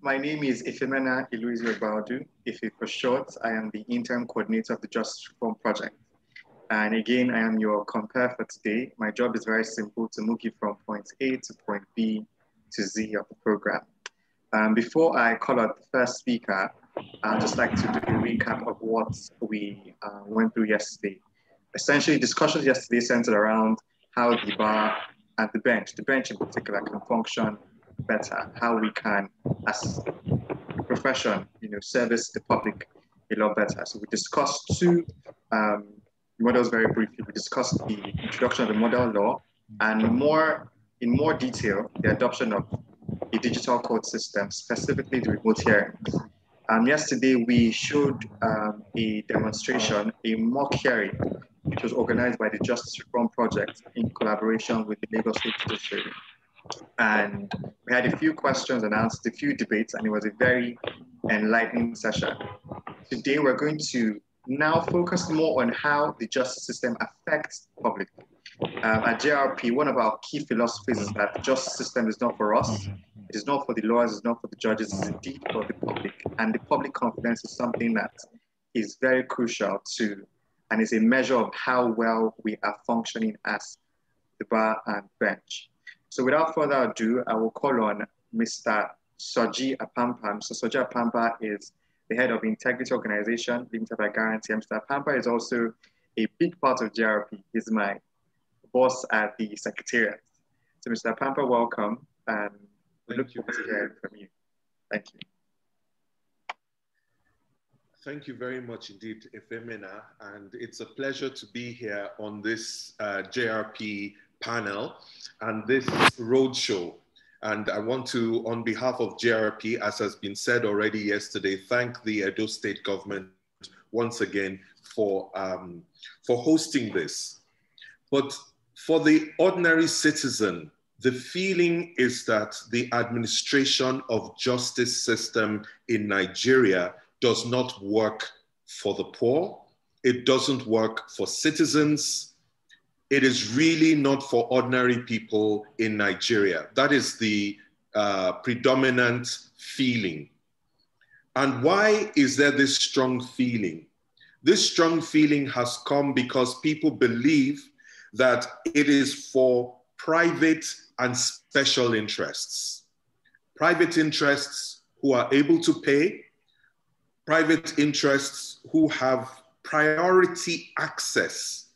My name is Efemena Iluezi-Ogbaudu. If for short, I am the interim coordinator of the Justice Reform Project. And again, I am your compare for today. My job is very simple to move you from point A to point B to Z of the program. Um, before I call out the first speaker, I'd just like to do a recap of what we uh, went through yesterday. Essentially, discussions yesterday centered around how the bar and the bench, the bench in particular, can function better, how we can, as profession, you know, service the public a lot better. So we discussed two um, models very briefly. We discussed the introduction of the model law and more in more detail, the adoption of a digital court system, specifically the remote hearings. Um, yesterday, we showed um, a demonstration, a mock hearing, which was organized by the Justice Reform Project in collaboration with the Lagos State Judiciary. And we had a few questions and answered a few debates, and it was a very enlightening session. Today, we're going to now focus more on how the justice system affects the public. Um, at JRP, one of our key philosophies is that the justice system is not for us, it is not for the lawyers, it's not for the judges, it's indeed for the public. And the public confidence is something that is very crucial to, and is a measure of how well we are functioning as the bar and bench. So without further ado, I will call on Mr. Soji Apampa. So Soji Apampa is the head of Integrity Organization, Limited by Guarantee. Mr. Apampa is also a big part of JRP. He's my boss at the Secretariat. So Mr. Apampa, welcome. And we look forward to hearing from you. Thank you. Thank you very much indeed, Efemena. And it's a pleasure to be here on this uh, JRP panel and this roadshow. And I want to, on behalf of JRP, as has been said already yesterday, thank the Edo State government once again for, um, for hosting this. But for the ordinary citizen, the feeling is that the administration of justice system in Nigeria does not work for the poor. It doesn't work for citizens it is really not for ordinary people in Nigeria. That is the uh, predominant feeling. And why is there this strong feeling? This strong feeling has come because people believe that it is for private and special interests. Private interests who are able to pay, private interests who have priority access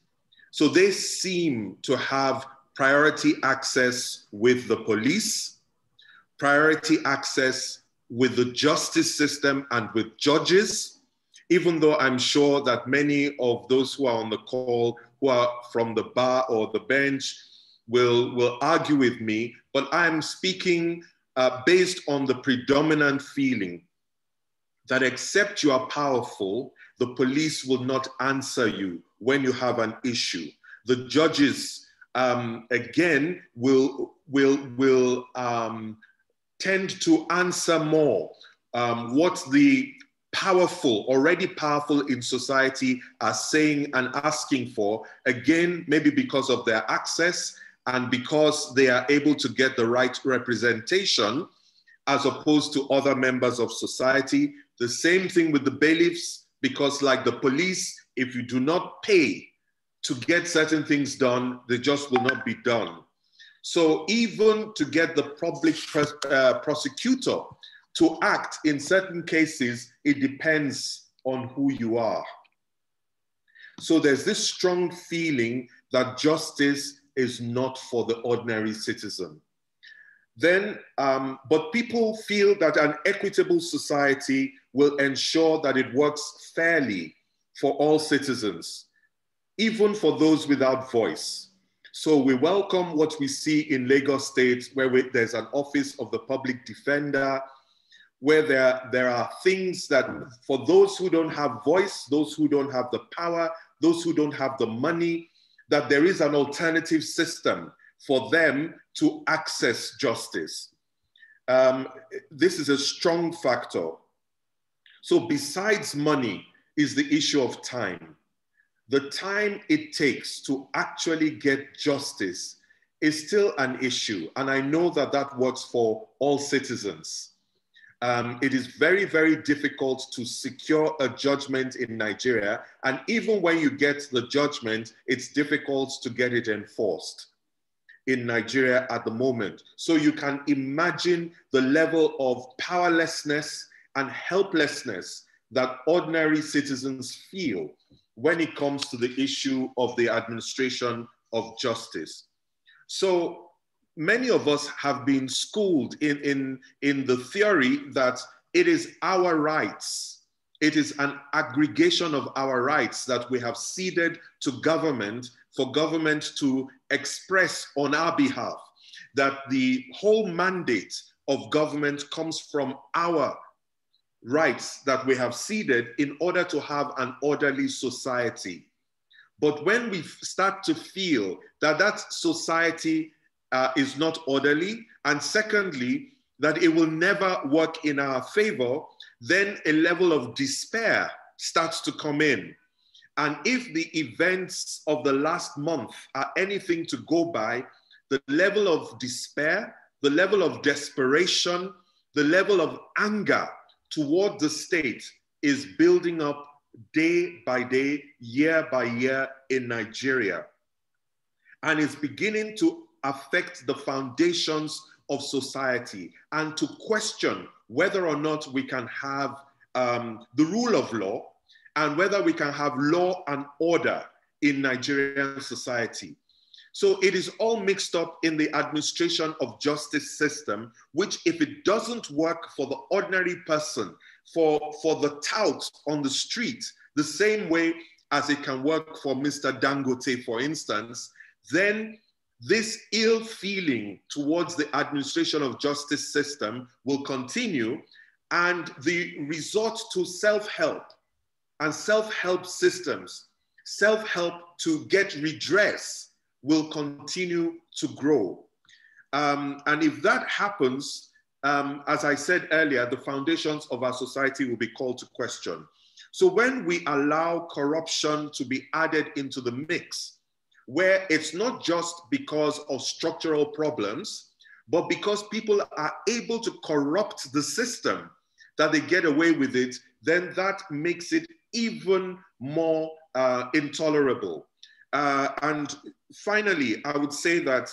so they seem to have priority access with the police, priority access with the justice system and with judges, even though I'm sure that many of those who are on the call, who are from the bar or the bench, will, will argue with me, but I'm speaking uh, based on the predominant feeling that except you are powerful, the police will not answer you when you have an issue. The judges, um, again, will, will, will um, tend to answer more um, what the powerful, already powerful in society are saying and asking for, again, maybe because of their access and because they are able to get the right representation as opposed to other members of society. The same thing with the bailiffs, because like the police, if you do not pay to get certain things done, they just will not be done. So even to get the public uh, prosecutor to act in certain cases, it depends on who you are. So there's this strong feeling that justice is not for the ordinary citizen. Then, um, but people feel that an equitable society will ensure that it works fairly for all citizens, even for those without voice. So we welcome what we see in Lagos State, where we, there's an office of the public defender, where there, there are things that for those who don't have voice, those who don't have the power, those who don't have the money, that there is an alternative system for them to access justice. Um, this is a strong factor. So besides money, is the issue of time. The time it takes to actually get justice is still an issue. And I know that that works for all citizens. um, it is very, very difficult to secure a judgment in Nigeria. And even when you get the judgment, it's difficult to get it enforced in Nigeria at the moment. So you can imagine the level of powerlessness and helplessness that ordinary citizens feel when it comes to the issue of the administration of justice. So many of us have been schooled in, in, in the theory that it is our rights, it is an aggregation of our rights that we have ceded to government for government to express on our behalf, that the whole mandate of government comes from our rights that we have ceded in order to have an orderly society. But when we start to feel that that society uh, is not orderly, and secondly, that it will never work in our favor, then a level of despair starts to come in. And if the events of the last month are anything to go by, the level of despair, the level of desperation, the level of anger toward the state is building up day by day, year by year in Nigeria. And it's beginning to affect the foundations of society and to question whether or not we can have um, the rule of law and whether we can have law and order in Nigerian society. So it is all mixed up in the administration of justice system, which if it doesn't work for the ordinary person, for, for the tout on the street, the same way as it can work for Mr. Dangote, for instance, then this ill feeling towards the administration of justice system will continue and the resort to self-help and self-help systems, self-help to get redress will continue to grow. Um, and if that happens, um, as I said earlier, the foundations of our society will be called to question. So when we allow corruption to be added into the mix, where it's not just because of structural problems, but because people are able to corrupt the system that they get away with it, then that makes it even more uh, intolerable. Uh, and finally, I would say that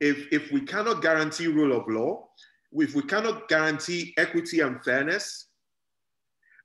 if, if we cannot guarantee rule of law, if we cannot guarantee equity and fairness,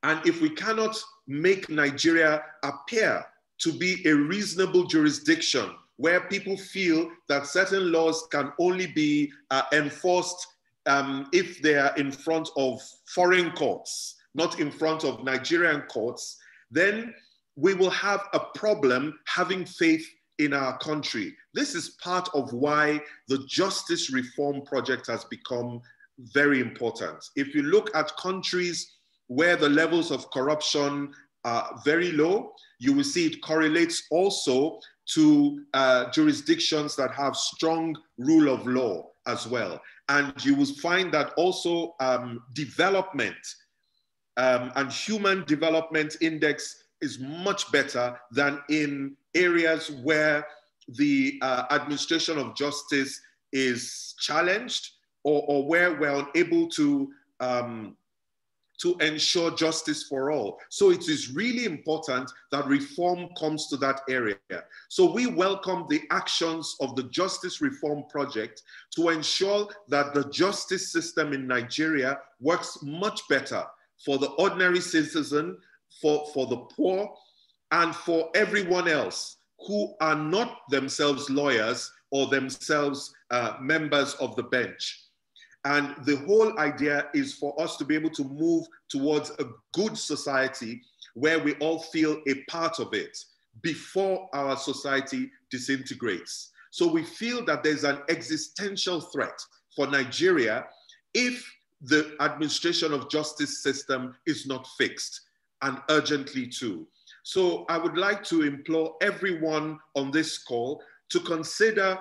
and if we cannot make Nigeria appear to be a reasonable jurisdiction where people feel that certain laws can only be uh, enforced um, if they are in front of foreign courts, not in front of Nigerian courts, then we will have a problem having faith in our country. This is part of why the Justice Reform Project has become very important. If you look at countries where the levels of corruption are very low, you will see it correlates also to uh, jurisdictions that have strong rule of law as well. And you will find that also um, development um, and human development index is much better than in areas where the uh, administration of justice is challenged or, or where we're unable to um, to ensure justice for all. So it is really important that reform comes to that area. So we welcome the actions of the Justice Reform Project to ensure that the justice system in Nigeria works much better for the ordinary citizen, for, for the poor, and for everyone else who are not themselves lawyers or themselves uh, members of the bench. And the whole idea is for us to be able to move towards a good society where we all feel a part of it before our society disintegrates. So we feel that there's an existential threat for Nigeria if the administration of justice system is not fixed and urgently too. So I would like to implore everyone on this call to consider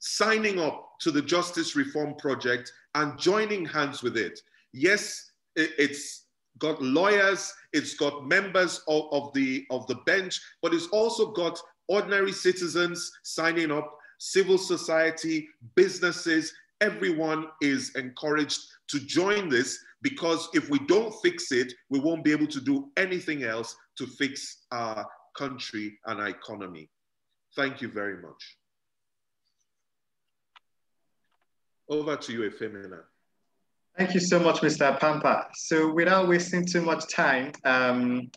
signing up to the Justice Reform Project and joining hands with it. Yes, it's got lawyers, it's got members of, of, the, of the bench, but it's also got ordinary citizens signing up, civil society, businesses, everyone is encouraged to join this because if we don't fix it, we won't be able to do anything else to fix our country and our economy. Thank you very much. Over to you, Efemena. Thank you so much, Mr. Apampa. So without wasting too much time, um,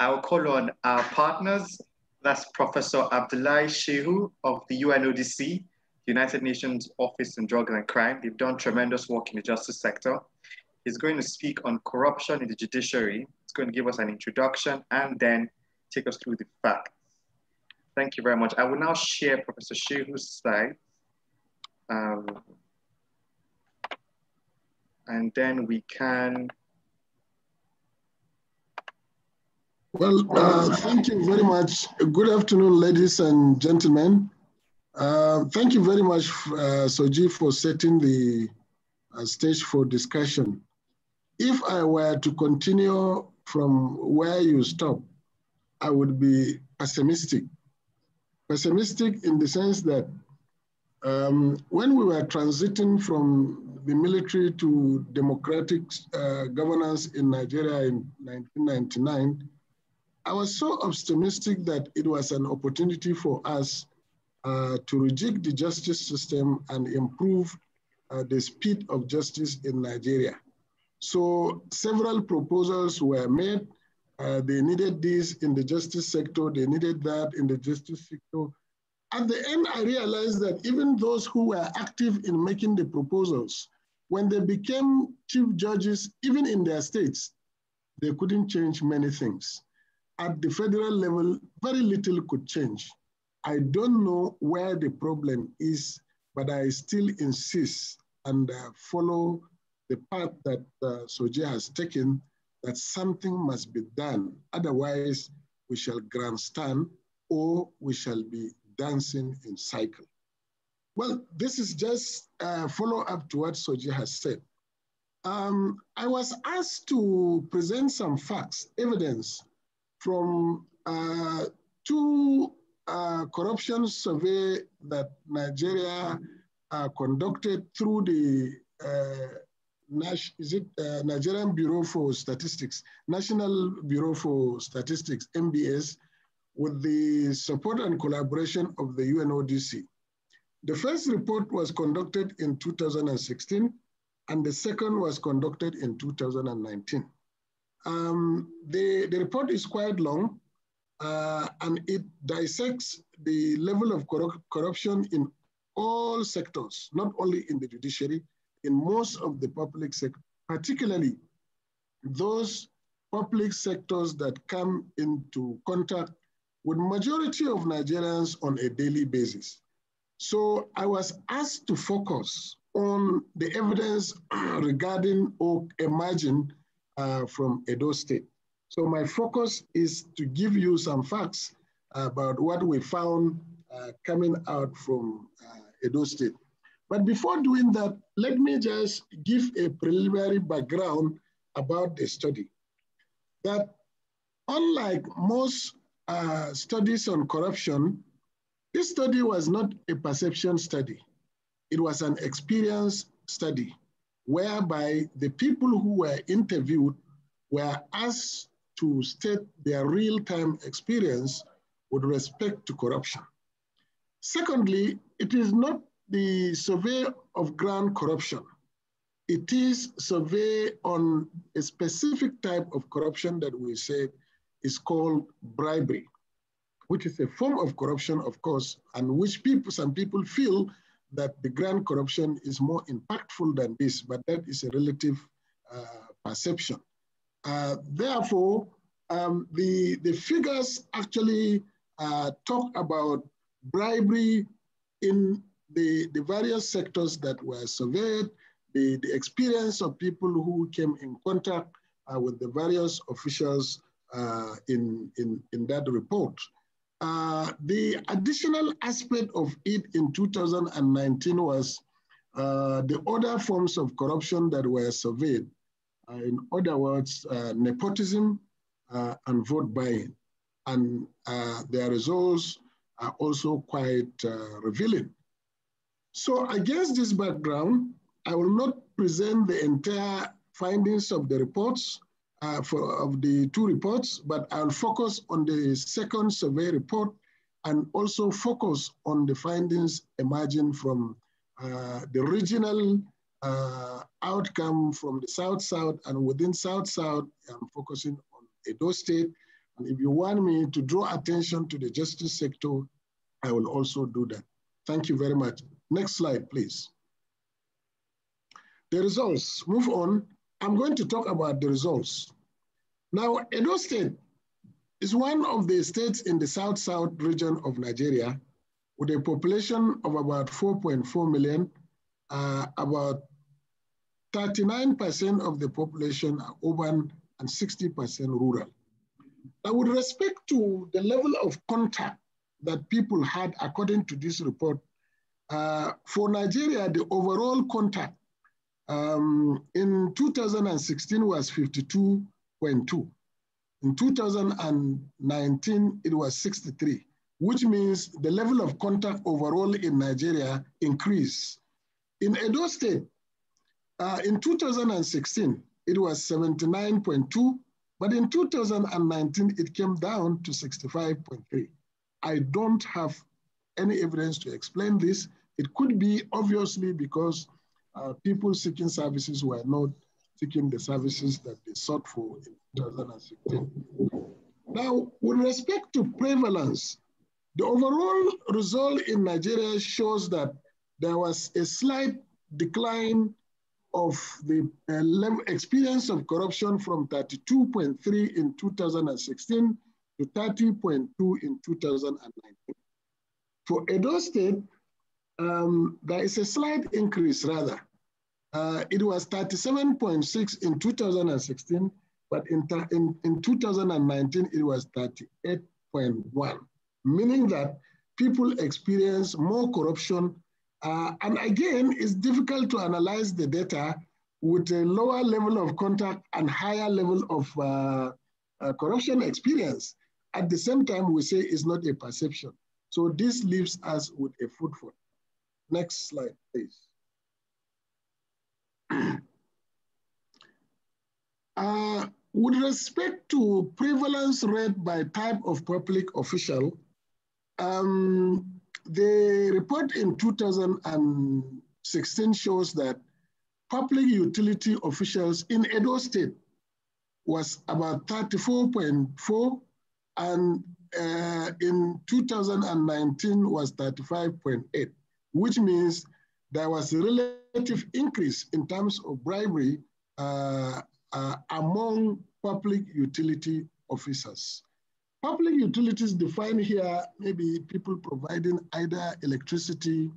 I'll call on our partners. That's Professor Abdullahi Shehu of the UNODC, United Nations Office on Drugs and Crime. They've done tremendous work in the justice sector. He's going to speak on corruption in the judiciary. He's going to give us an introduction and then take us through the facts. Thank you very much. I will now share Professor Shehu's slides. Um, and then we can. Well, uh, thank you very much. Good afternoon, ladies and gentlemen. Uh, thank you very much, uh, Soji, for setting the uh, stage for discussion. If I were to continue from where you stop, I would be pessimistic. Pessimistic in the sense that um, when we were transiting from the military to democratic uh, governance in Nigeria in 1999, I was so optimistic that it was an opportunity for us uh, to rejig the justice system and improve uh, the speed of justice in Nigeria. So several proposals were made. Uh, they needed this in the justice sector, they needed that in the justice sector. At the end, I realized that even those who were active in making the proposals, when they became chief judges, even in their states, they couldn't change many things. At the federal level, very little could change. I don't know where the problem is, but I still insist and uh, follow the path that uh, Soji has taken, that something must be done. Otherwise, we shall grandstand or we shall be dancing in cycle. Well, this is just a follow-up to what Soji has said. Um, I was asked to present some facts, evidence from uh, two uh, corruption survey that Nigeria uh, conducted through the uh, is it uh, Nigerian Bureau for Statistics, National Bureau for Statistics, NBS, with the support and collaboration of the UNODC. The first report was conducted in 2016, and the second was conducted in 2019. Um, the, the report is quite long, uh, and it dissects the level of corruption in all sectors, not only in the judiciary, in most of the public sector, particularly those public sectors that come into contact with majority of Nigerians on a daily basis. So I was asked to focus on the evidence regarding or emerging uh, from Edo State. So my focus is to give you some facts about what we found uh, coming out from uh, Edo State. But before doing that, let me just give a preliminary background about the study. That unlike most uh, studies on corruption, this study was not a perception study. It was an experience study whereby the people who were interviewed were asked to state their real-time experience with respect to corruption. Secondly, it is not the survey of grand corruption. It is survey on a specific type of corruption that we say is called bribery, which is a form of corruption, of course, and which people, some people feel that the grand corruption is more impactful than this, but that is a relative uh, perception. Uh, therefore, um, the, the figures actually uh, talk about bribery in the, the various sectors that were surveyed, the, the experience of people who came in contact uh, with the various officials uh, in, in, in that report. Uh, the additional aspect of it in 2019 was uh, the other forms of corruption that were surveyed. Uh, in other words, uh, nepotism and vote buying. And their results are also quite revealing. So against this background, I will not present the entire findings of the reports, uh, for, of the two reports, but I'll focus on the second survey report and also focus on the findings emerging from uh, the regional uh, outcome from the South-South and within South-South, I'm focusing on Edo State. And if you want me to draw attention to the justice sector, I will also do that. Thank you very much. Next slide, please. The results, move on. I'm going to talk about the results. Now, Edo State is one of the states in the South-South region of Nigeria with a population of about 4.4 million. Uh, about 39% of the population are urban and 60% rural. Now, with respect to the level of contact that people had according to this report, uh, for Nigeria, the overall contact um, in 2016 was 52.2. In 2019, it was 63, which means the level of contact overall in Nigeria increased. In Edo State, uh, in 2016, it was 79.2, but in 2019, it came down to 65.3. I don't have any evidence to explain this. It could be obviously because uh, people seeking services were not seeking the services that they sought for in 2016. Now, with respect to prevalence, the overall result in Nigeria shows that there was a slight decline of the uh, experience of corruption from 32.3 in 2016 to 30.2 in 2019. For Edo State, um, there is a slight increase rather. Uh, it was 37.6 in 2016, but in, in, in 2019, it was 38.1, meaning that people experience more corruption. Uh, and again, it's difficult to analyze the data with a lower level of contact and higher level of uh, uh corruption experience. At the same time, we say it's not a perception. So this leaves us with a footfall. Next slide, please. uh, with respect to prevalence rate by type of public official, um, the report in 2016 shows that public utility officials in Edo State was about 34.4 and uh, in 2019 was 35.8, which means there was a relative increase in terms of bribery uh, uh, among public utility officers. Public utilities defined here, maybe people providing either electricity,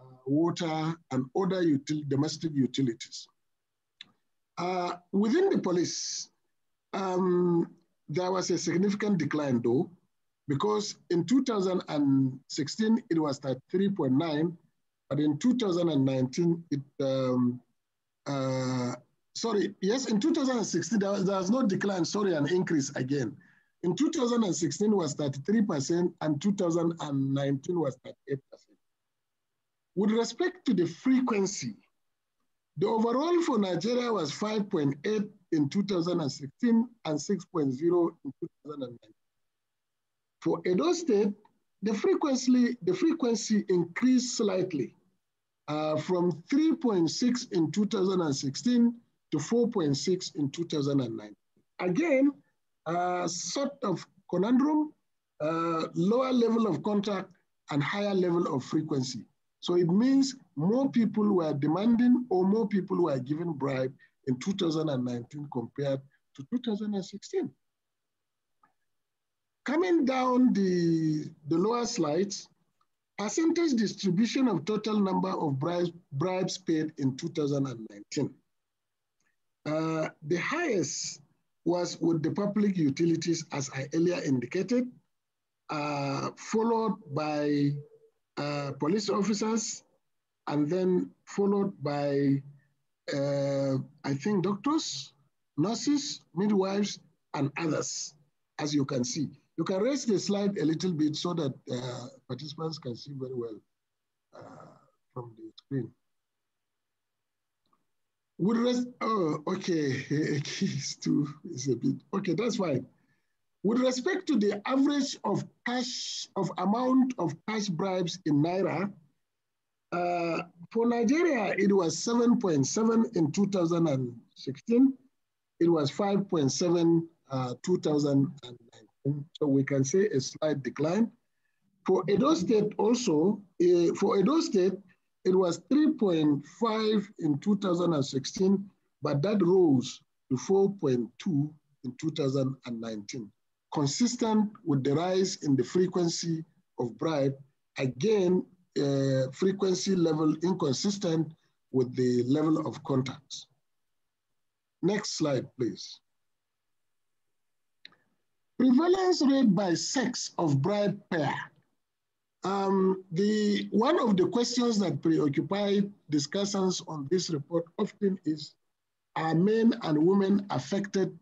uh, water, and other util domestic utilities. Uh, within the police, um, there was a significant decline though, because in 2016, it was at 3.9, but in 2019, it, um, uh, sorry, yes, in 2016, there was, there was no decline, sorry, an increase again. In 2016 was 33% and 2019 was 38%. With respect to the frequency, the overall for Nigeria was 5.8 in 2016 and 6.0 in 2019. For Edo State, the frequency, the frequency increased slightly uh, from 3.6 in 2016 to 4.6 in 2009. Again, uh, sort of conundrum, uh, lower level of contact and higher level of frequency. So it means more people were demanding or more people were given bribe in 2019 compared to 2016. Coming down the, the lower slides, percentage distribution of total number of bribes, bribes paid in 2019. Uh, the highest was with the public utilities, as I earlier indicated, uh, followed by uh, police officers, and then followed by, uh, I think, doctors, nurses, midwives, and others, as you can see. You can raise the slide a little bit so that uh, participants can see very well uh, from the screen. With rest, oh, okay, keys too is a bit, okay, that's fine. With respect to the average of cash, of amount of cash bribes in Naira, uh, for Nigeria, it was 7.7 in 2016. It was 5.7 uh, 2019. So we can say a slight decline. For Edo State also, uh, for Edo State, it was 3.5 in 2016, but that rose to 4.2 in 2019, consistent with the rise in the frequency of bribe, again, uh, frequency level inconsistent with the level of contacts. Next slide, please. Prevalence rate by sex of bride pair. Um, the, one of the questions that preoccupy discussions on this report often is, are men and women affected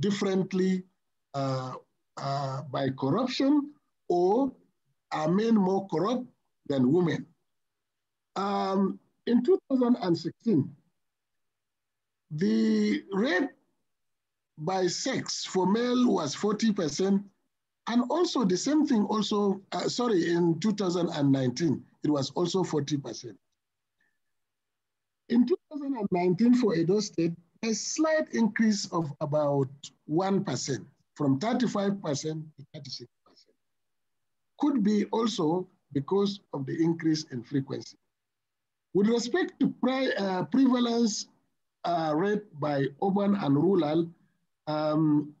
differently uh, uh, by corruption or are men more corrupt than women? Um, in 2016, the rate by sex for male was 40%. And also the same thing also, uh, sorry, in 2019, it was also 40%. In 2019 for Edo State, a slight increase of about 1% from 35% to 36%. Could be also because of the increase in frequency. With respect to pre uh, prevalence uh, rate by urban and rural, um,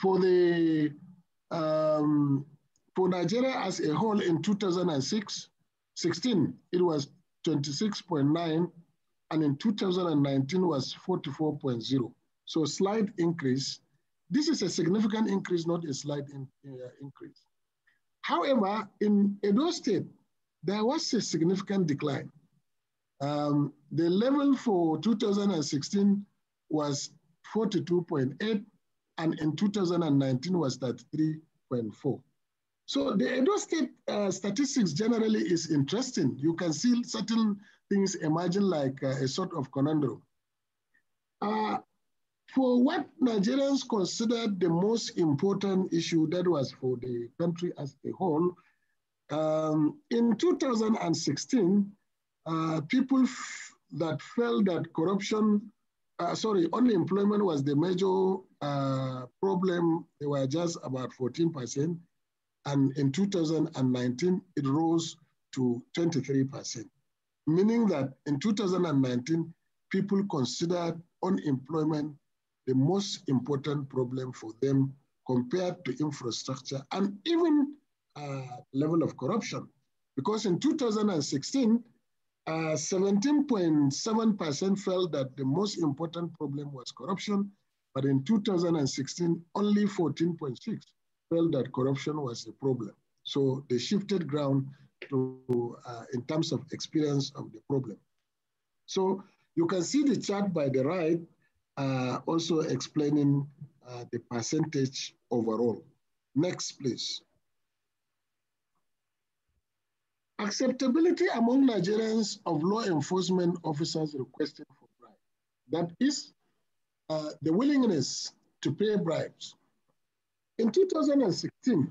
for the um, for Nigeria as a whole in 2006, 16, it was 26.9, and in 2019 was 44.0. So a slight increase. This is a significant increase, not a slight in, uh, increase. However, in Edo State, there was a significant decline. Um, the level for 2016 was 42.8, and in 2019 was 33.4. So the Edo State uh, statistics generally is interesting. You can see certain things emerging like uh, a sort of conundrum. Uh, for what Nigerians considered the most important issue that was for the country as a whole, um, in 2016, uh, people that felt that corruption uh, sorry, unemployment was the major uh, problem. They were just about 14%. And in 2019, it rose to 23%, meaning that in 2019, people considered unemployment the most important problem for them compared to infrastructure and even uh, level of corruption. Because in 2016, 17.7% uh, felt that the most important problem was corruption, but in 2016, only 14.6 felt that corruption was a problem. So they shifted ground to, uh, in terms of experience of the problem. So you can see the chart by the right, uh, also explaining uh, the percentage overall. Next, please. Acceptability among Nigerians of law enforcement officers requesting for bribes. That is uh, the willingness to pay bribes. In 2016,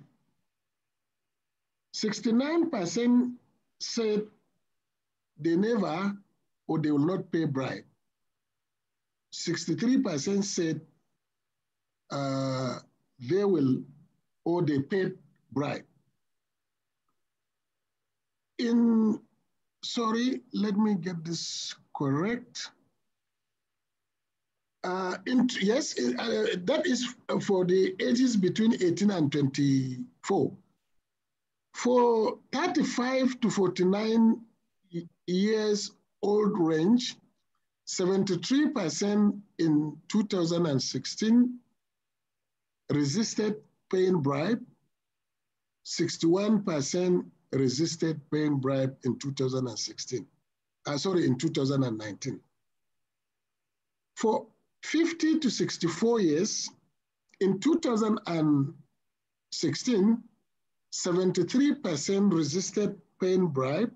69% said they never or they will not pay bribe. 63% said uh, they will or they paid bribe in, sorry, let me get this correct. Uh, in, yes, uh, that is for the ages between 18 and 24. For 35 to 49 years old range, 73% in 2016 resisted paying bribe, 61% resisted paying bribe in 2016, uh, sorry, in 2019. For 50 to 64 years, in 2016, 73% resisted paying bribe,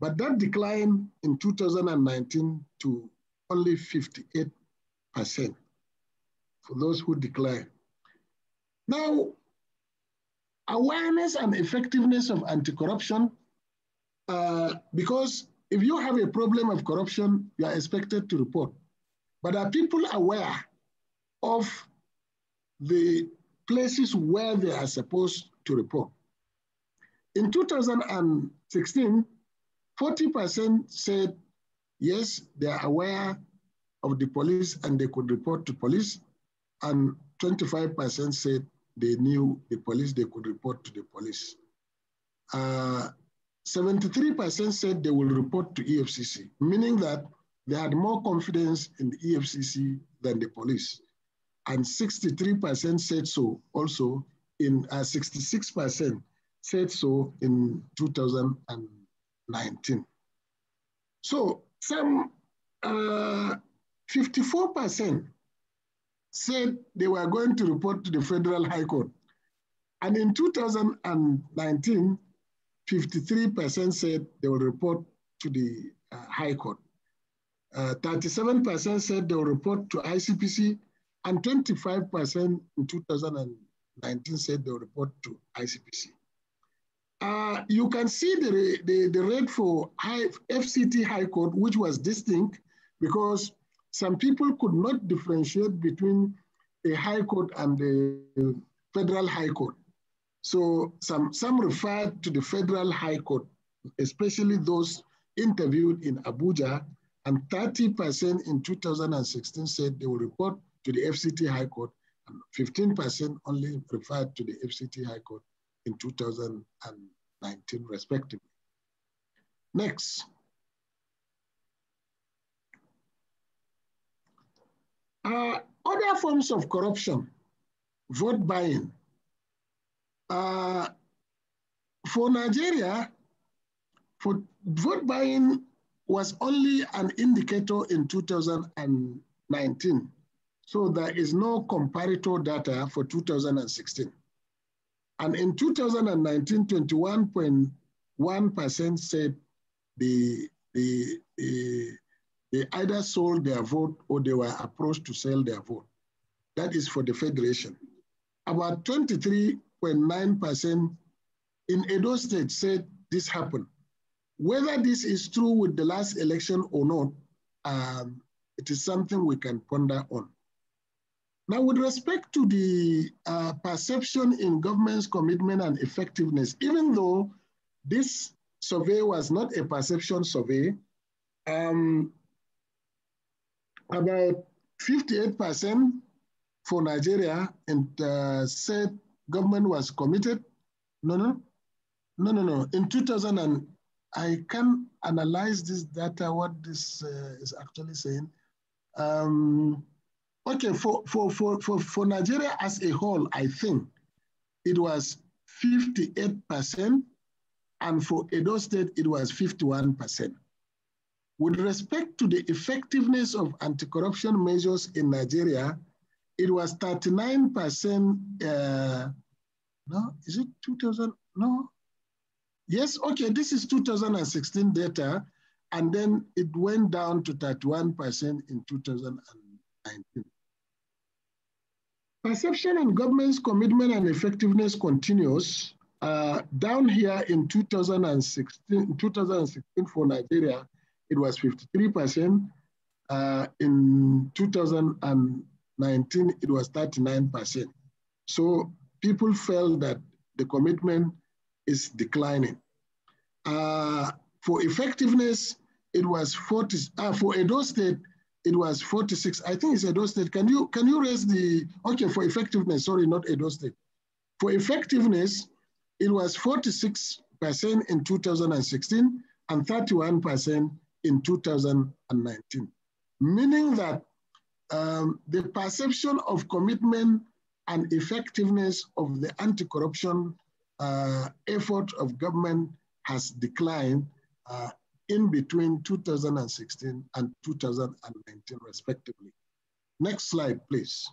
But that declined in 2019 to only 58% for those who decline. Now, awareness and effectiveness of anti-corruption, uh, because if you have a problem of corruption, you are expected to report. But are people aware of the places where they are supposed to report? In 2016, 40% said, yes, they are aware of the police and they could report to police. And 25% said they knew the police, they could report to the police. 73% uh, said they will report to EFCC, meaning that they had more confidence in the EFCC than the police. And 63% said so also in uh, 66% said so in 2019. So some 54% uh, said they were going to report to the Federal High Court. And in 2019, 53% said they will report to the uh, High Court. 37% uh, said they will report to ICPC, and 25% in 2019 said they will report to ICPC. Uh, you can see the, the, the rate for high, FCT High Court, which was distinct because some people could not differentiate between a High Court and the Federal High Court. So some, some referred to the Federal High Court, especially those interviewed in Abuja, and 30% in 2016 said they will report to the FCT High Court, and 15% only referred to the FCT High Court in 2019, respectively. Next. Uh, other forms of corruption, vote buying. Uh, for Nigeria, for vote buying was only an indicator in 2019. So there is no comparator data for 2016. And in 2019, 21.1% said the, the, the, they either sold their vote or they were approached to sell their vote. That is for the Federation. About 23.9% in Edo State said this happened. Whether this is true with the last election or not, um, it is something we can ponder on. Now, with respect to the uh, perception in government's commitment and effectiveness, even though this survey was not a perception survey, um, about 58% for Nigeria and uh, said government was committed. No, no, no, no, no. In 2000, and I can analyze this data, what this uh, is actually saying. Um, Okay, for, for, for, for, for Nigeria as a whole, I think it was 58%, and for Edo State, it was 51%. With respect to the effectiveness of anti-corruption measures in Nigeria, it was 39%, uh, no, is it 2000? No. Yes, okay, this is 2016 data, and then it went down to 31% in 2019. Perception and government's commitment and effectiveness continues. Uh, down here in 2016, 2016 for Nigeria, it was 53%. Uh, in 2019, it was 39%. So people felt that the commitment is declining. Uh, for effectiveness, it was 40, uh, for Edo State, it was 46. I think it's Edo State. Can you can you raise the okay for effectiveness? Sorry, not Edo State. For effectiveness, it was 46% in 2016 and 31% in 2019, meaning that um, the perception of commitment and effectiveness of the anti-corruption uh, effort of government has declined uh, in between 2016 and 2019, respectively. Next slide, please.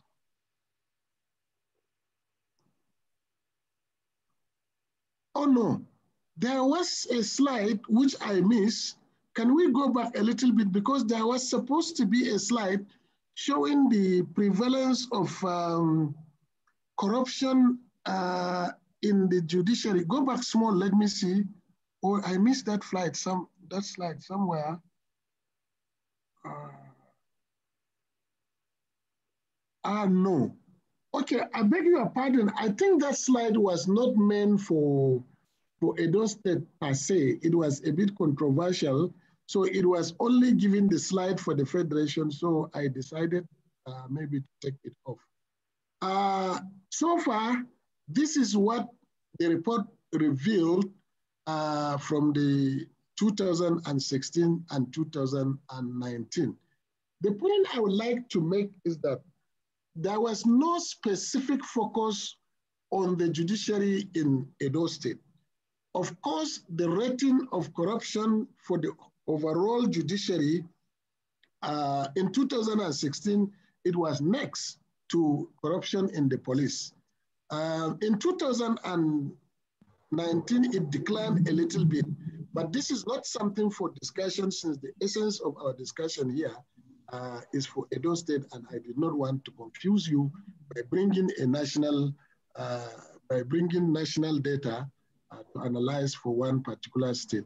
Oh no, there was a slide which I missed. Can we go back a little bit? Because there was supposed to be a slide showing the prevalence of um, corruption uh, in the judiciary. Go back small, let me see. Or oh, I missed that slide, some, that slide somewhere. Uh, ah, no. Okay, I beg your pardon. I think that slide was not meant for, for Edo State per se. It was a bit controversial. So it was only giving the slide for the Federation. So I decided uh, maybe to take it off. Uh, so far, this is what the report revealed uh, from the 2016 and 2019. The point I would like to make is that there was no specific focus on the judiciary in Edo State. Of course, the rating of corruption for the overall judiciary uh, in 2016, it was next to corruption in the police. Uh, in 2019, it declined a little bit, but this is not something for discussion since the essence of our discussion here uh, is for Edo State, and I did not want to confuse you by bringing a national, uh, by bringing national data uh, to analyze for one particular state.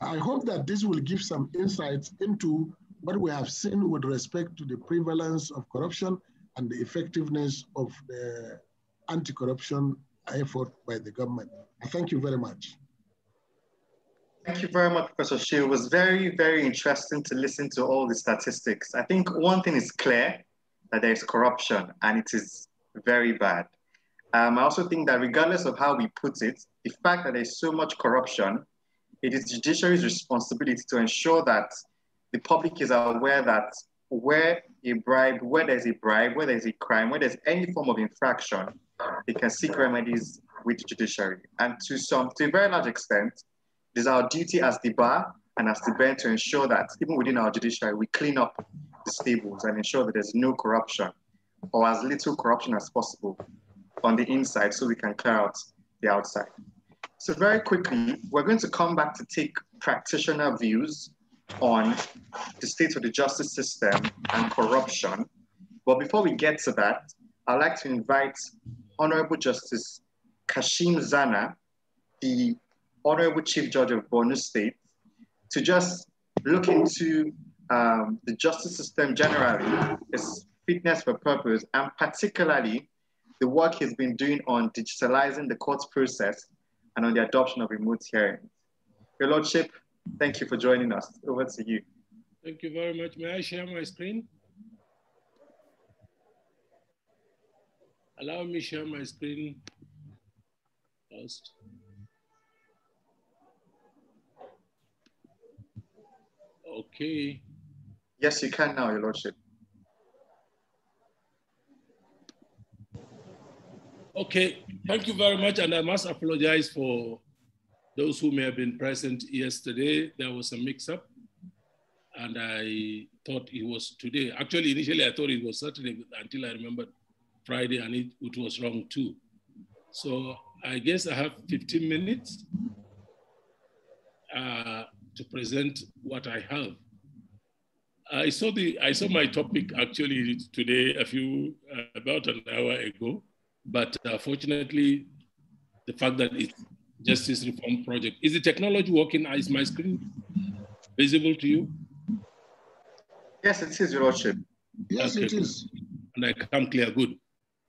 I hope that this will give some insights into what we have seen with respect to the prevalence of corruption and the effectiveness of the anti-corruption effort by the government. I thank you very much. Thank you very much, Professor Shehu. It was very, very interesting to listen to all the statistics. I think one thing is clear, that there is corruption and it is very bad. Um, I also think that regardless of how we put it, the fact that there's so much corruption, it is judiciary's responsibility to ensure that the public is aware that where a bribe, where there's a bribe, where there's a crime, where there's any form of infraction, they can seek remedies with the judiciary. And to some, to a very large extent, it is our duty as the bar and as the bench to ensure that even within our judiciary, we clean up the stables and ensure that there's no corruption or as little corruption as possible on the inside so we can clear out the outside. So very quickly, we're going to come back to take practitioner views on the state of the justice system and corruption. But before we get to that, I'd like to invite Honorable Justice Kashim Zannah, the Honorable Chief Judge of Borno State, to just look into um, the justice system generally, its fitness for purpose, and particularly the work he's been doing on digitalizing the court process and on the adoption of remote hearings. Your Lordship, thank you for joining us. Over to you. Thank you very much. May I share my screen? Allow me share my screen first. Okay. Yes, you can now, Your Lordship. Okay, thank you very much. And I must apologize for those who may have been present yesterday. There was a mix up and I thought it was today. Actually, initially I thought it was Saturday until I remembered Friday and it, it was wrong too. So I guess I have 15 minutes uh, to present what I have. I saw the I saw my topic actually today a few uh, about an hour ago, but uh, fortunately, the fact that it's Justice Reform Project is the technology working? Is my screen visible to you? Yes, it is, Your Lordship. Yes, okay, it is. And I come clear, good.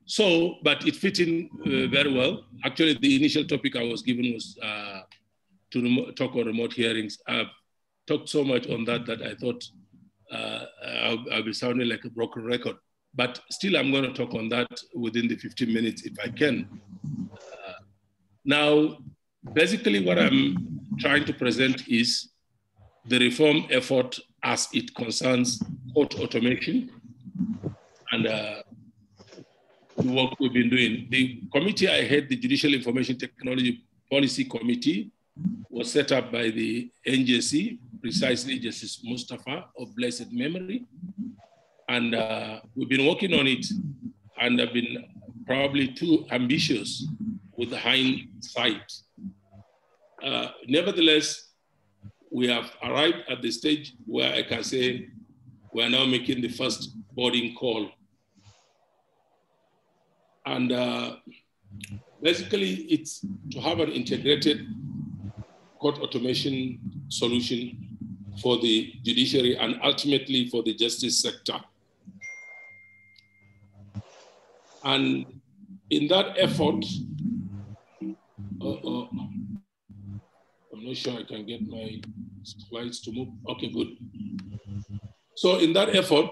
So, but it fit in uh, very well. Actually, the initial topic I was given was uh, to talk on remote hearings. I've talked so much on that that I thought uh, I'll, I'll, be sounding like a broken record. But still, I'm going to talk on that within the 15 minutes if I can. Uh, now, basically, what I'm trying to present is the reform effort as it concerns court automation and uh, the work we've been doing. The committee I head, the Judicial Information Technology Policy Committee, was set up by the NJC, precisely Justice Mustafa of blessed memory. And uh, we've been working on it and have been probably too ambitious with hindsight uh, nevertheless, we have arrived at the stage where I can say we are now making the first boarding call. And uh, basically, it's to have an integrated court automation solution for the judiciary and ultimately for the justice sector. And in that effort, uh, uh, I'm not sure I can get my slides to move. Okay, good. So in that effort,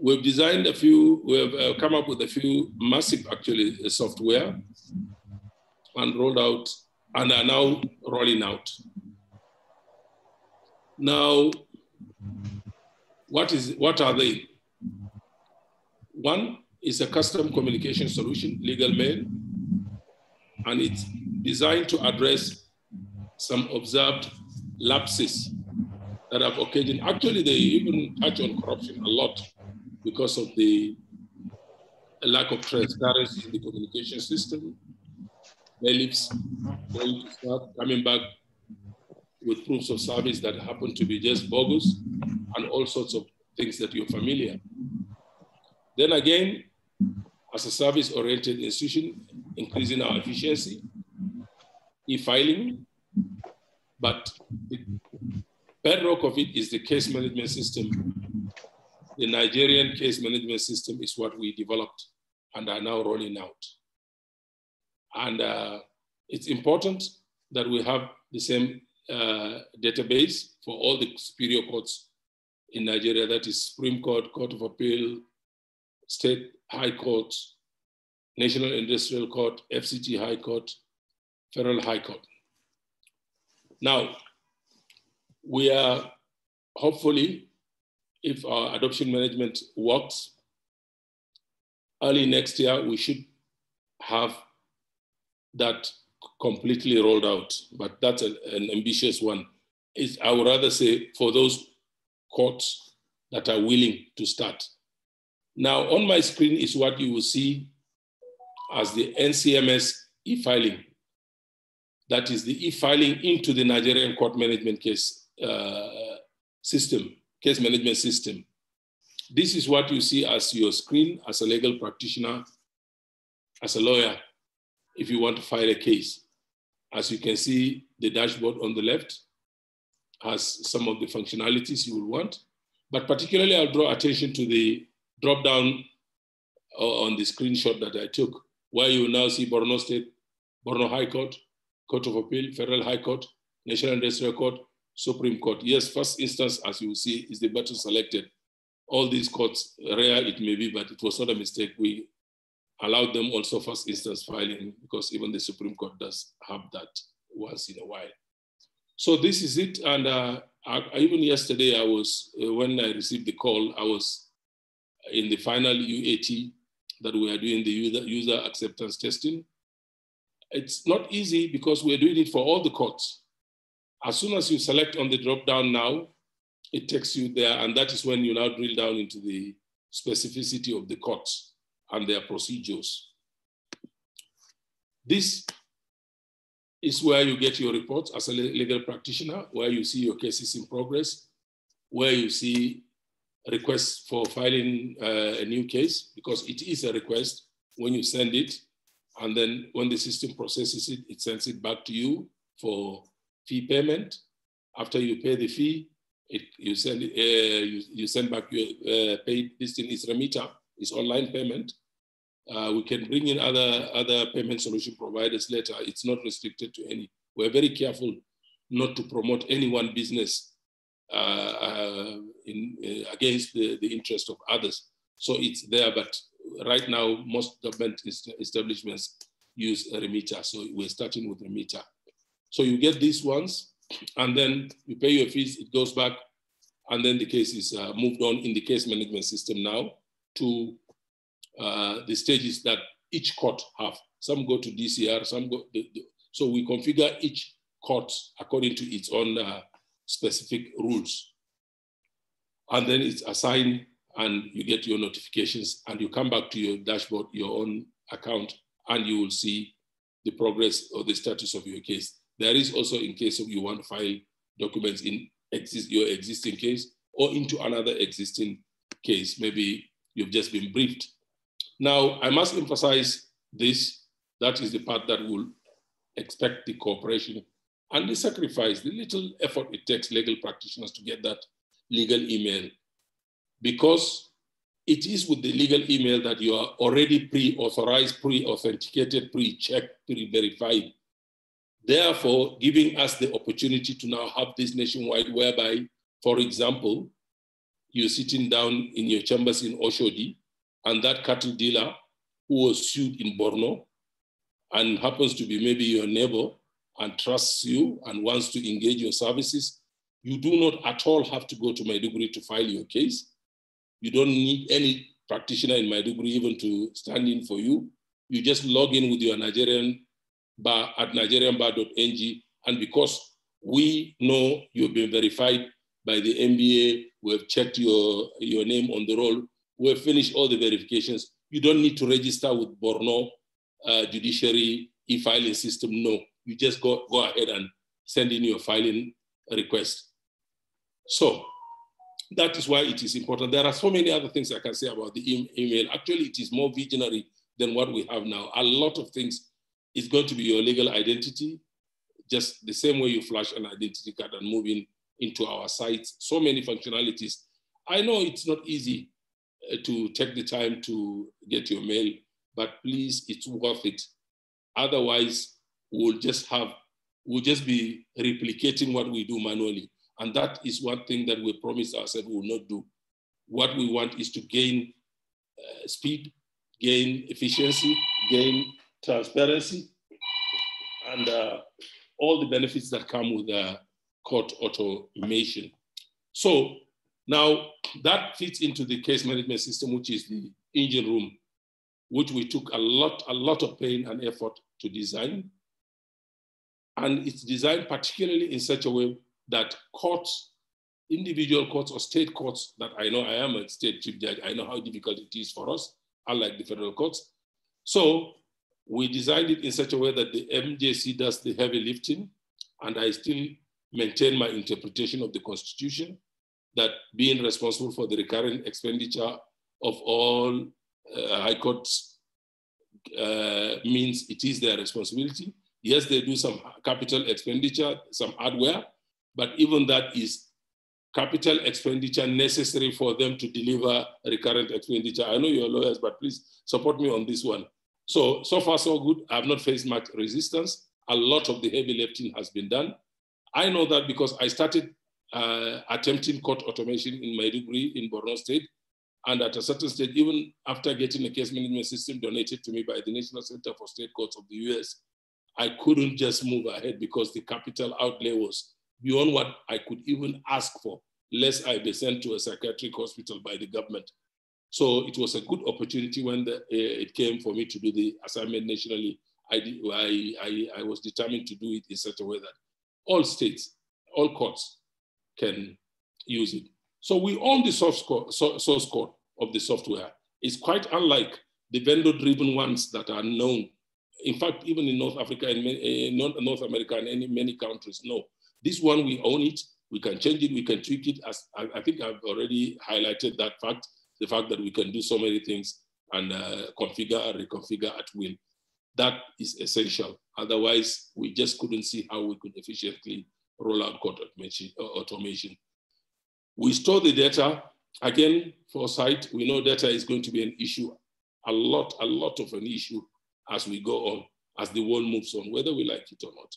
we've designed a few, we've uh, come up with a few massive actually uh, software and rolled out and are now rolling out. Now, what is what are they? One is a custom communication solution, legal mail, and it's designed to address some observed lapses that have occasioned. Actually, they even touch on corruption a lot because of the lack of transparency in the communication system. Bailiffs going to start coming back with proofs of service that happen to be just bogus and all sorts of things that you're familiar. Then again, as a service-oriented institution, increasing our efficiency, e-filing, but the bedrock of it is the case management system. The Nigerian case management system is what we developed and are now rolling out. And uh, it's important that we have the same uh, database for all the superior courts in Nigeria, that is Supreme Court, Court of Appeal, State High Court, National Industrial Court, FCT High Court, Federal High Court. Now, we are hopefully, if our adoption management works, early next year, we should have that completely rolled out, but that's an, an ambitious one. Is I would rather say for those courts that are willing to start. Now on my screen is what you will see as the NCMS e-filing. That is the e-filing into the Nigerian court management case uh, system, case management system. This is what you see as your screen as a legal practitioner, as a lawyer if you want to file a case. As you can see, the dashboard on the left has some of the functionalities you will want, but particularly I'll draw attention to the drop down uh, on the screenshot that I took, where you now see Borno State, Borno High Court, Court of Appeal, Federal High Court, National Industrial Court, Supreme Court. Yes, first instance, as you see, is the button selected. All these courts, rare it may be, but it was not a mistake. We allowed them also first instance filing because even the Supreme Court does have that once in a while. So this is it. And uh, I, even yesterday, I was, uh, when I received the call, I was in the final UAT that we are doing the user, user acceptance testing. It's not easy because we're doing it for all the courts. As soon as you select on the drop down now, it takes you there. And that is when you now drill down into the specificity of the courts and their procedures. This is where you get your reports as a legal practitioner, where you see your cases in progress, where you see requests for filing uh, a new case, because it is a request when you send it, and then when the system processes it, it sends it back to you for fee payment. After you pay the fee, it, you, send, uh, you, you, send back your uh, paid, this thing is Remita, is online payment. Uh, we can bring in other, other payment solution providers later. It's not restricted to any. We're very careful not to promote any one business uh, uh, in, uh, against the, the interest of others. So it's there, but right now, most government establishments use a Remita. So we're starting with Remita. So you get these ones, and then you pay your fees, it goes back, and then the case is uh, moved on in the case management system now to uh, the stages that each court have. Some go to DCR, some go, the, the, so we configure each court according to its own uh, specific rules. And then it's assigned and you get your notifications and you come back to your dashboard, your own account, and you will see the progress or the status of your case. There is also in case of you want to file documents in exist, your existing case or into another existing case. Maybe you've just been briefed. Now, I must emphasize this. That is the part that will expect the cooperation and the sacrifice, the little effort it takes legal practitioners to get that legal email. Because it is with the legal email that you are already pre-authorized, pre-authenticated, pre-checked, pre-verified. Therefore, giving us the opportunity to now have this nationwide whereby, for example, you're sitting down in your chambers in Oshodi, and that cattle dealer who was sued in Borno and happens to be maybe your neighbor and trusts you and wants to engage your services, you do not at all have to go to Maiduguri to file your case. You don't need any practitioner in Maiduguri even to stand in for you. You just log in with your Nigerian bar at nigerianbar.ng. And because we know you've been verified by the NBA, we have checked your, your name on the roll, we have finished all the verifications. You don't need to register with Borno uh, judiciary e-filing system. No, you just go, go ahead and send in your filing request. So that is why it is important. There are so many other things I can say about the email. Actually, it is more visionary than what we have now. A lot of things is going to be your legal identity, just the same way you flash an identity card and move in into our sites. So many functionalities. I know it's not easy uh, to take the time to get your mail, but please, it's worth it. Otherwise, we'll just have, we'll just be replicating what we do manually. And that is one thing that we promise ourselves we will not do. What we want is to gain uh, speed, gain efficiency, gain transparency, and uh, all the benefits that come with uh, court automation. So now that fits into the case management system, which is the engine room, which we took a lot, a lot of pain and effort to design. And it's designed particularly in such a way that courts, individual courts or state courts that I know I am a state chief judge, I know how difficult it is for us, unlike the federal courts. So we designed it in such a way that the NJC does the heavy lifting, and I still maintain my interpretation of the Constitution, that being responsible for the recurrent expenditure of all uh, high courts uh, means it is their responsibility. Yes, they do some capital expenditure, some hardware, but even that is capital expenditure necessary for them to deliver recurrent expenditure. I know you're lawyers, but please support me on this one. So, so far so good. I have not faced much resistance. A lot of the heavy lifting has been done. I know that because I started uh, attempting court automation in my degree in Borno State. And at a certain stage, even after getting a case management system donated to me by the National Center for State Courts of the US, I couldn't just move ahead because the capital outlay was beyond what I could even ask for, lest I be sent to a psychiatric hospital by the government. So it was a good opportunity when the, uh, it came for me to do the assignment nationally. I, did, I, I, I was determined to do it in such a way that all states, all courts can use it. So we own the source code, source code of the software. It's quite unlike the vendor-driven ones that are known. In fact, even in North Africa and North America and in many countries, no. This one, we own it. We can change it. We can tweak it. As I, I think I've already highlighted that fact, the fact that we can do so many things and uh, configure and reconfigure at will. That is essential. Otherwise, we just couldn't see how we could efficiently roll out code automation. Uh, automation. We store the data. Again, for site, we know data is going to be an issue, a lot, a lot of an issue as we go on, as the world moves on, whether we like it or not.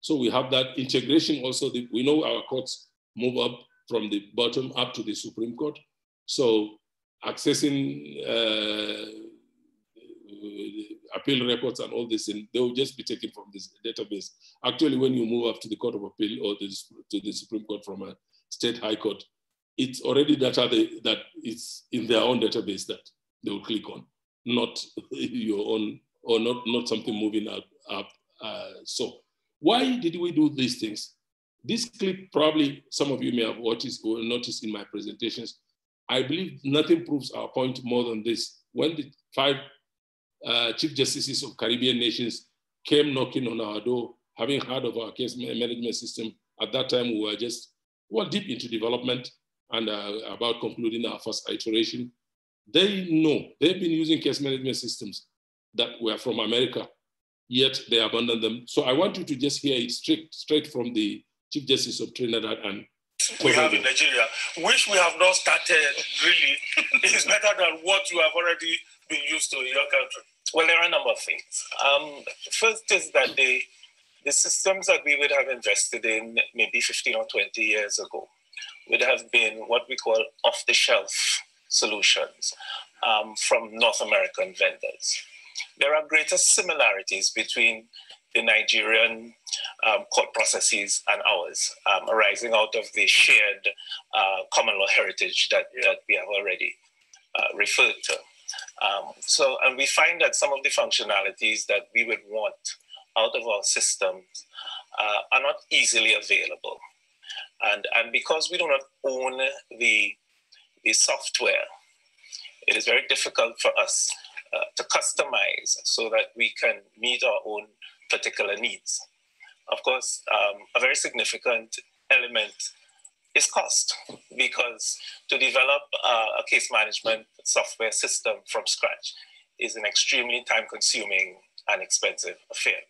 So we have that integration also. The, we know our courts move up from the bottom up to the Supreme Court. So accessing uh, appeal records and all this, and they will just be taken from this database. Actually, when you move up to the Court of Appeal or the, to the Supreme Court from a state high court, it's already data they, that is in their own database that they will click on, not your own, or not, not something moving up. up uh, so why did we do these things? This clip, probably some of you may have noticed or noticed in my presentations. I believe nothing proves our point more than this. When the five uh, chief justices of Caribbean nations came knocking on our door having heard of our case management system, at that time we were just well deep into development and uh, about concluding our first iteration. They know they've been using case management systems that were from America, yet they abandon them. So I want you to just hear it straight, straight from the Chief Justice of Trinidad and we have in Nigeria, which we have not started really, is better than what you have already been used to in your country. Well, there are a number of things. Um, first is that the, the systems that we would have invested in maybe 15 or 20 years ago would have been what we call off the shelf solutions um, from North American vendors. There are greater similarities between the Nigerian um, court processes and ours, um, arising out of the shared uh, common law heritage that, yeah. that we have already uh, referred to. Um, so, and we find that some of the functionalities that we would want out of our systems uh, are not easily available. And, and because we do not own the, the software, it is very difficult for us uh, to customize so that we can meet our own particular needs. Of course, um, a very significant element is cost because to develop uh, a case management software system from scratch is an extremely time consuming and expensive affair.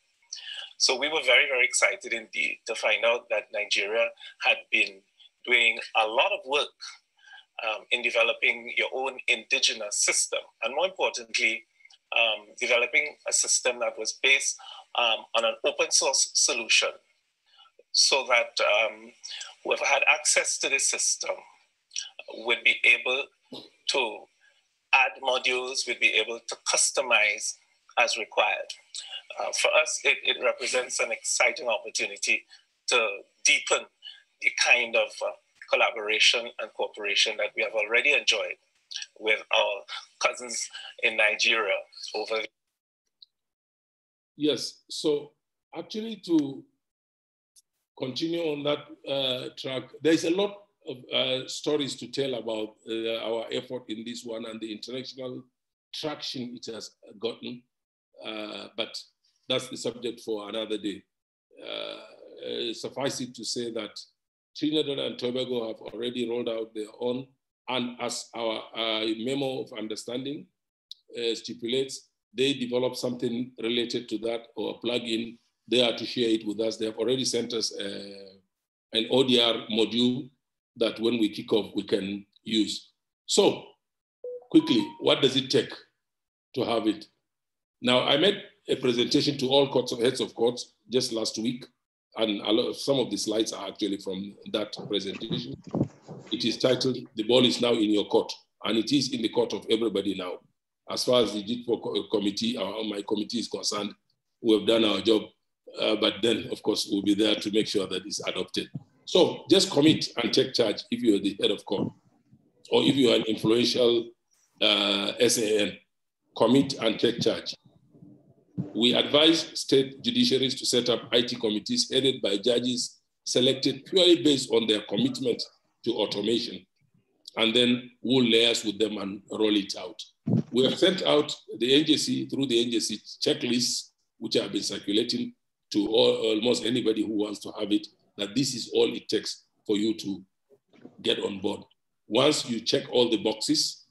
So we were very, very excited indeed to find out that Nigeria had been doing a lot of work um, in developing your own indigenous system. And more importantly, um, developing a system that was based um, on an open source solution so that um, whoever had access to the system would be able to add modules, would be able to customize as required. Uh, for us, it, it, represents an exciting opportunity to deepen the kind of uh, collaboration and cooperation that we have already enjoyed with our cousins in Nigeria over. Yes, so actually to continue on that uh, track, there's a lot of uh, stories to tell about uh, our effort in this one and the international traction it has gotten, uh, but that's the subject for another day. Uh, suffice it to say that Trinidad and Tobago have already rolled out their own and as our uh, memo of understanding uh, stipulates, they develop something related to that or a plugin. They are to share it with us. They have already sent us uh, an ODR module that when we kick off, we can use. So quickly, what does it take to have it? Now, I made a presentation to all courts, heads of courts just last week, and a lot of, some of the slides are actually from that presentation. It is titled, The Ball is Now in Your Court, and it is in the court of everybody now. As far as the JITPO committee, or my committee is concerned, we have done our job, uh, but then, of course, we'll be there to make sure that it's adopted. So just commit and take charge if you're the head of court, or if you are an influential uh, SAN, commit and take charge. We advise state judiciaries to set up IT committees headed by judges selected purely based on their commitment to automation. And then we'll layers with them and roll it out. We have sent out the NJC through the NJC checklists, which have been circulating to all, almost anybody who wants to have it, that this is all it takes for you to get on board. Once you check all the boxes,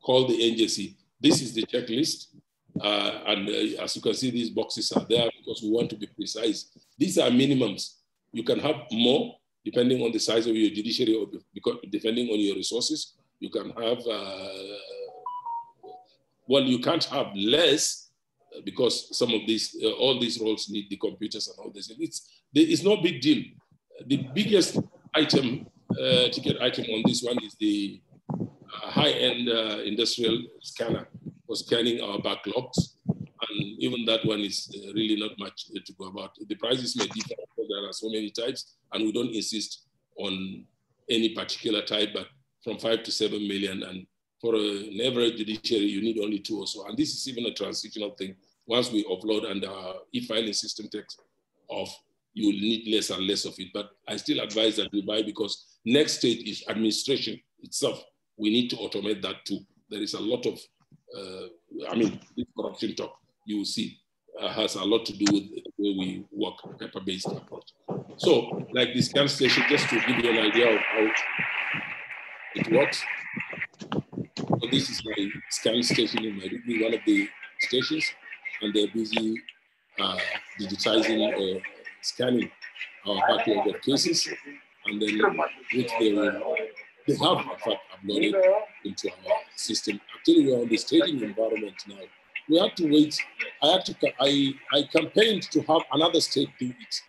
call the NJC. This is the checklist. Uh, and uh, as you can see, these boxes are there because we want to be precise. These are minimums. You can have more depending on the size of your judiciary or because depending on your resources. You can have, uh, well, you can't have less because some of these, uh, all these roles need the computers and all this. It's, it's no big deal. The biggest item, uh, ticket item on this one is the uh, high-end uh, industrial scanner for scanning our backlogs. And even that one is uh, really not much to go about. The prices may differ because there are so many types, and we don't insist on any particular type, but from five to seven million. And for an average judiciary, you need only two or so. And this is even a transitional thing. Once we upload and our e-filing system takes off, you will need less and less of it. But I still advise that we buy because next stage is administration itself. We need to automate that too. There is a lot of, uh, I mean, this corruption talk you will see. uh, has a lot to do with the way we work, paper-based approach. So, like this scan station, just to give you an idea of how it works. So this is my scan station in my one of the stations, and they're busy uh, digitizing, uh, scanning our backlog of cases, and then which they will, they have in fact uploaded into our system. Actually, we're on the staging environment now we had to wait. I had to, I, I campaigned to have another state do it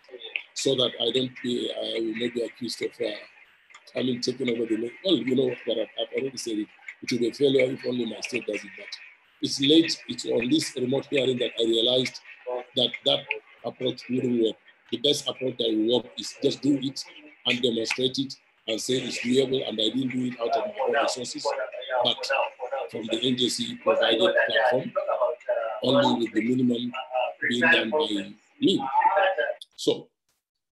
so that I don't be, I will not be accused of, uh, I mean, taking over the, well, you know what I've, I've already said it. It will be a failure if only my state does it, but it's late. It's on this remote hearing that I realized that that approach wouldn't work. The best approach that will work is just do it and demonstrate it and say it's doable and I didn't do it out of my own resources, but from the NJC provided platform only with the minimum being done by me. So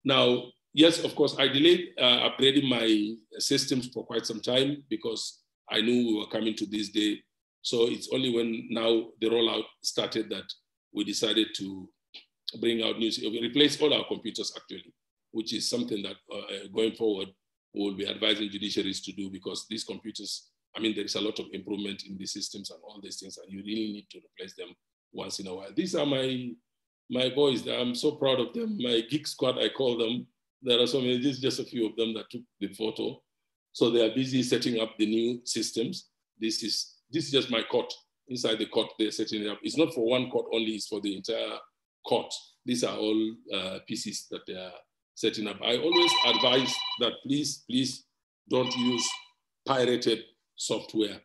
now, yes, of course, I delayed uh, upgrading my systems for quite some time because I knew we were coming to this day. So it's only when now the rollout started that we decided to bring out new, we replace all our computers actually, which is something that uh, going forward, we'll be advising judiciaries to do because these computers, I mean, there is a lot of improvement in the systems and all these things, and you really need to replace them once in a while. These are my my boys. I'm so proud of them. My geek squad, I call them. There are so many. This is just a few of them that took the photo. So they are busy setting up the new systems. This is this is just my court. Inside the court, they're setting it up. It's not for one court only. It's for the entire court. These are all uh, pieces that they are setting up. I always advise that please, please don't use pirated software.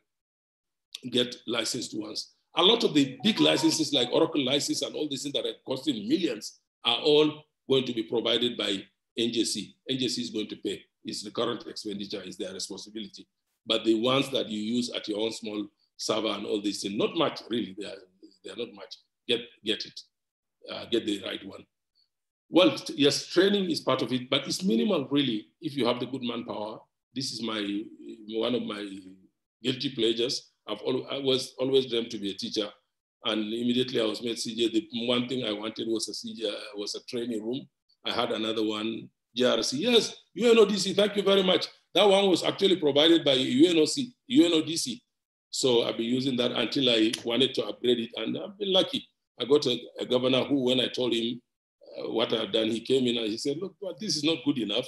Get licensed ones a lot of the big licenses like Oracle license and all these things that are costing millions are all going to be provided by NJC. NJC is going to pay. It's the current expenditure, is their responsibility. But the ones that you use at your own small server and all these things, not much really, they are, they are not much. Get, get it, uh, get the right one. Well, yes, training is part of it, but it's minimal really if you have the good manpower. This is my one of my guilty pleasures. I've always, I was always dreamed to be a teacher. And immediately I was made CJ. The one thing I wanted was a CJ, was a training room. I had another one, JRC. Yes, UNODC, thank you very much. That one was actually provided by UNOC, UNODC. So I've been using that until I wanted to upgrade it. And I've been lucky. I got a, a governor who, when I told him what I've done, he came in and he said, look, this is not good enough.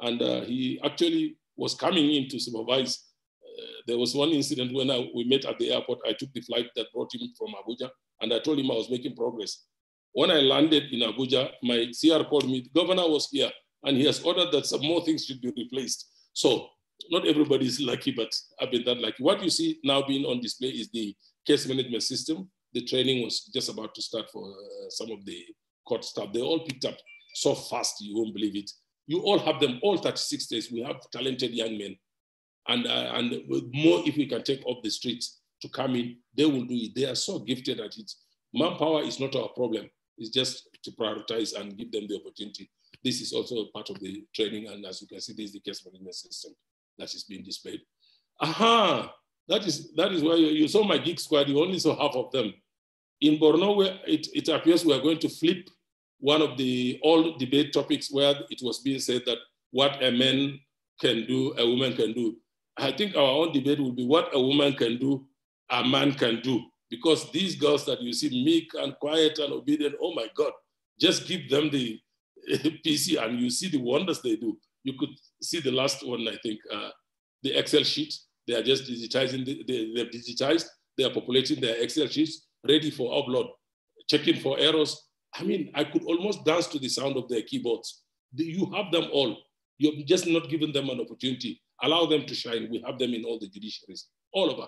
And uh, he actually was coming in to supervise there was one incident when I, we met at the airport. I took the flight that brought him from Abuja, and I told him I was making progress. When I landed in Abuja, my CR called me. The governor was here, and he has ordered that some more things should be replaced. So not everybody is lucky, but I've been that lucky. What you see now being on display is the case management system. The training was just about to start for uh, some of the court staff. They all picked up so fast, you won't believe it. You all have them all 36 days. We have talented young men and, uh, and more if we can take off the streets to come in, they will do it. They are so gifted at it. Manpower is not our problem. It's just to prioritize and give them the opportunity. This is also part of the training. And as you can see, this is the case management system that is being displayed. Aha, that is, that is why you, you saw my geek squad, you only saw half of them. In Borno, it, it appears we are going to flip one of the old debate topics where it was being said that what a man can do, a woman can do. I think our own debate will be what a woman can do, a man can do. Because these girls that you see meek and quiet and obedient, oh my God, just give them the PC and you see the wonders they do. You could see the last one, I think, uh, the Excel sheet. They are just digitizing, the, they, they've digitized, they are populating their Excel sheets, ready for upload, checking for errors. I mean, I could almost dance to the sound of their keyboards. You have them all. You're just not giving them an opportunity allow them to shine. We have them in all the judiciaries, all over.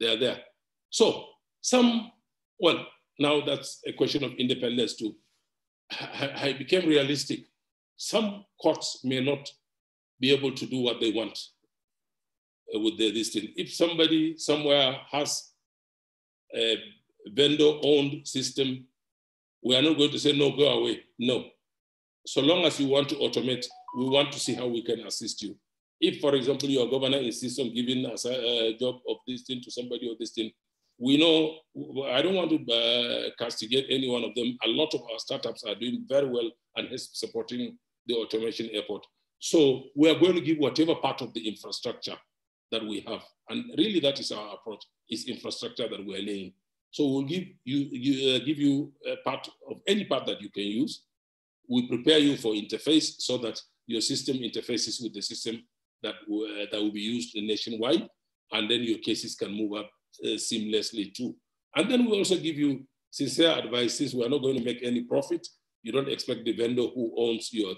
They are there. So some, well, now that's a question of independence too. I, I became realistic. Some courts may not be able to do what they want uh, with their this thing. If somebody somewhere has a vendor-owned system, we are not going to say, no, go away. No. So long as you want to automate, we want to see how we can assist you. If, for example, your governor insists on giving us a, a job of this thing to somebody or this thing, we know I don't want to uh, castigate any one of them. A lot of our startups are doing very well and supporting the automation airport. So we are going to give whatever part of the infrastructure that we have. And really that is our approach, is infrastructure that we're laying. So we'll give you, you uh, give you a part of any part that you can use. We prepare you for interface so that your system interfaces with the system that, uh, that will be used nationwide. And then your cases can move up uh, seamlessly too. And then we also give you sincere advice since we are not going to make any profit. You don't expect the vendor who owns your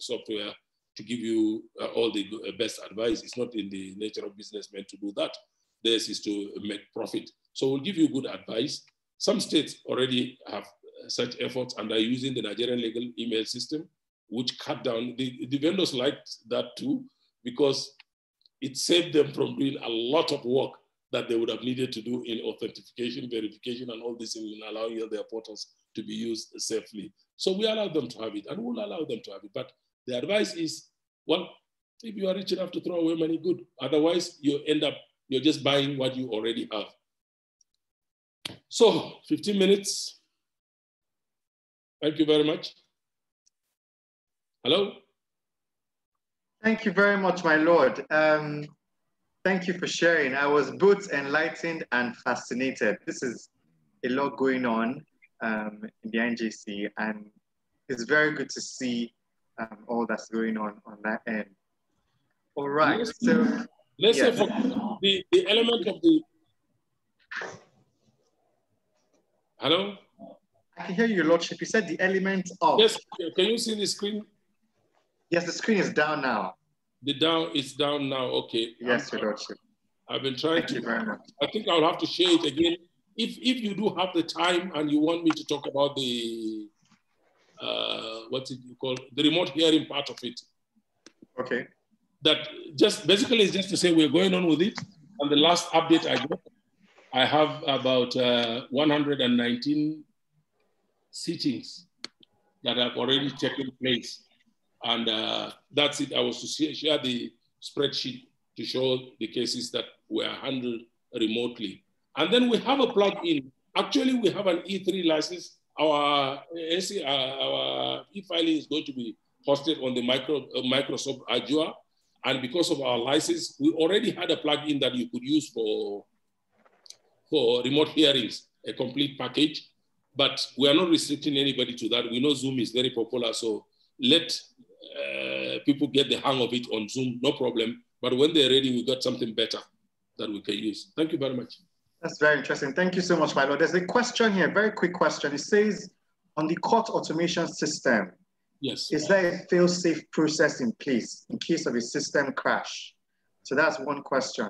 software to give you uh, all the best advice. It's not in the nature of business businessmen to do that. Theirs is to make profit. So we'll give you good advice. Some states already have uh, such efforts and are using the Nigerian legal email system, which cut down, the, the vendors liked that too, because it saved them from doing a lot of work that they would have needed to do in authentication, verification, and all this in allowing their portals to be used safely. So we allow them to have it, and we'll allow them to have it. But the advice is, well, if you are rich enough to throw away money, good. Otherwise, you end up, you're just buying what you already have. So 15 minutes. Thank you very much. Hello? Thank you very much, my Lord. Um, thank you for sharing. I was both enlightened and fascinated. This is a lot going on um, in the NJC, and it's very good to see um, all that's going on on that end. All right. Let's, so let's say for the, the element of the. Hello? I can hear you, Lordship. You said the element of. Yes, can you see the screen? Yes, the screen is down now. The down is down now. Okay. Yes, Your Lordship. I've been trying Thank to. You very much. I think I'll have to share it again. If if you do have the time and you want me to talk about the uh, what's it called the remote hearing part of it. Okay. That just basically is just to say we're going on with it. And the last update I got, I have about uh, 119 sittings that have already taken place. And uh, that's it. I was to share the spreadsheet to show the cases that were handled remotely. And then we have a plug-in. Actually, we have an E3 license our uh, our e-filing is going to be hosted on the micro, uh, Microsoft Azure. And because of our license, we already had a plug-in that you could use for, for remote hearings, a complete package. But we are not restricting anybody to that. We know Zoom is very popular, so let uh, people get the hang of it on Zoom, no problem. But when they're ready, we got something better that we can use. Thank you very much. That's very interesting. Thank you so much, my lord. There's a question here, very quick question. It says, on the court automation system, yes, is there a fail-safe process in place in case of a system crash? So that's one question.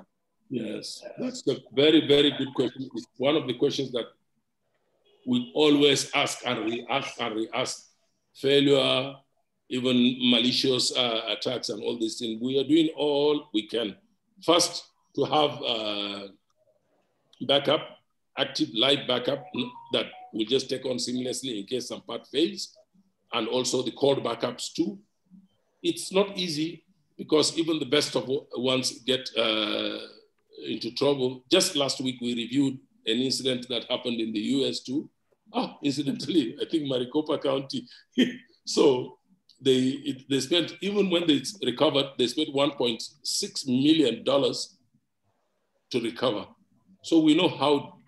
Yes, that's a very, very good question. It's one of the questions that we always ask and we ask and re-ask. Failure, even malicious uh, attacks and all these things. We are doing all we can. First, to have uh, backup, active live backup that will just take on seamlessly in case some part fails, and also the cold backups too. It's not easy because even the best of ones get uh, into trouble. Just last week, we reviewed an incident that happened in the US too. Ah, incidentally, I think Maricopa County. so they, it, they spent, even when they recovered, they spent $1.6 million to recover. So we know how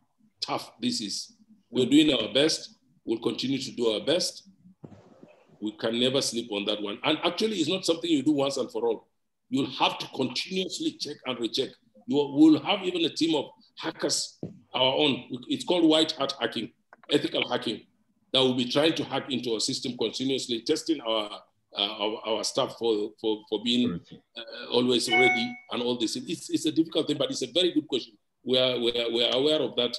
tough this is. We're doing our best. We'll continue to do our best. We can never sleep on that one. And actually, it's not something you do once and for all. You'll have to continuously check and recheck. You will have even a team of hackers, our own. It's called white hat hacking, ethical hacking, that will be trying to hack into our system continuously, testing our uh, our, our, staff for, for, for being uh, always ready and all this. It's, it's a difficult thing, but it's a very good question we are, we are, we are aware of that.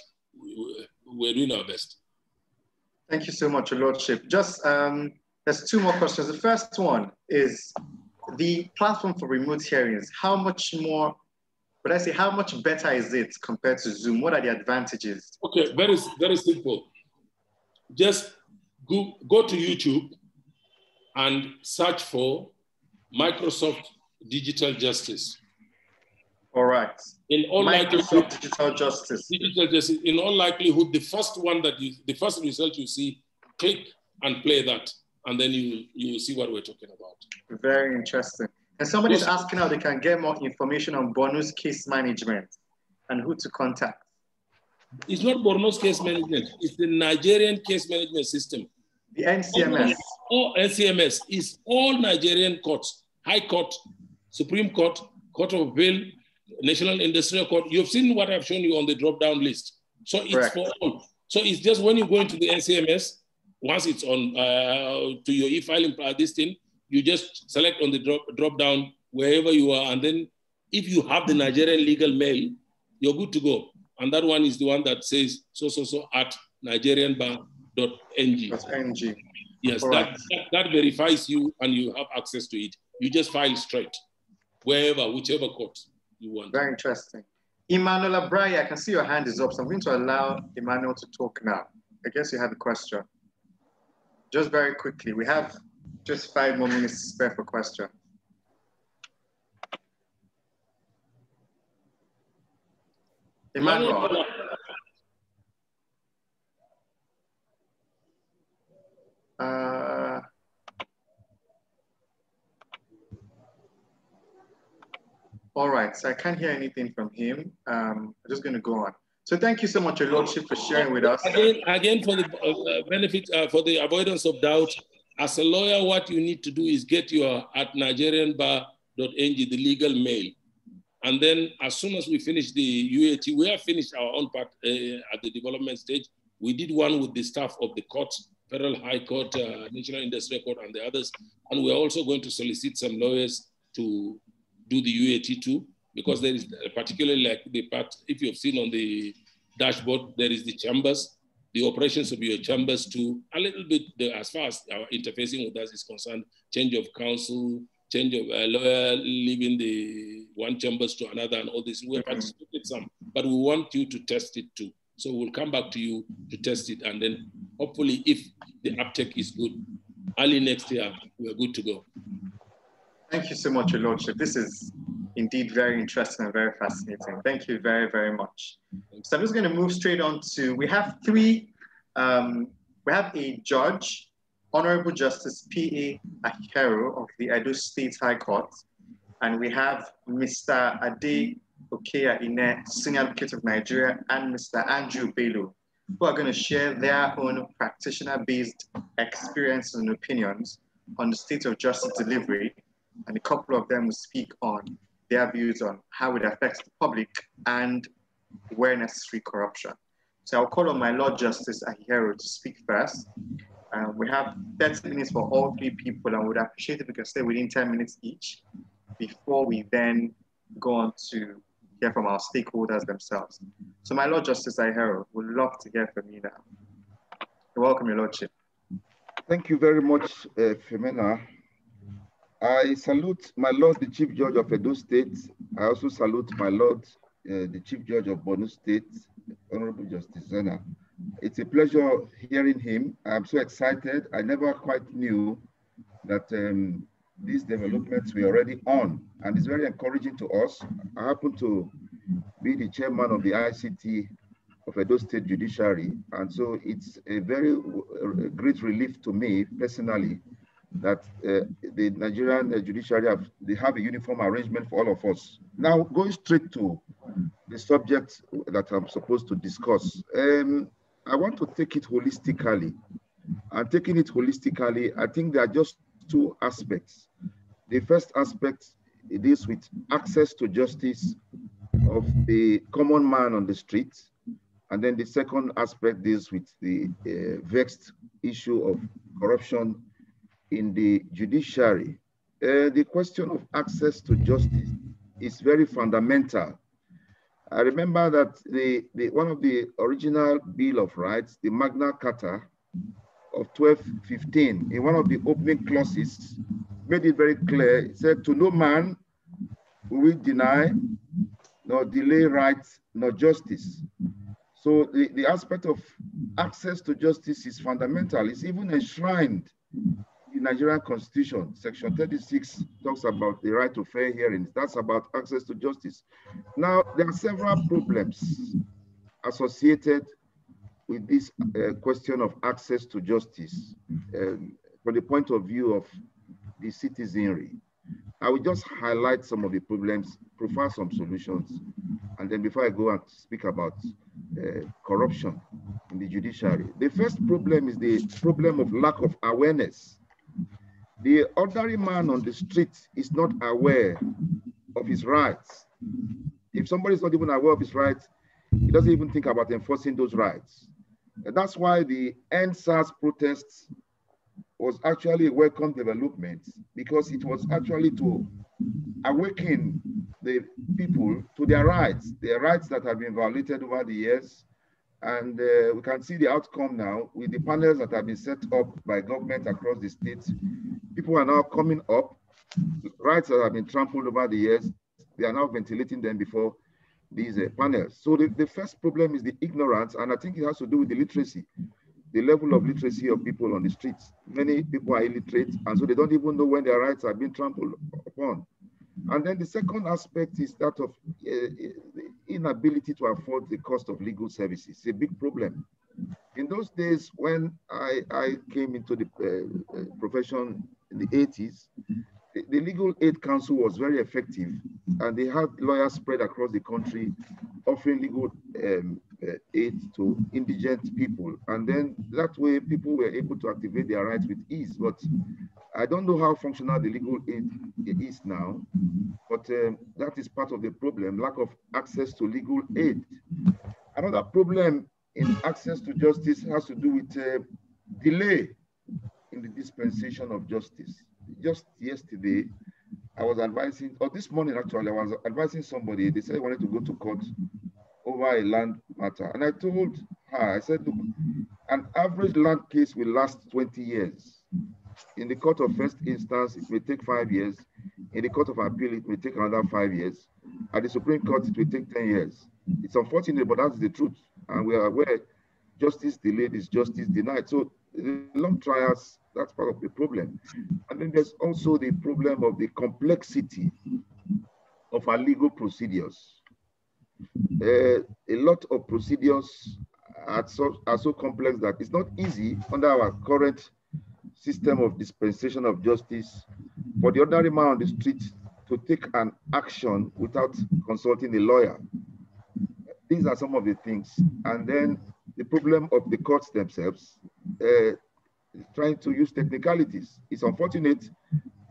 We're doing our best. Thank you so much, Your Lordship. Just, um, there's two more questions. The first one is the platform for remote hearings. How much more, would I say, how much better is it compared to Zoom? What are the advantages? Okay, very, very simple. Just go, go to YouTube and search for Microsoft Digital Justice All right. In all Microsoft Digital Justice. digital justice. In all likelihood, the first one that you, the first result you see, click and play that, and then you you will see what we're talking about. Very interesting. And somebody's Yes. asking how they can get more information on Borno's case management and who to contact. It's not Borno's case management; it's the Nigerian case management system. The NCMS. All NCMS is all Nigerian courts, High Court, Supreme Court, Court of Appeal, National Industrial Court. You've seen what I've shown you on the drop-down list. So it's Correct. for all. So it's just when you go into the NCMS, once it's on uh, to your e-filing uh, this thing, you just select on the drop drop down wherever you are, and then if you have the Nigerian legal mail, you're good to go. And that one is the one that says so so so at nigerianbar.ng. That's NG. Yes, that, right. that, that verifies you and you have access to it. You just file straight, wherever, whichever court you want. Very interesting. Emmanuel Abraya, I can see your hand is up, so I'm going to allow Emmanuel to talk now. I guess you have a question. Just very quickly, we have just five more minutes to spare for question. Emmanuel, uh, all right, so I can't hear anything from him. Um, I'm just going to go on. So thank you so much, Your Lordship, for sharing with us. Again, again for the uh, uh, benefit, uh, for the avoidance of doubt, as a lawyer, what you need to do is get your at nigerianbar.ng, the legal mail. And then as soon as we finish the UAT, we have finished our own part uh, at the development stage. We did one with the staff of the courts, Federal High Court, uh, National Industrial Court, and the others. And we're also going to solicit some lawyers to do the UAT too, because there is particularly like the part, if you've seen on the dashboard, there is the chambers, the operations of your chambers too, a little bit the, as far as our interfacing with us is concerned, change of counsel, change of uh, lawyer leaving the one chambers to another and all this. We have participated some, but we want you to test it too. So we'll come back to you to test it. And then hopefully if the uptake is good, early next year, we're good to go. Thank you so much, Your Lordship. This is indeed very interesting and very fascinating. Thank you very, very much. So I'm just going to move straight on to, we have three, um, we have a judge, Honorable Justice P.A. Akhihiero of the Edo State High Court, and we have Mr. Ade Okeaya-Inneh, Senior Advocate of Nigeria, and Mr. Andrew Bello, who are going to share their own practitioner-based experiences and opinions on the state of justice delivery and a couple of them will speak on their views on how it affects the public and where necessary corruption. So I'll call on my Lord Justice Akhihiero to speak first. Um, we have 30 minutes for all three people and would appreciate it if we can stay within 10 minutes each before we then go on to hear from our stakeholders themselves. So my Lord Justice Akhihiero, would love to hear from you now. Welcome, Your Lordship. Thank you very much, uh, Femena. I salute my Lord, the Chief Judge of Edo State. I also salute my Lord, uh, the Chief Judge of Borno State, Honorable Justice Zannah. It's a pleasure hearing him. I'm so excited. I never quite knew that um, these developments were already on, and it's very encouraging to us. I happen to be the chairman of the ICT of Edo State Judiciary, and so it's a very uh, great relief to me personally that uh, the Nigerian uh, judiciary have they have a uniform arrangement for all of us. Now, going straight to the subject that I'm supposed to discuss, um, I want to take it holistically. And taking it holistically, I think there are just two aspects. The first aspect is with access to justice of the common man on the street. And then the second aspect deals with the uh, vexed issue of corruption in the judiciary. Uh, the question of access to justice is very fundamental. I remember that the, the one of the original Bill of Rights, the Magna Carta of 1215, in one of the opening clauses, made it very clear. It said, To no man will we deny nor delay rights nor justice. So the, the aspect of access to justice is fundamental. It's even enshrined in the Nigerian Constitution, Section 36 talks about the right to fair hearings. That's about access to justice. Now, there are several problems associated with this uh, question of access to justice um, from the point of view of the citizenry. I will just highlight some of the problems, provide some solutions, and then before I go and speak about uh, corruption in the judiciary. The first problem is the problem of lack of awareness. The ordinary man on the street is not aware of his rights. If somebody is not even aware of his rights, he doesn't even think about enforcing those rights. And that's why the EndSARS protests was actually a welcome development because it was actually to awaken the people to their rights, their rights that have been violated over the years. And uh, we can see the outcome now with the panels that have been set up by government across the states. People are now coming up, rights that have been trampled over the years, they are now ventilating them before these uh, panels. So the, the first problem is the ignorance, and I think it has to do with the literacy, the level of literacy of people on the streets. Many people are illiterate, and so they don't even know when their rights are being trampled upon. And then the second aspect is that of uh, inability to afford the cost of legal services. It's a big problem. In those days when I, I came into the uh, profession in the 80s, the, the, Legal Aid Council was very effective and they had lawyers spread across the country offering legal um, uh, aid to indigent people. And then that way people were able to activate their rights with ease. But I don't know how functional the legal aid is now, but um, that is part of the problem, lack of access to legal aid. Another problem in access to justice has to do with uh, delay in the dispensation of justice. Just yesterday, I was advising, or this morning actually, I was advising somebody, they said they wanted to go to court over a land matter. And I told her, I said, look, an average land case will last 20 years. In the court of first instance, it may take five years. In the court of appeal, it may take another five years. At the Supreme Court, it will take 10 years. It's unfortunate, but that's the truth. And we are aware justice delayed is justice denied. So long trials, that's part of the problem. And then there's also the problem of the complexity of our legal procedures. Uh, a lot of procedures are so, are so complex that it's not easy under our current system of dispensation of justice for the ordinary man on the street to take an action without consulting a lawyer. These are some of the things. And then the problem of the courts themselves, uh, trying to use technicalities. It's unfortunate.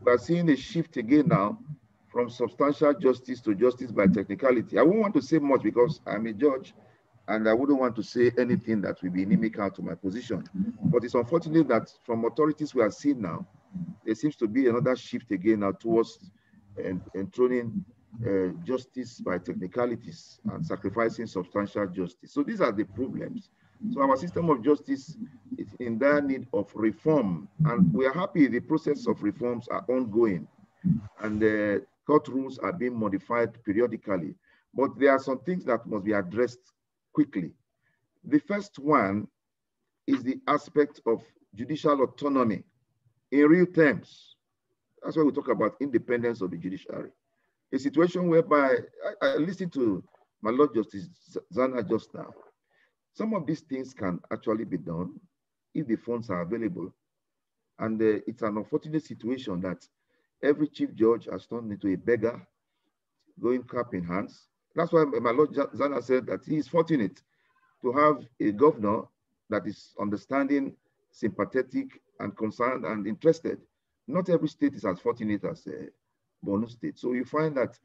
We are seeing a shift again now from substantial justice to justice by technicality. I won't want to say much because I'm a judge and I wouldn't want to say anything that will be inimical to my position. But it's unfortunate that from authorities we are seeing now, there seems to be another shift again now towards enthroning uh, justice by technicalities and sacrificing substantial justice. So these are the problems. So our system of justice is in dire need of reform, and we are happy the process of reforms are ongoing, and the court rules are being modified periodically. But there are some things that must be addressed quickly. The first one is the aspect of judicial autonomy in real terms. That's why we talk about independence of the judiciary. A situation whereby I, I listened to my Lord Justice Zannah just now. Some of these things can actually be done if the funds are available. And uh, it's an unfortunate situation that every chief judge has turned into a beggar, going cap in hands. That's why my Lord Zannah said that he is fortunate to have a governor that is understanding, sympathetic, and concerned and interested. Not every state is as fortunate as uh, Borno state. So you find that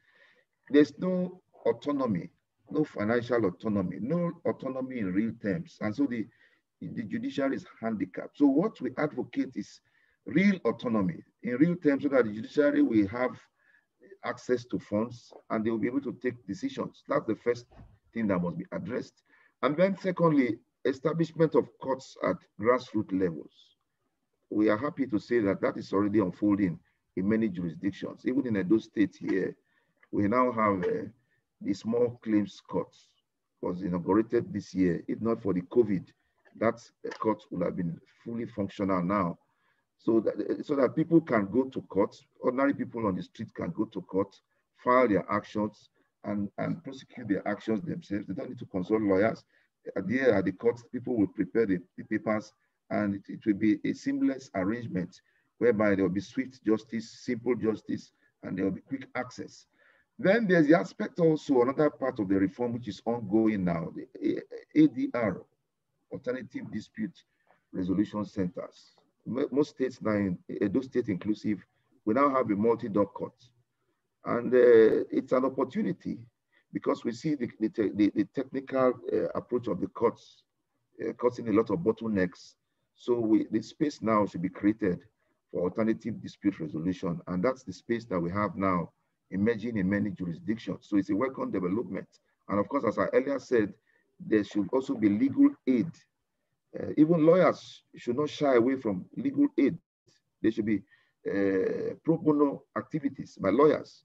there's no autonomy no financial autonomy, no autonomy in real terms. And so the, the judiciary is handicapped. So what we advocate is real autonomy in real terms so that the judiciary will have access to funds and they will be able to take decisions. That's the first thing that must be addressed. And then secondly, establishment of courts at grassroots levels. We are happy to say that that is already unfolding in many jurisdictions. Even in Edo State here, we now have uh, the small claims court was inaugurated this year. If not for the COVID, that eh, court would have been fully functional now. so that, eh, so that people can go to court, ordinary people on the street can go to court, file their actions, and, and prosecute their actions themselves. They don't need to consult lawyers. There the, at the court, people will prepare the, the papers, and it, it will be a seamless arrangement whereby there will be swift justice, simple justice, and there will be quick access. Then there's the aspect also, another part of the reform which is ongoing now, the ADR, Alternative Dispute Resolution Centers. Most states now, in Edo State inclusive, we now have a multi-door court. And uh, it's an opportunity because we see the, the, the, the technical uh, approach of the courts uh, causing a lot of bottlenecks. So we, the space now should be created for alternative dispute resolution. And that's the space that we have now emerging in many jurisdictions. So it's a welcome development. And of course, as I earlier said, there should also be legal aid. Uh, even lawyers should not shy away from legal aid. There should be uh, pro bono activities by lawyers.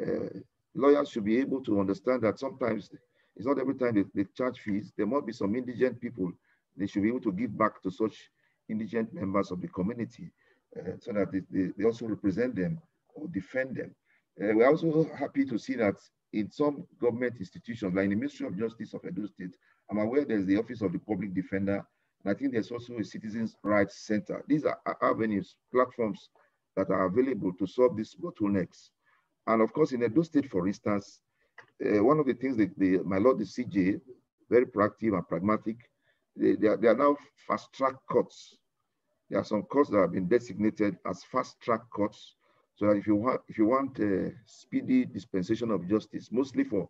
Uh, lawyers should be able to understand that sometimes it's not every time they, they charge fees. There must be some indigent people. They should be able to give back to such indigent members of the community so that they, they, also represent them or defend them. Uh, we're also happy to see that in some government institutions, like in the Ministry of Justice of Edo State, I'm aware there's the Office of the Public Defender, and I think there's also a Citizens Rights Center. These are avenues, platforms that are available to solve these bottlenecks. And of course, in Edo State, for instance, uh, one of the things that the, my Lord, the CJ, very proactive and pragmatic, they, they, are, they are now fast track courts. There are some courts that have been designated as fast track courts so that if you want, if you want a speedy dispensation of justice, mostly for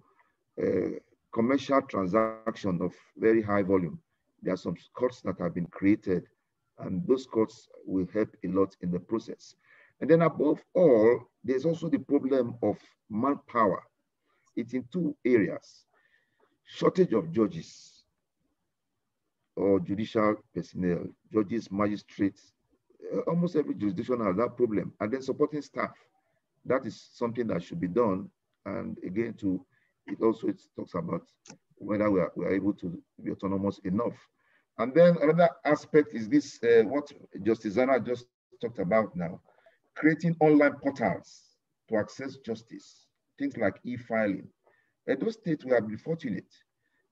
a commercial transaction of very high volume, there are some courts that have been created and those courts will help a lot in the process. And then above all, there's also the problem of manpower. It's in two areas. Shortage of judges or judicial personnel, judges, magistrates, uh, almost every jurisdiction has that problem. And then supporting staff, that is something that should be done. And again, to it also it talks about whether we are, we are able to be autonomous enough. And then another aspect is this, uh, what Justice Zannah just talked about now, creating online portals to access justice, things like e-filing. Those states we have been fortunate.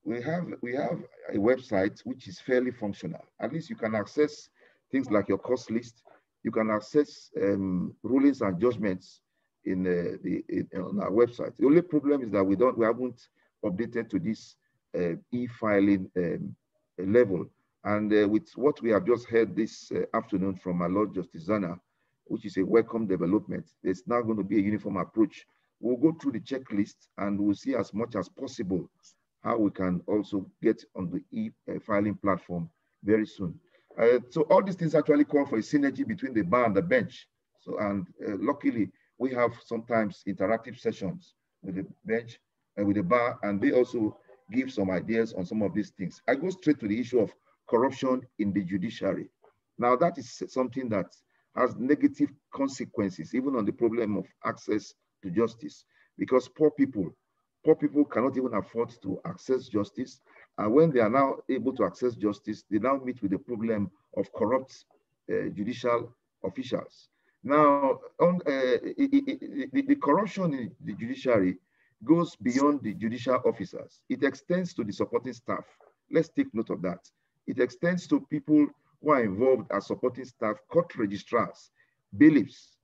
We have, we have a website which is fairly functional. At least you can access things like your cost list. You can access um, rulings and judgments in, uh, the, in, on our website. The only problem is that we don't, we haven't updated to this uh, e-filing um, level. And uh, with what we have just heard this uh, afternoon from my Lord Justice Zannah, which is a welcome development, there's now going to be a uniform approach. We'll go through the checklist and we'll see as much as possible how we can also get on the e-filing platform very soon. Uh, so all these things actually call for a synergy between the bar and the bench. So, and uh, luckily, we have sometimes interactive sessions with the bench and with the bar, and they also give some ideas on some of these things. I go straight to the issue of corruption in the judiciary. Now, that is something that has negative consequences, even on the problem of access to justice, because poor people, poor people cannot even afford to access justice. And when they are now able to access justice, they now meet with the problem of corrupt uh, judicial officials. Now, on, uh, it, it, the corruption in the judiciary goes beyond the judicial officers. It extends to the supporting staff. Let's take note of that. It extends to people who are involved as supporting staff, court registrars, bailiffs,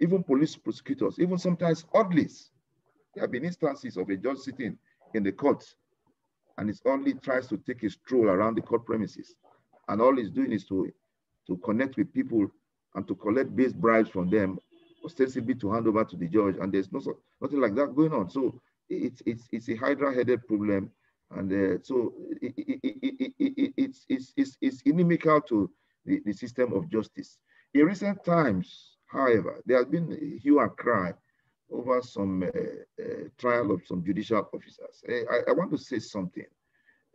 even police prosecutors, even sometimes orderlies. There have been instances of a judge sitting in the court and it's only tries to take a stroll around the court premises. And all he's doing is to, to connect with people and to collect base bribes from them, ostensibly to hand over to the judge. And there's no, nothing like that going on. So it's, it's, it's a hydra-headed problem. And uh, so it, it, it, it's, it's, it's, it's inimical to the, the system of justice. In recent times, however, there has been hue and cry over some uh, uh, trial of some judicial officers. Uh, I, I want to say something.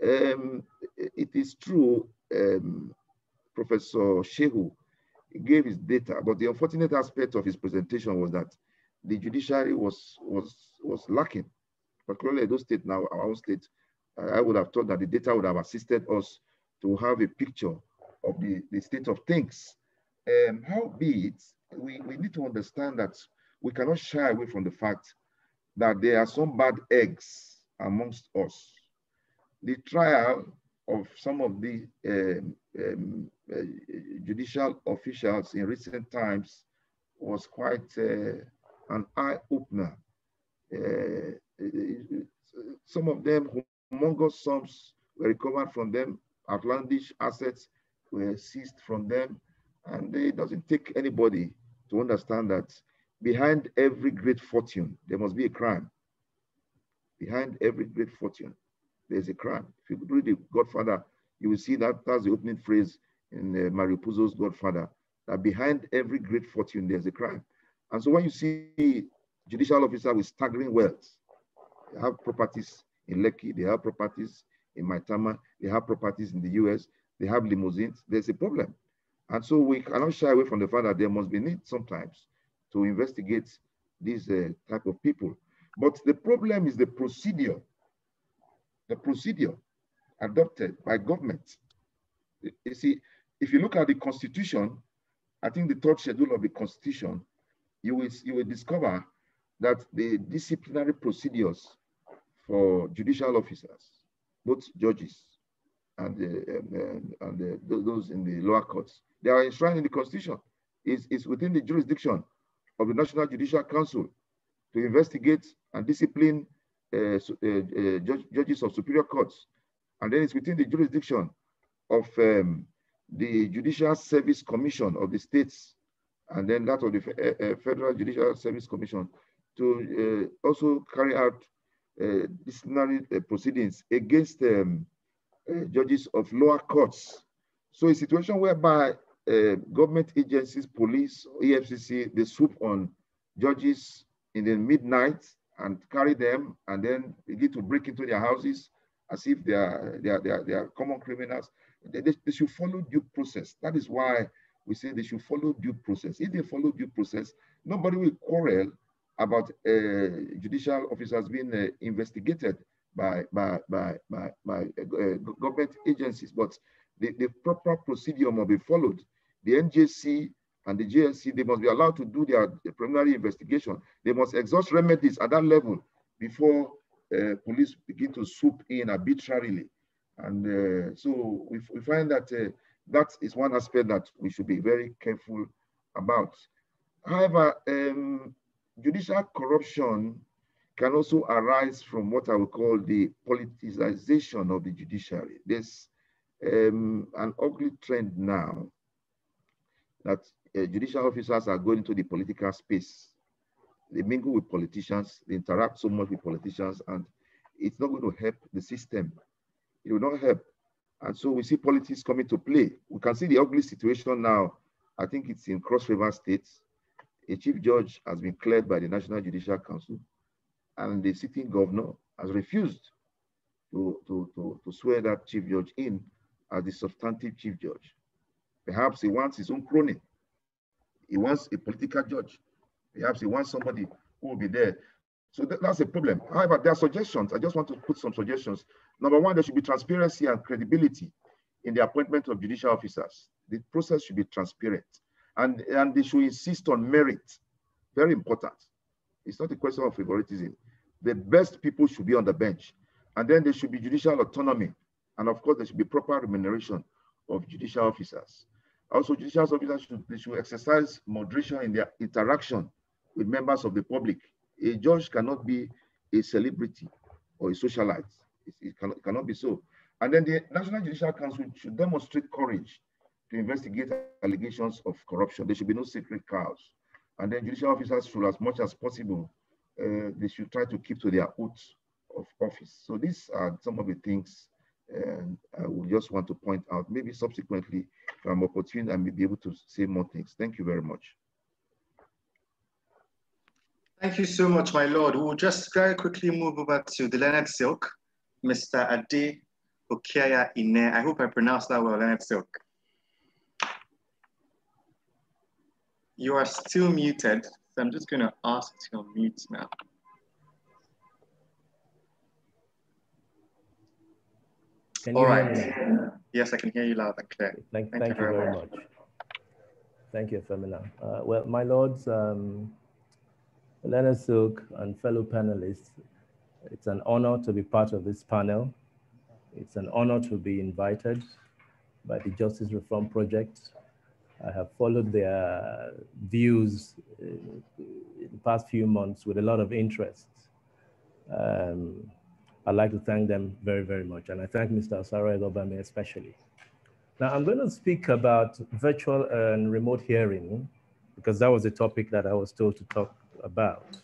Um, it is true, um, Professor Shehu gave his data, but the unfortunate aspect of his presentation was that the judiciary was was was lacking, particularly those state now, our state. I would have thought that the data would have assisted us to have a picture of the, the state of things. um, how be it, we, we need to understand that we cannot shy away from the fact that there are some bad eggs amongst us. The trial of some of the um, um, uh, judicial officials in recent times was quite uh, an eye-opener. Uh, some of them, humongous sums were recovered from them, outlandish assets were seized from them, and it doesn't take anybody to understand that behind every great fortune, there must be a crime. Behind every great fortune, there's a crime. If you read the Godfather, you will see that that's the opening phrase in uh, Mario Puzo's Godfather, that behind every great fortune, there's a crime. And so when you see judicial officer with staggering wealth, they have properties in Lekki, they have properties in Maitama, they have properties in the US, they have limousines, there's a problem. And so we cannot shy away from the fact that there must be need sometimes to investigate these uh, type of people. But the problem is the procedure, the procedure adopted by government. You see, if you look at the constitution, I think the third schedule of the constitution, you will, you will discover that the disciplinary procedures for judicial officers, both judges and, the, and, and the, those in the lower courts, they are enshrined in the constitution. It's, it's within the jurisdiction of the National Judicial Council to investigate and discipline uh, uh, uh, judges of superior courts. And then it's within the jurisdiction of um, the Judicial Service Commission of the states, and then that of the uh, uh, Federal Judicial Service Commission to uh, also carry out disciplinary proceedings against um, judges of lower courts. So a situation whereby uh, government agencies, police, EFCC, they swoop on judges in the midnight and carry them and then begin to break into their houses as if they are, they are, they are, they are common criminals. They, they, they should follow due process. That is why we say they should follow due process. If they follow due process, nobody will quarrel about uh, judicial officers being uh, investigated by, by, by, by, by uh, government agencies. But the, the proper procedure must be followed the NJC and the JSC, they must be allowed to do their preliminary investigation. They must exhaust remedies at that level before uh, police begin to swoop in arbitrarily. And uh, so we, we, find that uh, that is one aspect that we should be very careful about. However, um, judicial corruption can also arise from what I would call the politicization of the judiciary. There's um, an ugly trend now that uh, judicial officers are going into the political space. They mingle with politicians, they interact so much with politicians, and it's not going to help the system. It will not help. And so we see politics coming to play. We can see the ugly situation now. I think it's in Cross River State. A chief judge has been cleared by the National Judicial Council, and the sitting governor has refused to, to, to, to swear that chief judge in as the substantive chief judge. Perhaps he wants his own crony. He wants a political judge. Perhaps he wants somebody who will be there. So that, that's a problem. However, there are suggestions. I just want to put some suggestions. Number one, there should be transparency and credibility in the appointment of judicial officers. The process should be transparent. And, and they should insist on merit. Very important. It's not a question of favoritism. The best people should be on the bench. And then there should be judicial autonomy. And of course, there should be proper remuneration of judicial officers. Also, judicial officers should, should exercise moderation in their interaction with members of the public. A judge cannot be a celebrity or a socialite. It, it, cannot, it cannot be so. And then the National Judicial Council should demonstrate courage to investigate allegations of corruption. There should be no secret cows. And then judicial officers should, as much as possible, uh, they should try to keep to their oath of office. So these are some of the things and I would just want to point out, maybe subsequently, if I'm opportune, I may be able to say more things. Thank you very much. Thank you so much, my lord. We'll just very quickly move over to the learned Silk, Mr. Ade Okeaya-Inneh. I hope I pronounced that well, learned Silk. You are still muted, so I'm just going to ask to unmute now. Can All right. Yes, I can hear you loud and clear. Thank, thank, thank you, very, much. much. Thank you, Femina. Uh, well, my lords, um, Silk and fellow panelists, it's an honor to be part of this panel. It's an honor to be invited by the Justice Reform Project. I have followed their views in the past few months with a lot of interest. Um, I'd like to thank them very, very much. And I thank Mr. Osaro Eghobamien especially. Now I'm going to speak about virtual and remote hearing because that was the topic that I was told to talk about.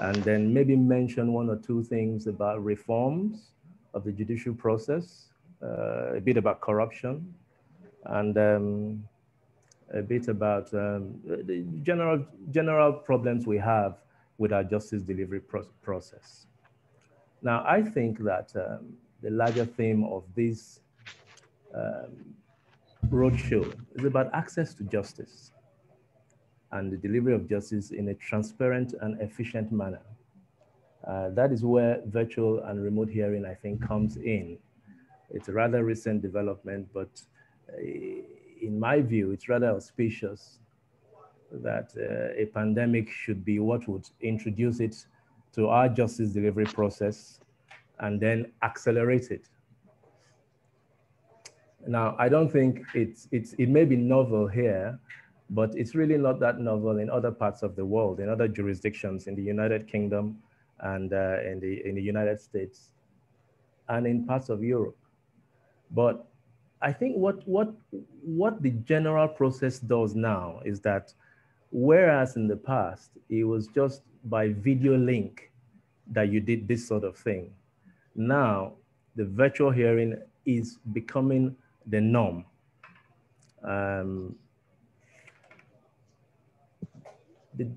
And then maybe mention one or two things about reforms of the judicial process, uh, a bit about corruption, and um, a bit about um, the general, general problems we have with our justice delivery pro process. Now, I think that um, the larger theme of this um, roadshow is about access to justice and the delivery of justice in a transparent and efficient manner. Uh, that is where virtual and remote hearing, I think, comes in. It's a rather recent development, but uh, in my view, it's rather auspicious that uh, a pandemic should be what would introduce it to our justice delivery process and then accelerate it. Now, I don't think it's, it's, it may be novel here, but it's really not that novel in other parts of the world, in other jurisdictions, in the United Kingdom and uh, in, the, in the United States and in parts of Europe. But I think what, what, what the general process does now is that whereas in the past, it was just by video link that you did this sort of thing. Now, the virtual hearing is becoming the norm. Um, the,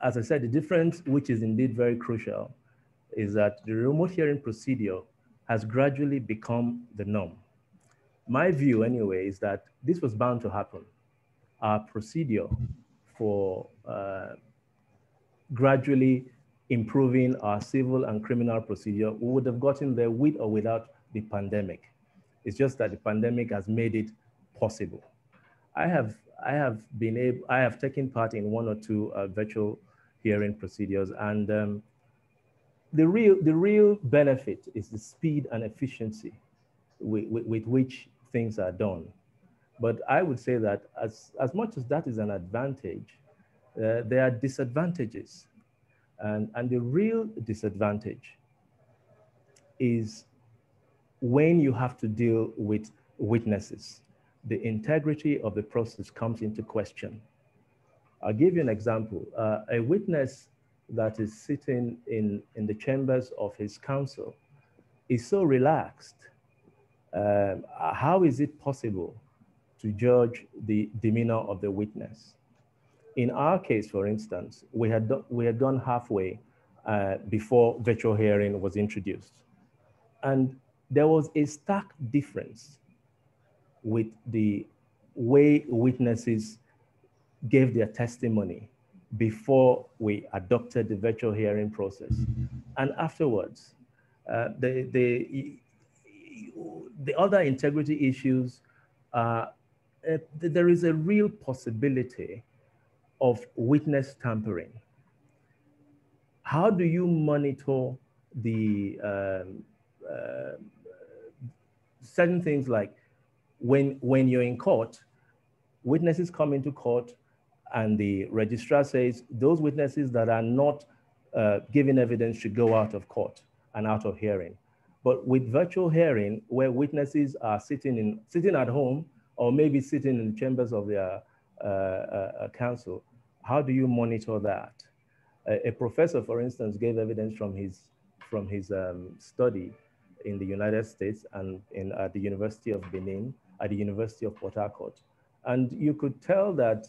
as I said, the difference, which is indeed very crucial, is that the remote hearing procedure has gradually become the norm. My view, anyway, is that this was bound to happen. Our procedure for uh, gradually improving our civil and criminal procedure, we would have gotten there with or without the pandemic. It's just that the pandemic has made it possible. I have, I have been able, I have taken part in one or two uh, virtual hearing procedures and um, the real, the real benefit is the speed and efficiency with, with, with which things are done. But I would say that as, as much as that is an advantage, uh, there are disadvantages and, and the real disadvantage is when you have to deal with witnesses, the integrity of the process comes into question. I'll give you an example. Uh, a witness that is sitting in, in the chambers of his counsel is so relaxed. Um, how is it possible to judge the demeanor of the witness? In our case, for instance, we had, do, we had gone halfway uh, before virtual hearing was introduced. And there was a stark difference with the way witnesses gave their testimony before we adopted the virtual hearing process. And afterwards, uh, the, the, the other integrity issues, uh, uh, there is a real possibility of witness tampering. How do you monitor the um, uh, certain things like when, when you're in court, witnesses come into court and the registrar says those witnesses that are not uh, giving evidence should go out of court and out of hearing. But with virtual hearing, where witnesses are sitting in sitting at home or maybe sitting in the chambers of their uh, uh, counsel, how do you monitor that? A, a, professor, for instance, gave evidence from his, from his um, study in the United States and in, at the University of Benin, at the University of Port Harcourt. And you could tell that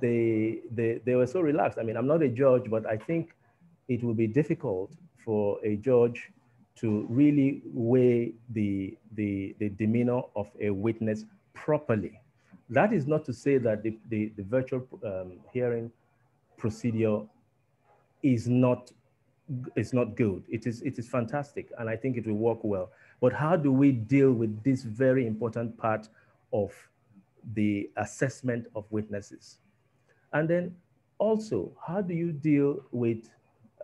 they, they, they were so relaxed. I mean, I'm not a judge, but I think it will be difficult for a judge to really weigh the, the, the demeanor of a witness properly. That is not to say that the, the, the virtual um, hearing procedure is not, is not good. It is, it is fantastic, and I think it will work well. But how do we deal with this very important part of the assessment of witnesses. And then also, how do you deal with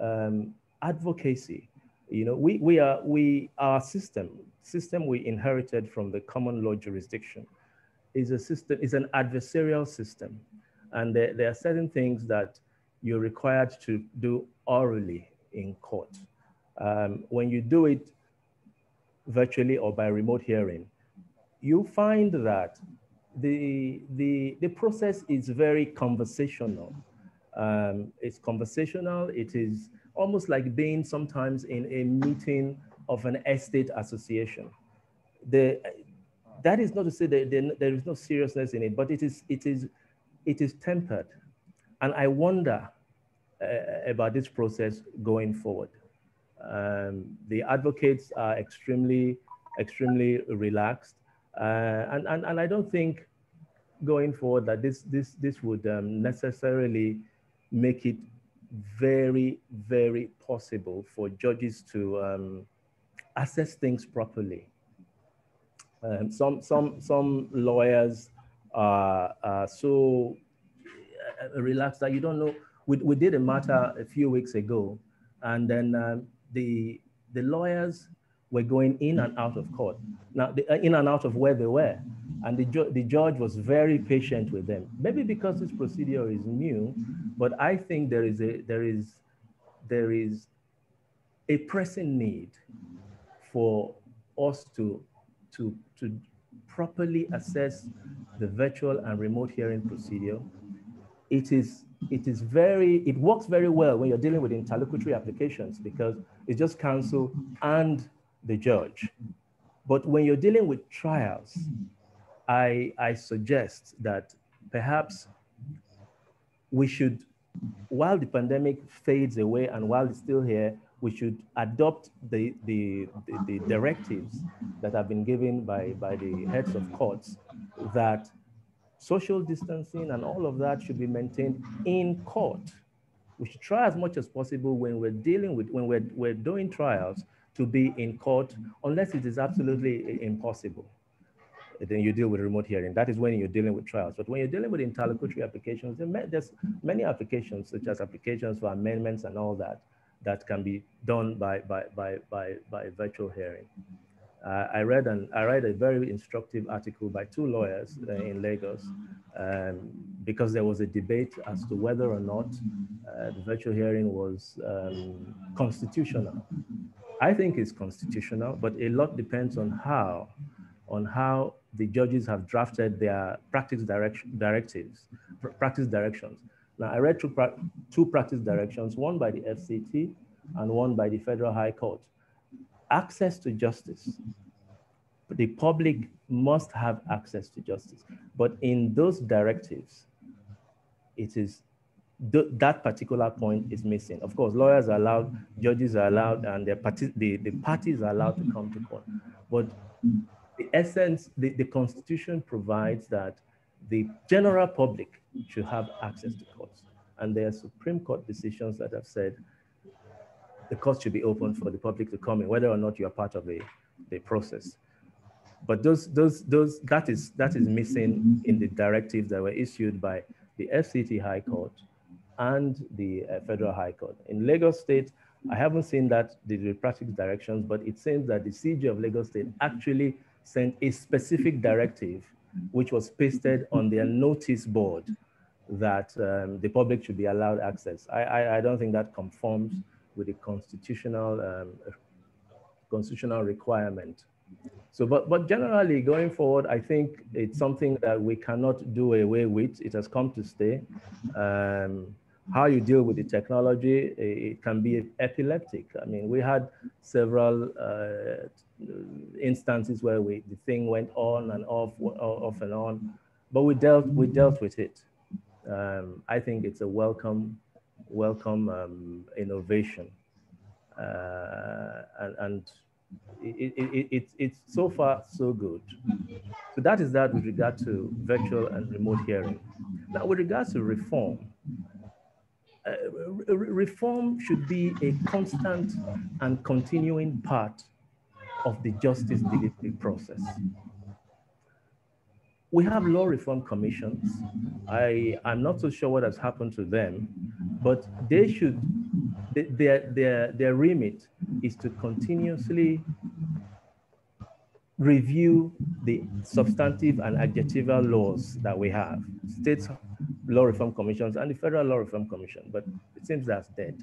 um, advocacy? You know, we, we are, we, our system, system we inherited from the common law jurisdiction is a system, is an adversarial system. And there, there are certain things that you're required to do orally in court. Um, when you do it virtually or by remote hearing, you find that the, the, the process is very conversational. Um, it's conversational. It is almost like being sometimes in a meeting of an estate association. The, that is not to say that there, is no seriousness in it, but it is, it is, it is tempered. And I wonder uh, about this process going forward. Um, the advocates are extremely, extremely relaxed. Uh, and, and, and I don't think going forward that this, this, this would um, necessarily make it very, very possible for judges to um, assess things properly. Um, some, some, some lawyers are, are so uh, relaxed that you don't know. We, we did a matter a few weeks ago, and then um, the, the lawyers were going in and out of court. Now, the, uh, in and out of where they were. And the, ju the judge was very patient with them. Maybe because this procedure is new, but I think there is a, there is, there is a pressing need for us to, to, to properly assess the virtual and remote hearing procedure. It is, it is very, it works very well when you're dealing with interlocutory applications because it's just counsel and the judge. But when you're dealing with trials, I, I suggest that perhaps we should, while the pandemic fades away and while it's still here, we should adopt the, the, the, the directives that have been given by, by the heads of courts that social distancing and all of that should be maintained in court. We should try as much as possible when we're dealing with, when we're, we're doing trials to be in court unless it is absolutely impossible. Then you deal with remote hearing. That is when you're dealing with trials. But when you're dealing with interlocutory applications, there's many applications, such as applications for amendments and all that, that can be done by, by, by, by, by virtual hearing. Uh, I read an I read a very instructive article by two lawyers uh, in Lagos um, because there was a debate as to whether or not uh, the virtual hearing was um, constitutional. I think it's constitutional, but a lot depends on how, on how the judges have drafted their practice direction, directives, pr practice directions. Now, I read two, two practice directions, one by the FCT and one by the Federal High Court. Access to justice. The public must have access to justice. But in those directives, it is th that particular point is missing. Of course, lawyers are allowed, judges are allowed, and the, the, the parties are allowed to come to court. But the essence, the, the constitution provides that the general public should have access to courts. And there are Supreme Court decisions that have said the court should be open for the public to come in, whether or not you are part of the, the process. But those, those, those, that is, that is missing in the directives that were issued by the FCT High Court and the uh, Federal High Court. In Lagos State, I haven't seen that the practice directions, but it seems that the CJ of Lagos State actually sent a specific directive, which was pasted on their notice board that um, the public should be allowed access. I, I, I, don't think that conforms with the constitutional um, constitutional requirement. So, but, but generally going forward, I think it's something that we cannot do away with. It has come to stay. Um, how you deal with the technology, it can be epileptic. I mean, we had several uh, instances where we, the thing went on and off, off and on, but we dealt, we dealt with it. Um, I think it's a welcome, welcome um, innovation. Uh, and, and it, it, it, it's so far so good. So that is that with regard to virtual and remote hearing. Now, with regards to reform, uh, reform should be a constant and continuing part of the justice delivery process. we have law reform commissions. I, I'm not so sure what has happened to them, but they should, their, their, their remit is to continuously review the substantive and adjectival laws that we have, state law reform commissions and the federal law reform commission, but it seems that's dead.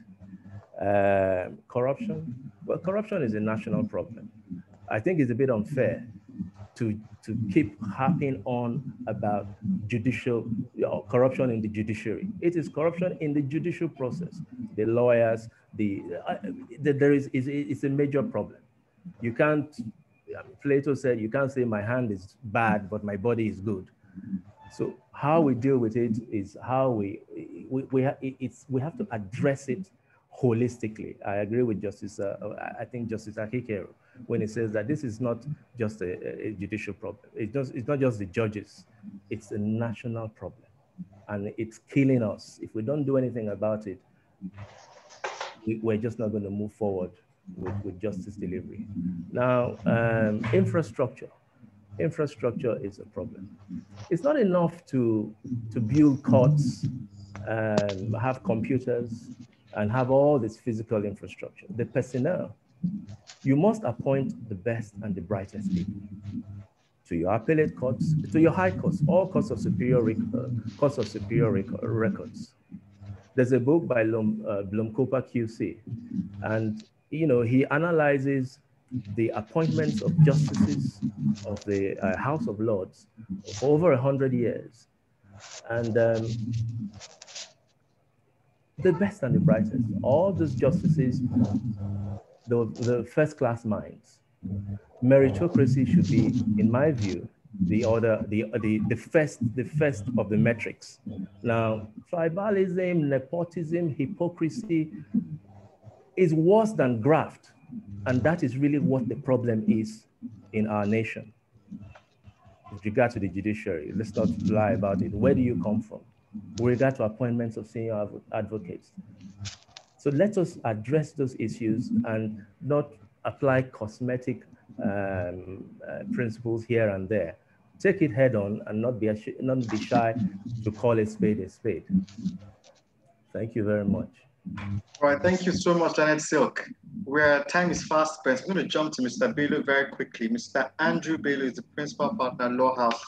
Uh, corruption, well, corruption is a national problem. I think it's a bit unfair to, to keep harping on about judicial know, corruption in the judiciary. It is corruption in the judicial process. The lawyers, the, uh, the there is, is it's a major problem. You can't. Plato said, "You can't say my hand is bad, but my body is good." So how we deal with it is how we we, we it's we have to address it holistically. I agree with Justice. Uh, I think Justice Akhihiero when he says that this is not just a, a judicial problem. It's, just, it's not just the judges, it's a national problem. And it's killing us. If we don't do anything about it, we, we're just not going to move forward with, with justice delivery. Now, um, infrastructure. Infrastructure is a problem. It's not enough to, to build courts, um, have computers, and have all this physical infrastructure. The personnel you must appoint the best and the brightest people to your appellate courts, to your high courts, all courts of superior, uh, courts of superior rec records. There's a book by Blum, uh, QC, and you know he analyzes the appointments of justices of the uh, House of Lords for over a hundred years, and um, the best and the brightest. All those justices the, the first class minds. Meritocracy should be, in my view, the order, the, the, the first, the first of the metrics. Now, tribalism, nepotism, hypocrisy is worse than graft. And that is really what the problem is in our nation. With regard to the judiciary, let's not lie about it. Where do you come from? With regard to appointments of senior advocates, so let us address those issues and not apply cosmetic um, uh, principles here and there. Take it head on and not be, not be shy to call a spade a spade. Thank you very much. All right, thank you so much, Janet Silk. Where time is fast spent, I'm going to jump to Mr. Bello very quickly. Mr. Andrew Bello is the principal partner at Law House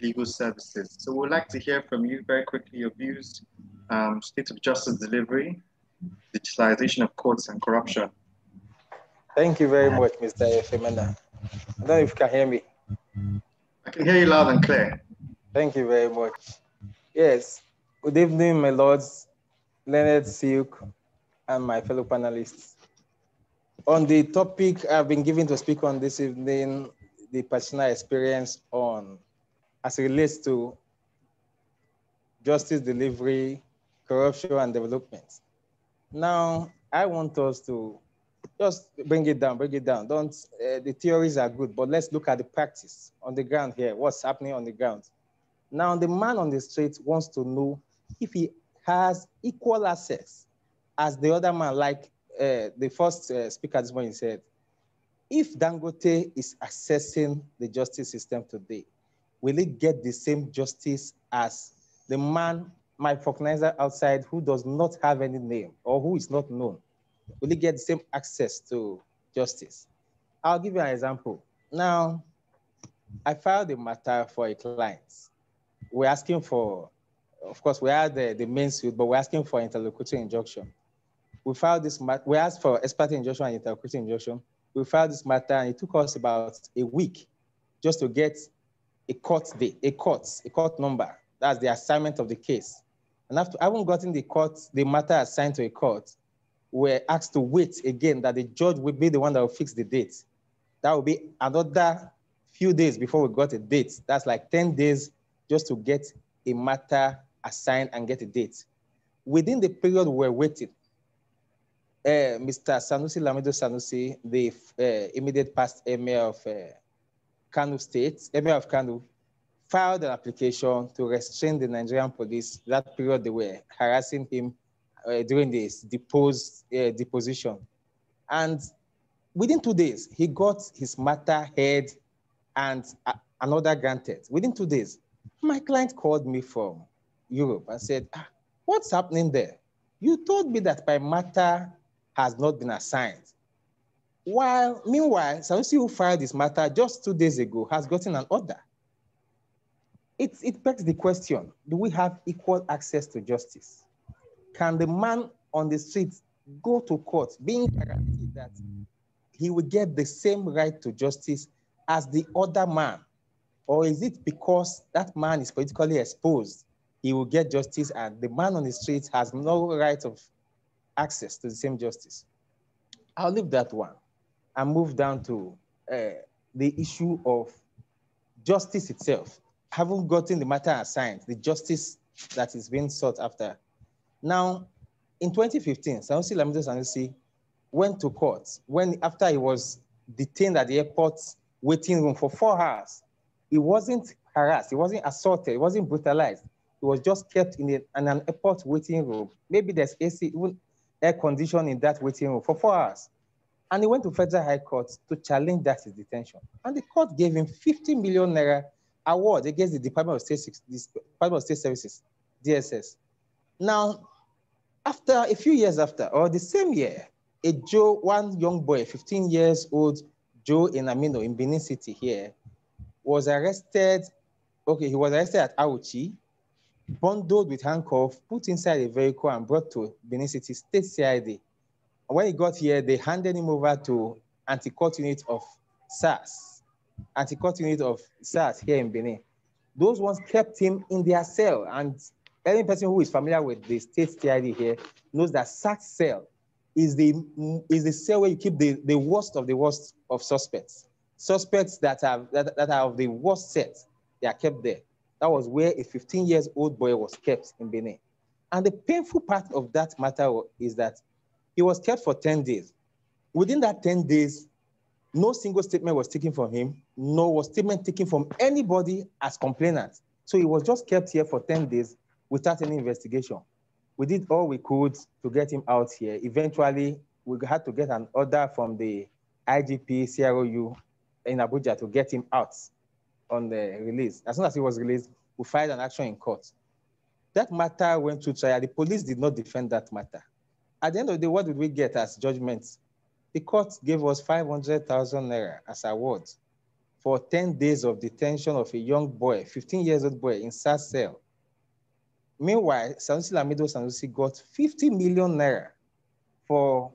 Legal Services. So we'd like to hear from you very quickly your views, um, state of justice delivery, digitalization of courts and corruption. Thank you very much, Mr. Efemena. I don't know if you can hear me. I can hear you loud and clear. Thank you very much. Yes, good evening, my lords, learned Silk, and my fellow panelists. On the topic I've been given to speak on this evening, the personal experience on as it relates to justice delivery, corruption, and development. Now, I want us to just bring it down, bring it down. Don't, uh, the theories are good, but let's look at the practice on the ground here, what's happening on the ground. Now, the man on the street wants to know if he has equal access as the other man, like uh, the first uh, speaker this morning said, if Dangote is accessing the justice system today, will he get the same justice as the man my vulcanizer outside who does not have any name or who is not known will he get the same access to justice? I'll give you an example. Now, I filed a matter for a client. We're asking for, of course, we are the, the main suit, but we're asking for interlocutory injunction. We filed this matter, we asked for ex parte injunction and interlocutory injunction. We filed this matter and it took us about a week just to get a court date, a court, a court number. That's the assignment of the case. And after having gotten the court, the matter assigned to a court, we're asked to wait again that the judge will be the one that will fix the date. That will be another few days before we got a date. That's like 10 days just to get a matter assigned and get a date. Within the period we're waiting, uh, Mr. Sanusi Lamido Sanusi, the uh, immediate past emir of uh, Kano State, emir of Kano, filed an application to restrain the Nigerian police. That period they were harassing him uh, during this depose, uh, deposition. And within two days, he got his matter heard and uh, an order granted. Within two days, my client called me from Europe and said, ah, what's happening there? You told me that my matter has not been assigned. While, meanwhile, Sanusi who filed this matter just two days ago has gotten an order. It, it begs the question, do we have equal access to justice? Can the man on the street go to court being guaranteed that he will get the same right to justice as the other man? Or is it because that man is politically exposed, he will get justice and the man on the street has no right of access to the same justice? I'll leave that one and move down to uh, the issue of justice itself. Haven't gotten the matter assigned, the justice that is being sought after. Now, in 2015, Sanusi Lamido Sanusi went to court when after he was detained at the airport waiting room for four hours. He wasn't harassed, he wasn't assaulted, he wasn't brutalized. He was just kept in, a, in an airport waiting room. Maybe there's AC, even air conditioning in that waiting room for four hours. And he went to Federal High Court to challenge that his detention. And the court gave him 50 million naira award against the Department of State, Department of State Services, DSS. Now, after a few years after, or the same year, a Joe, one young boy, 15 years old, Joe Enamino in Benin City here, was arrested. Okay, he was arrested at Auchi, bundled with handcuffs, put inside a vehicle and brought to Benin City State CID when he got here, they handed him over to anti-cult unit of SARS, anti-cult unit of SARS here in Benin. Those ones kept him in their cell. And any person who is familiar with the state CID here knows that SARS cell is the, is the cell where you keep the, the worst of the worst of suspects. Suspects that, have, that, that are of the worst set, they are kept there. That was where a 15 years old boy was kept in Benin. And the painful part of that matter is that he was kept for 10 days. Within that 10 days, no single statement was taken from him, no was statement taken from anybody as complainant. So he was just kept here for 10 days without any investigation. We did all we could to get him out here. Eventually, we had to get an order from the IGP CRU in Abuja to get him out on the release. As soon as he was released, we filed an action in court. That matter went to trial. The police did not defend that matter at the end of the day, what did we get as judgments? The court gave us 500,000 naira as award for 10 days of detention of a young boy, 15 years old boy in SARS cell. Meanwhile, Sanusi Lamido Sanusi got 50 million naira for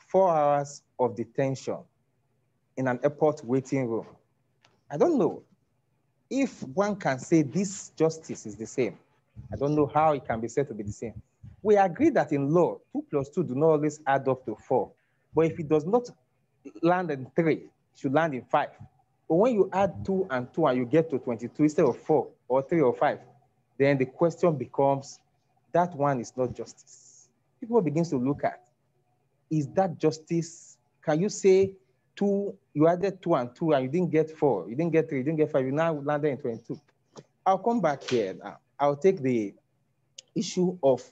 four hours of detention in an airport waiting room. I don't know if one can say this justice is the same. I don't know how it can be said to be the same. We agree that in law, two plus two do not always add up to four. But if it does not land in three, it should land in five. But when you add two and two and you get to 22 instead of four or three or five, then the question becomes that one is not justice. People begins to look at, is that justice? Can you say two, you added two and two and you didn't get four, you didn't get three, you didn't get five, you now landed in 22. I'll come back here now. I'll take the issue of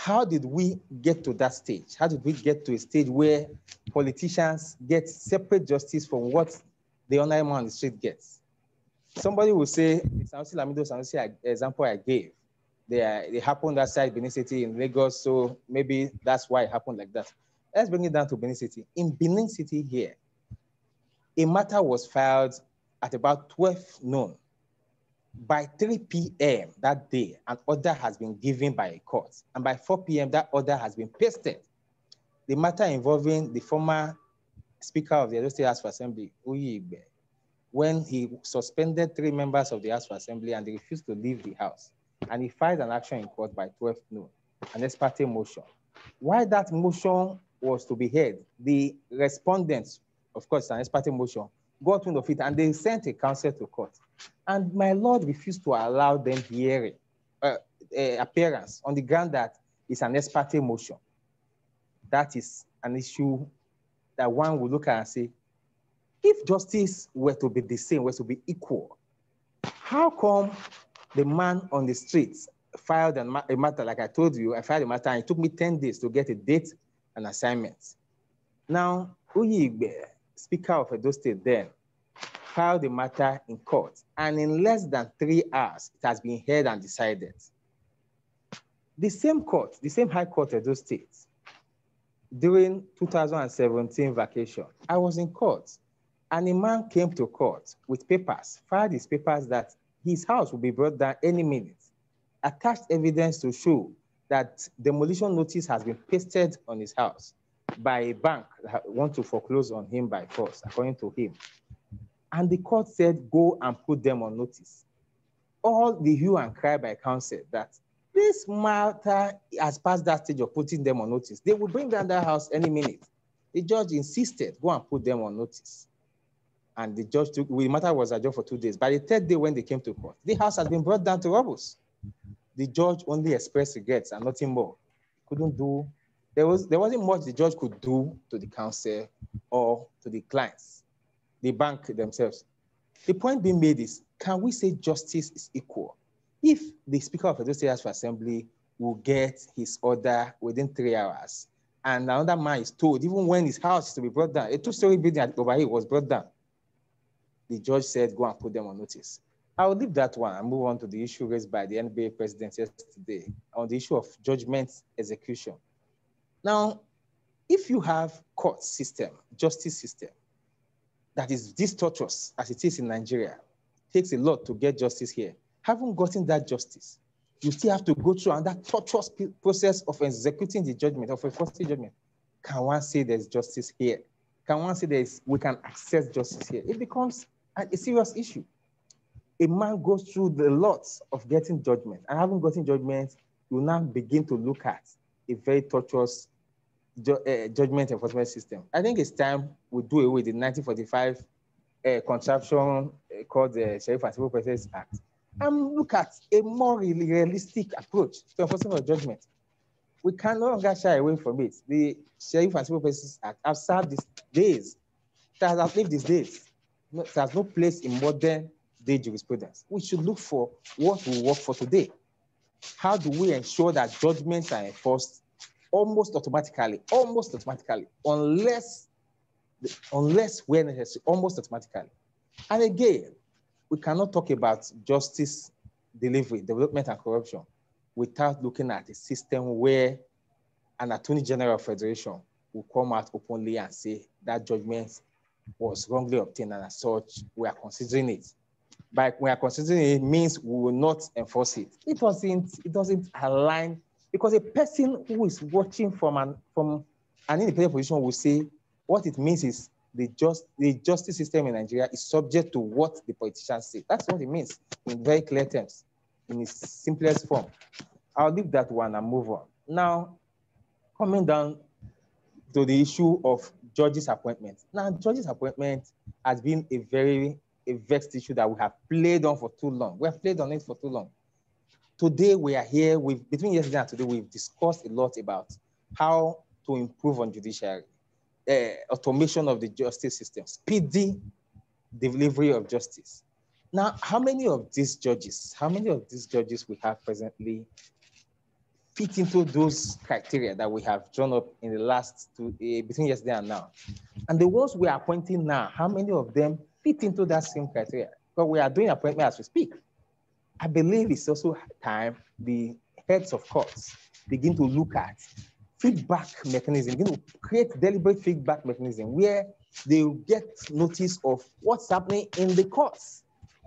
how did we get to that stage? How did we get to a stage where politicians get separate justice from what the ordinary man on the street gets? Somebody will say, Sanusi Lamido Sanusi example I gave, they, are, they happened outside Benin City in Lagos, so maybe that's why it happened like that. Let's bring it down to Benin City. In Benin City here, a matter was filed at about 12 noon by 3 p.m. that day, an order has been given by a court. And by 4 p.m., that order has been pasted. The matter involving the former Speaker of the Edo State House of Assembly, Uyi Igbe, when he suspended three members of the House of Assembly and they refused to leave the House. And he filed an action in court by 12 noon, an ex parte motion. Why that motion was to be heard, the respondents, of course, an ex parte motion, got wind of it and they sent a counsel to court. And my Lord refused to allow them hearing, uh, uh, appearance on the ground that it's an ex parte motion. That is an issue that one will look at and say, if justice were to be the same, were to be equal, how come the man on the streets filed a matter, like I told you, I filed a matter and it took me 10 days to get a date and assignment. Now, Uyi Igbe, Speaker of Edo State then, filed the matter in court, and in less than three hours, it has been heard and decided. The same court, the same High Court of those states, during 2017 vacation, I was in court, and a man came to court with papers, filed his papers that his house will be brought down any minute, attached evidence to show that demolition notice has been pasted on his house by a bank that want to foreclose on him by force, according to him. And the court said, go and put them on notice. All the hue and cry by counsel that this matter has passed that stage of putting them on notice. They will bring down that house any minute. The judge insisted, go and put them on notice. And the judge took, the matter was adjourned for two days. By the third day when they came to court, the house had been brought down to rubble. The judge only expressed regrets and nothing more. Couldn't do, there, was, there wasn't much the judge could do to the counsel or to the clients, the bank themselves. The point being made is, can we say justice is equal? If the Speaker of the State of Assembly will get his order within three hours, and another man is told, even when his house is to be brought down, a two-story building over here was brought down, the judge said, go and put them on notice. I will leave that one and move on to the issue raised by the NBA president yesterday on the issue of judgment execution. Now, if you have court system, justice system, that is this torturous as it is in Nigeria, takes a lot to get justice here. Haven't gotten that justice, you still have to go through that tortuous process of executing the judgment, of enforcing judgment. Can one say there's justice here? Can one say there's, we can access justice here? It becomes a serious issue. A man goes through the lots of getting judgment, and having gotten judgment, you now begin to look at a very tortuous uh, judgment enforcement system. I think it's time we do away with the 1945 uh, contraption uh, called the Sheriff and Civil Process Act and look at a more realistic approach to enforcement of judgment. We can no longer shy away from it. The Sheriff and Civil Process Act have served these days. It has outlived these days. No, it has no place in modern day jurisprudence. We should look for what will work for today. How do we ensure that judgments are enforced almost automatically, almost automatically, unless, unless where necessary, almost automatically. And again, we cannot talk about justice delivery, development, and corruption without looking at a system where an attorney general federation will come out openly and say that judgment was wrongly obtained and as such we are considering it. By we are considering it means we will not enforce it. It doesn't, it doesn't align because a person who is watching from an from an independent position will say what it means is the just the justice system in Nigeria is subject to what the politicians say. That's what it means in very clear terms, in its simplest form. I'll leave that one and move on. Now, coming down to the issue of judges' appointment. Now, judges' appointment has been a very a vexed issue that we have played on for too long. We have played on it for too long. Today we are here with between yesterday and today we've discussed a lot about how to improve on judiciary uh, automation of the justice system, speedy delivery of justice. Now, how many of these judges, how many of these judges we have presently fit into those criteria that we have drawn up in the last two, uh, between yesterday and now? And the ones we are appointing now, how many of them fit into that same criteria? Because we are doing appointment as we speak. I believe it's also time the heads of courts begin to look at feedback mechanism, you know, create deliberate feedback mechanism where they get notice of what's happening in the courts.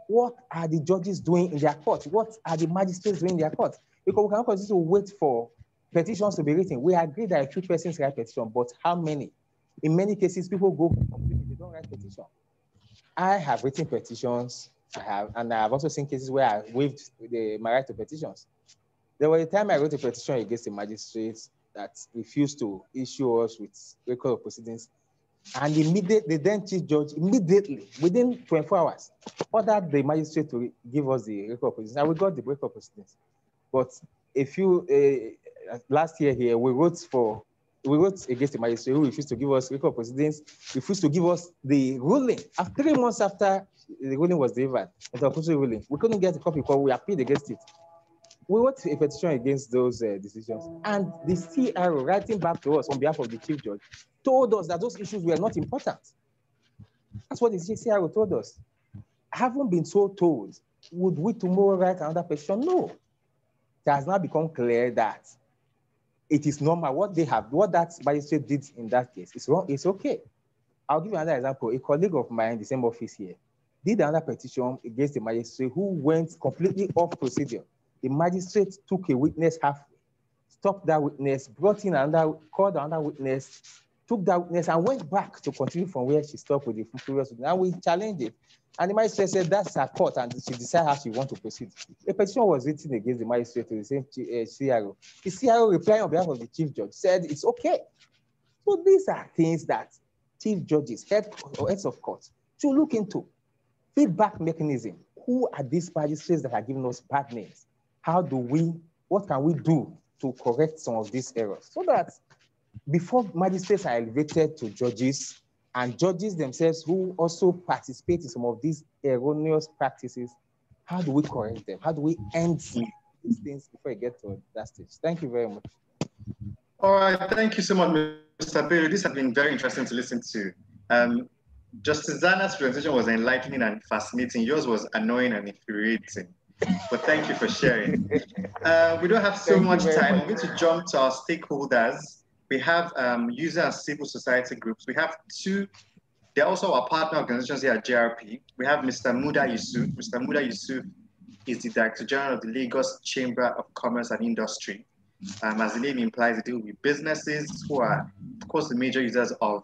What are the judges doing in their court? What are the magistrates doing in their court? Because we cannot continue to wait for petitions to be written. We agree that a few persons write petition, but how many? In many cases, people go completely, they don't write petition. I have written petitions, I have, and I have also seen cases where I waived the, my right to petitions. There was a time I wrote a petition against the magistrate that refused to issue us with record of proceedings. And immediately, the then chief judge immediately, within 24 hours, ordered the magistrate to give us the record of proceedings. And we got the record of proceedings. But a few, uh, last year here, we wrote for, we wrote against the magistrate who refused to give us record of proceedings, refused to give us the ruling. After three months after the ruling was delivered, the ruling, we couldn't get a copy because we appealed against it we wrote a petition against those uh, decisions, and the CRO, writing back to us on behalf of the chief judge, told us that those issues were not important. That's what the CRO told us. haven't been so told. Would we tomorrow write another petition? No. It has now become clear that it is normal. What they have, what that magistrate did in that case is wrong. It's okay. I'll give you another example. A colleague of mine, the same office here, did another petition against the magistrate who went completely off procedure. The magistrate took a witness halfway, stopped that witness, brought in another, called another witness, took that witness and went back to continue from where she stopped with the previous witness. And we challenged it. And the magistrate said that's her court and she decide how she want to proceed. A petition was written against the magistrate to the same uh, CRO. The CRO replying on behalf of the chief judge said it's okay. So these are things that chief judges, head or heads of courts should look into. Feedback mechanism. Who are these magistrates that are giving us bad names? How do we, what can we do to correct some of these errors? So that before magistrates are elevated to judges, and judges themselves who also participate in some of these erroneous practices, how do we correct them? How do we end these things before we get to that stage? Thank you very much. All right, thank you so much, Mr. Bello. This has been very interesting to listen to. Um, Justice Zannah's presentation was enlightening and fascinating. Yours was annoying and infuriating. But thank you for sharing. Uh, we don't have so thank much time. I'm going to jump to our stakeholders. We have um, user and civil society groups. We have two, they're also our partner organizations here at JRP. We have Mr. Muda Yusuf. Mr. Muda Yusuf is the Director General of the Lagos Chamber of Commerce and Industry. Um, as the name implies, they deal with businesses who are, of course, the major users of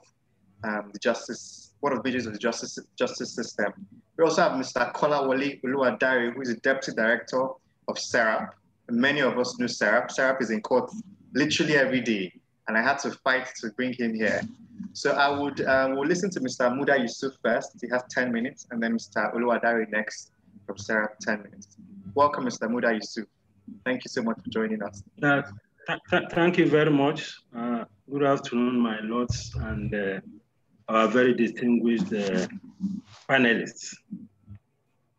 um, the justice, one of majors of the justice, justice system. We also have Mr. Kolawole Oluwadare, who is the Deputy Director of SERAP. Many of us know SERAP. SERAP is in court literally every day and I had to fight to bring him here. So I would uh, we'll listen to Mr. Muda Yusuf first. He has 10 minutes, and then Mr. Oluwadare next from SERAP, 10 minutes. Welcome, Mr. Muda Yusuf. Thank you so much for joining us. Uh, th th thank you very much. Uh, good afternoon, my lords and uh, our very distinguished uh, panelists.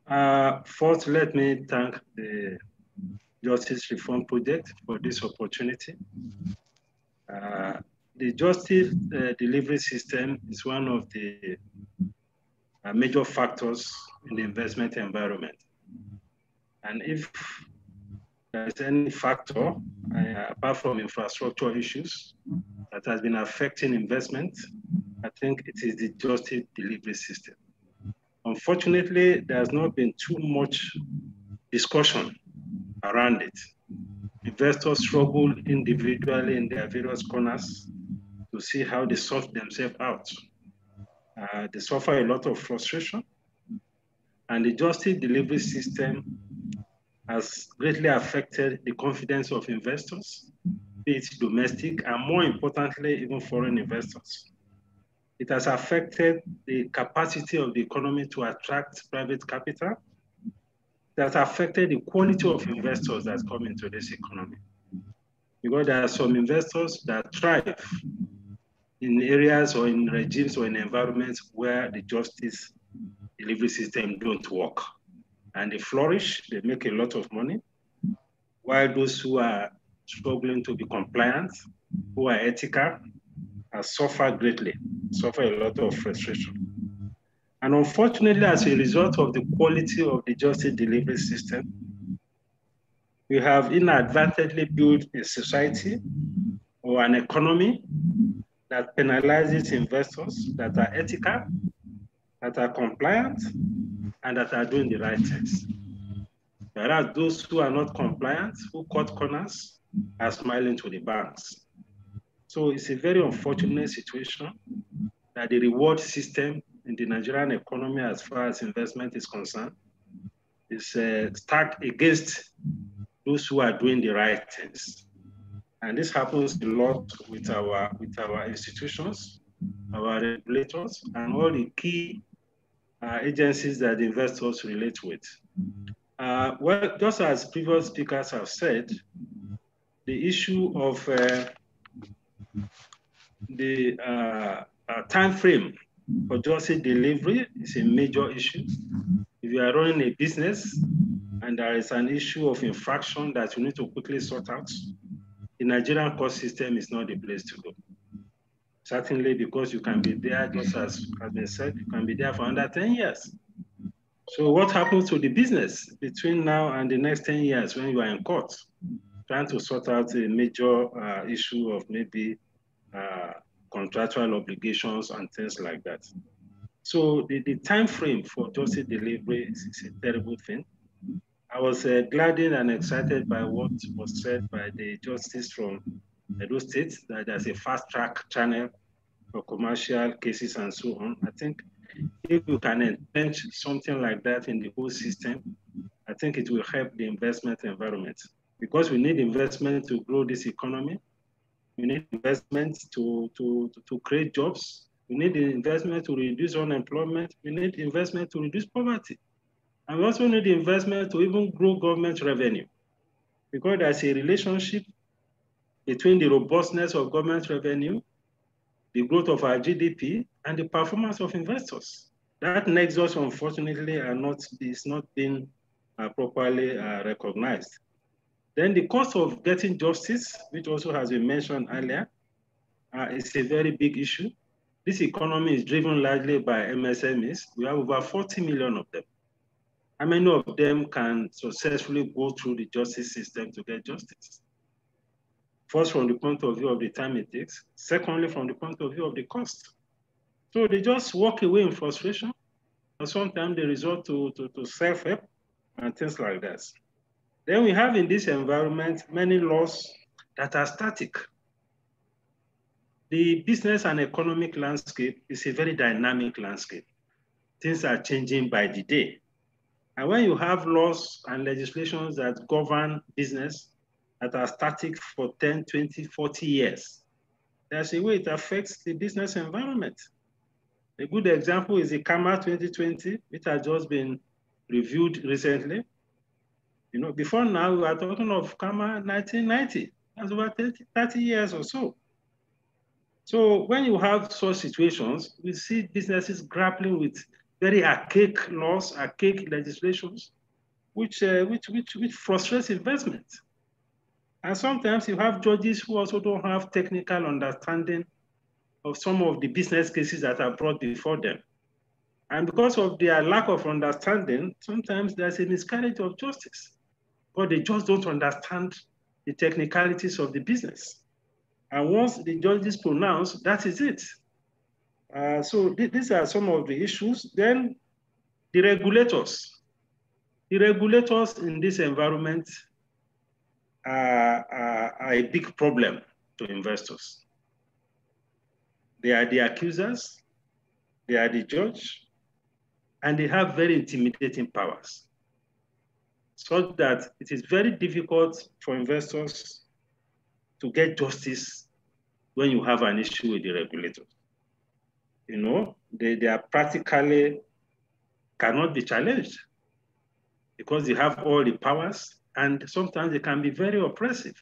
Uh, first, let me thank the Justice Reform Project for this opportunity. Uh, the justice uh, delivery system is one of the uh, major factors in the investment environment. And if there's any factor, uh, apart from infrastructure issues, that has been affecting investment, I think it is the justice delivery system. Unfortunately, there has not been too much discussion around it. Investors struggle individually in their various corners to see how they sort themselves out. Uh, they suffer a lot of frustration. And the justice delivery system has greatly affected the confidence of investors, be it domestic and more importantly, even foreign investors. It has affected the capacity of the economy to attract private capital that affected the quality of investors that come into this economy. Because there are some investors that thrive in areas or in regimes or in environments where the justice delivery system don't work. And they flourish, they make a lot of money, while those who are struggling to be compliant, who are ethical, are suffer greatly, suffer a lot of frustration. And unfortunately, as a result of the quality of the justice delivery system, we have inadvertently built a society or an economy that penalizes investors that are ethical, that are compliant, and that are doing the right things. Whereas those who are not compliant, who cut corners, are smiling to the banks. So it's a very unfortunate situation that the reward system in the Nigerian economy as far as investment is concerned is uh, stacked against those who are doing the right things. And this happens a lot with our, with our institutions, our regulators, and all the key uh, agencies that investors relate with. Uh, well, just as previous speakers have said, the issue of uh, the uh, uh, time frame for justice delivery is a major issue. If you are running a business and there is an issue of infraction that you need to quickly sort out, the Nigerian court system is not the place to go. Certainly because you can be there, just as has been said, you can be there for under 10 years. So what happens to the business between now and the next 10 years when you are in court, trying to sort out a major uh, issue of maybe uh, contractual obligations and things like that. So the, the time frame for justice delivery is, is a terrible thing. I was uh, gladdened and excited by what was said by the justice from Edo State that there's a fast track channel for commercial cases and so on. I think if you can entrench something like that in the whole system, I think it will help the investment environment because we need investment to grow this economy. We need investment to, to, to, create jobs. We need investment to reduce unemployment. We need investment to reduce poverty. And we also need investment to even grow government revenue because there's a relationship between the robustness of government revenue, the growth of our GDP, and the performance of investors. That nexus, unfortunately, are not, is not being uh, properly uh, recognized. Then the cost of getting justice, which also has been mentioned earlier, uh, is a very big issue. This economy is driven largely by MSMEs. We have over 40 million of them. How many of them can successfully go through the justice system to get justice? First, from the point of view of the time it takes. Secondly, from the point of view of the cost. So they just walk away in frustration. And sometimes they resort to, to, to self-help and things like that. Then we have in this environment many laws that are static. The business and economic landscape is a very dynamic landscape. Things are changing by the day. And when you have laws and legislations that govern business, that are static for 10, 20, 40 years. There's a way it affects the business environment. A good example is the CAMA 2020, which has just been reviewed recently. You know, before now, we are talking of CAMA 1990. That's over 30, 30 years or so. So when you have such situations, we see businesses grappling with very archaic laws, archaic legislations, which, uh, which, which, which frustrates investment. And sometimes you have judges who also don't have technical understanding of some of the business cases that are brought before them. And because of their lack of understanding, sometimes there's a miscarriage of justice, but they just don't understand the technicalities of the business. And once the judges pronounce, that is it. Uh, so th these are some of the issues. Then the regulators. The regulators in this environment are, are, a big problem to investors. They are the accusers, they are the judge, and they have very intimidating powers. So that it is very difficult for investors to get justice when you have an issue with the regulator. You know, they, they are practically cannot be challenged because they have all the powers and sometimes they can be very oppressive.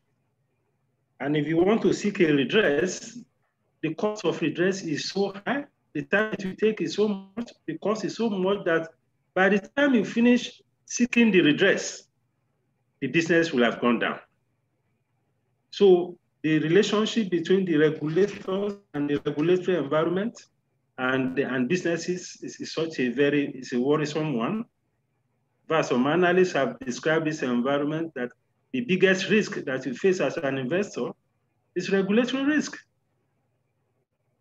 And if you want to seek a redress, the cost of redress is so high, the time it will take is so much, the cost is so much that by the time you finish seeking the redress, the business will have gone down. So the relationship between the regulators and the regulatory environment and, and businesses is, is such a very, it's a worrisome one. But some analysts have described this environment that the biggest risk that you face as an investor is regulatory risk.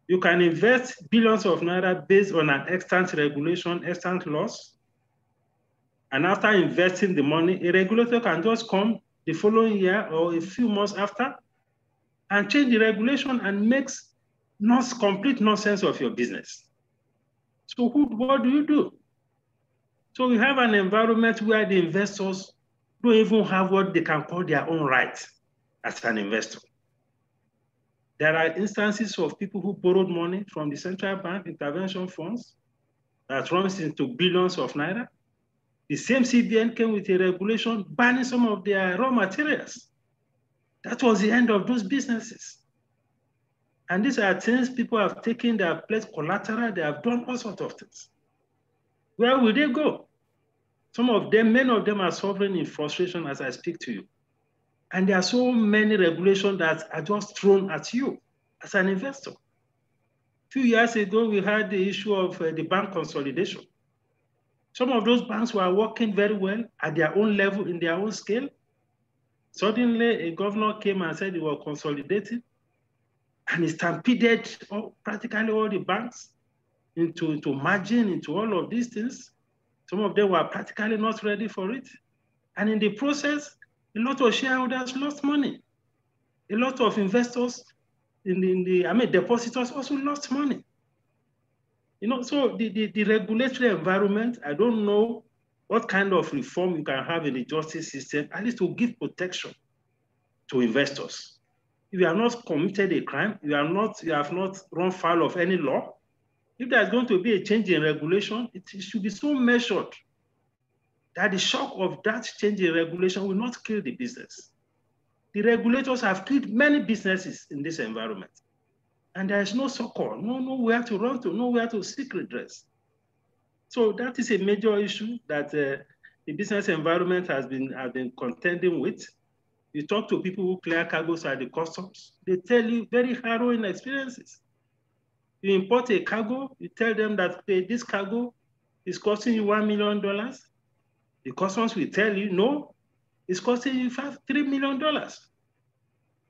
You can invest billions of naira based on an extant regulation, extant laws. And after investing the money, a regulator can just come the following year or a few months after and change the regulation and makes not complete nonsense of your business. So who, what do you do? So we have an environment where the investors don't even have what they can call their own rights as an investor. There are instances of people who borrowed money from the central bank intervention funds that runs into billions of naira. The same CBN came with a regulation banning some of their raw materials. That was the end of those businesses. And these are things people have taken, they have placed collateral, they have done all sorts of things. Where will they go? Some of them, many of them are suffering in frustration as I speak to you. And there are so many regulations that are just thrown at you as an investor. A few years ago, we had the issue of uh, the bank consolidation. Some of those banks were working very well at their own level, in their own scale. Suddenly, a governor came and said they were consolidating, and he stampeded all, practically all the banks into, into margin, into all of these things. Some of them were practically not ready for it. And in the process, a lot of shareholders lost money. A lot of investors in the, in the I mean, depositors also lost money. You know, so the, the, the, regulatory environment, I don't know what kind of reform you can have in the justice system, at least to give protection to investors. If you have not committed a crime, you are not, you have not run foul of any law. If there's going to be a change in regulation, it should be so measured that the shock of that change in regulation will not kill the business. The regulators have killed many businesses in this environment and there is no succor, no nowhere to run to, nowhere to seek redress. So that is a major issue that uh, the business environment has been, has been contending with. You talk to people who clear cargoes at the customs, they tell you very harrowing experiences. You import a cargo, you tell them that hey, this cargo is costing you $1 million. The customs will tell you, no, it's costing you five, $3 million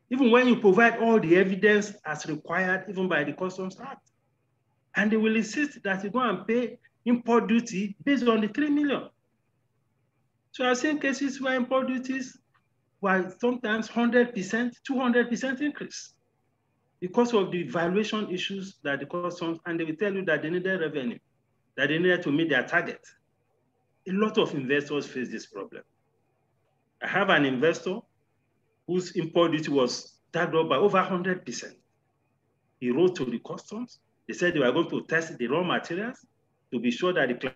even when you provide all the evidence as required, even by the Customs Act. And they will insist that you go and pay import duty based on the 3 million. So I've seen cases where import duties were sometimes 100%, 200% increase because of the valuation issues that the customs, and they will tell you that they needed revenue, that they needed to meet their target. A lot of investors face this problem. I have an investor whose import duty was tagged up by over 100%. He wrote to the customs. They said they were going to test the raw materials to be sure that the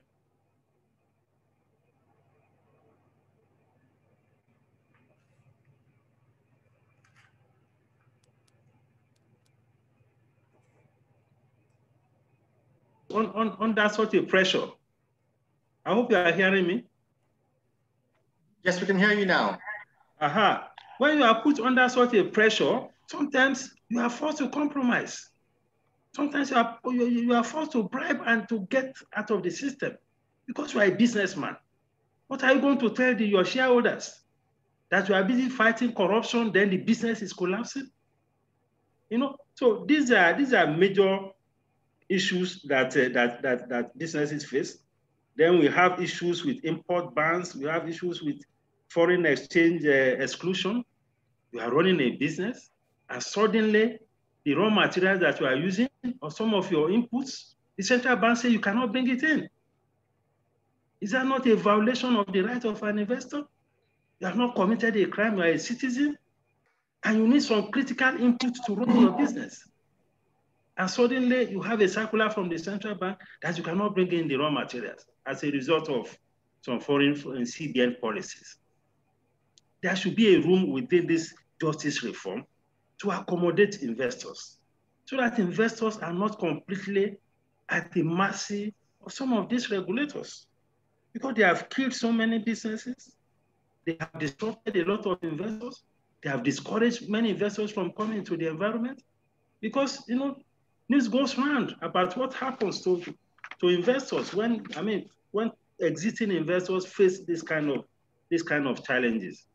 on, that sort of pressure. I hope you are hearing me. Yes, we can hear you now. Aha when you are put under such a pressure, sometimes you are forced to compromise. Sometimes you are, you are forced to bribe and to get out of the system because you are a businessman. What are you going to tell the, your shareholders? That you are busy fighting corruption, then the business is collapsing? You know, so these are these are major issues that uh, that that that businesses face. Then we have issues with import bans. We have issues with foreign exchange uh, exclusion you are running a business, and suddenly the raw materials that you are using or some of your inputs, the central bank say you cannot bring it in. Is that not a violation of the right of an investor? You have not committed a crime, you are a citizen, and you need some critical input to run your business. And suddenly you have a circular from the central bank that you cannot bring in the raw materials as a result of some foreign eh, CBN policies. There should be a room within this justice reform to accommodate investors so that investors are not completely at the mercy of some of these regulators because they have killed so many businesses. They have disrupted a lot of investors. They have discouraged many investors from coming into the environment because, you know, news goes round about what happens to, to investors when, I mean, when existing investors face this kind of, this kind of challenges.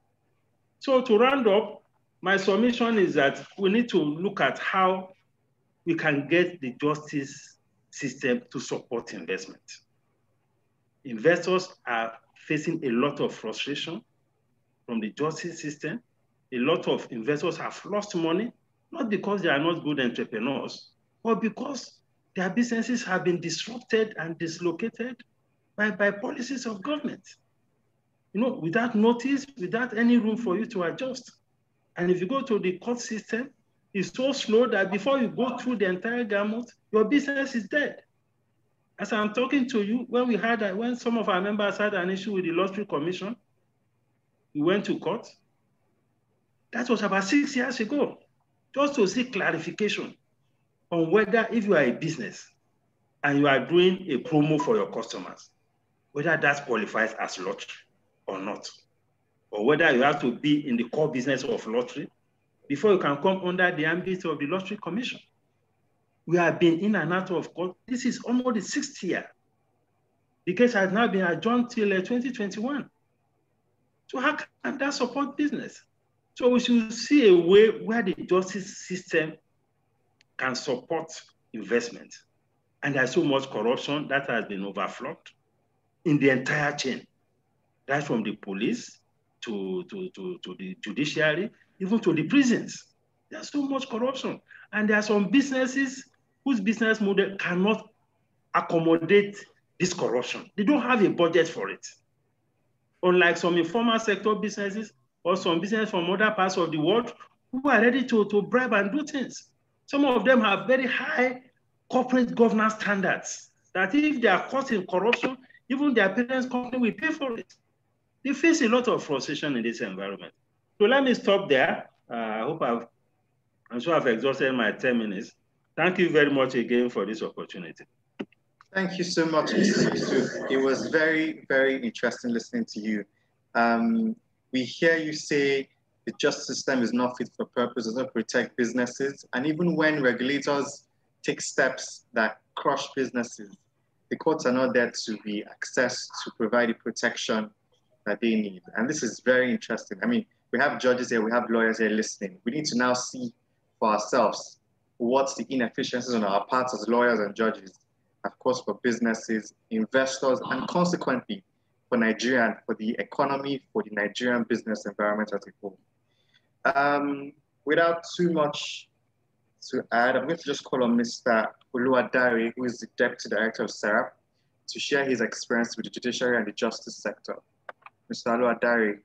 So to round up, my submission is that we need to look at how we can get the justice system to support investment. Investors are facing a lot of frustration from the justice system. A lot of investors have lost money, not because they are not good entrepreneurs, but because their businesses have been disrupted and dislocated by, by policies of government. You know, without notice, without any room for you to adjust. And if you go to the court system, it's so slow that before you go through the entire gamut, your business is dead. As I'm talking to you, when we had, when some of our members had an issue with the Lottery Commission, we went to court. That was about six years ago, just to seek clarification on whether if you are a business and you are doing a promo for your customers, whether that qualifies as lottery or not or whether you have to be in the core business of lottery before you can come under the ambit of the Lottery Commission. We have been in and out of court. This is almost the sixth year. The case has now been adjourned till uh, 2021. So how can that support business? So we should see a way where the justice system can support investment. And there's so much corruption that has been overflowed in the entire chain. That's from the police to, to, to, to the judiciary, even to the prisons. There's so much corruption. And there are some businesses whose business model cannot accommodate this corruption. They don't have a budget for it. Unlike some informal sector businesses or some business from other parts of the world who are ready to, to bribe and do things. Some of them have very high corporate governance standards that if they are caught in corruption, even their parents' company will pay for it. They face a lot of frustration in this environment. So let me stop there. Uh, I hope I've, I'm sure I've exhausted my 10 minutes. Thank you very much again for this opportunity. Thank you so much, Mr. Yusuf. It was very, very interesting listening to you. Um, we hear you say the justice system is not fit for purpose, does not protect businesses. And even when regulators take steps that crush businesses, the courts are not there to be accessed to provide the protection that they need. And this is very interesting. I mean, we have judges here, we have lawyers here listening. We need to now see for ourselves what's the inefficiencies on our part as lawyers and judges, of course, for businesses, investors, and consequently for Nigeria for the economy, for the Nigerian business environment as a whole. Um, without too much to add, I'm going to just call on Mr. Oluwadare, who is the Deputy Director of SERAP, to share his experience with the judiciary and the justice sector. Mr. Oluwadare.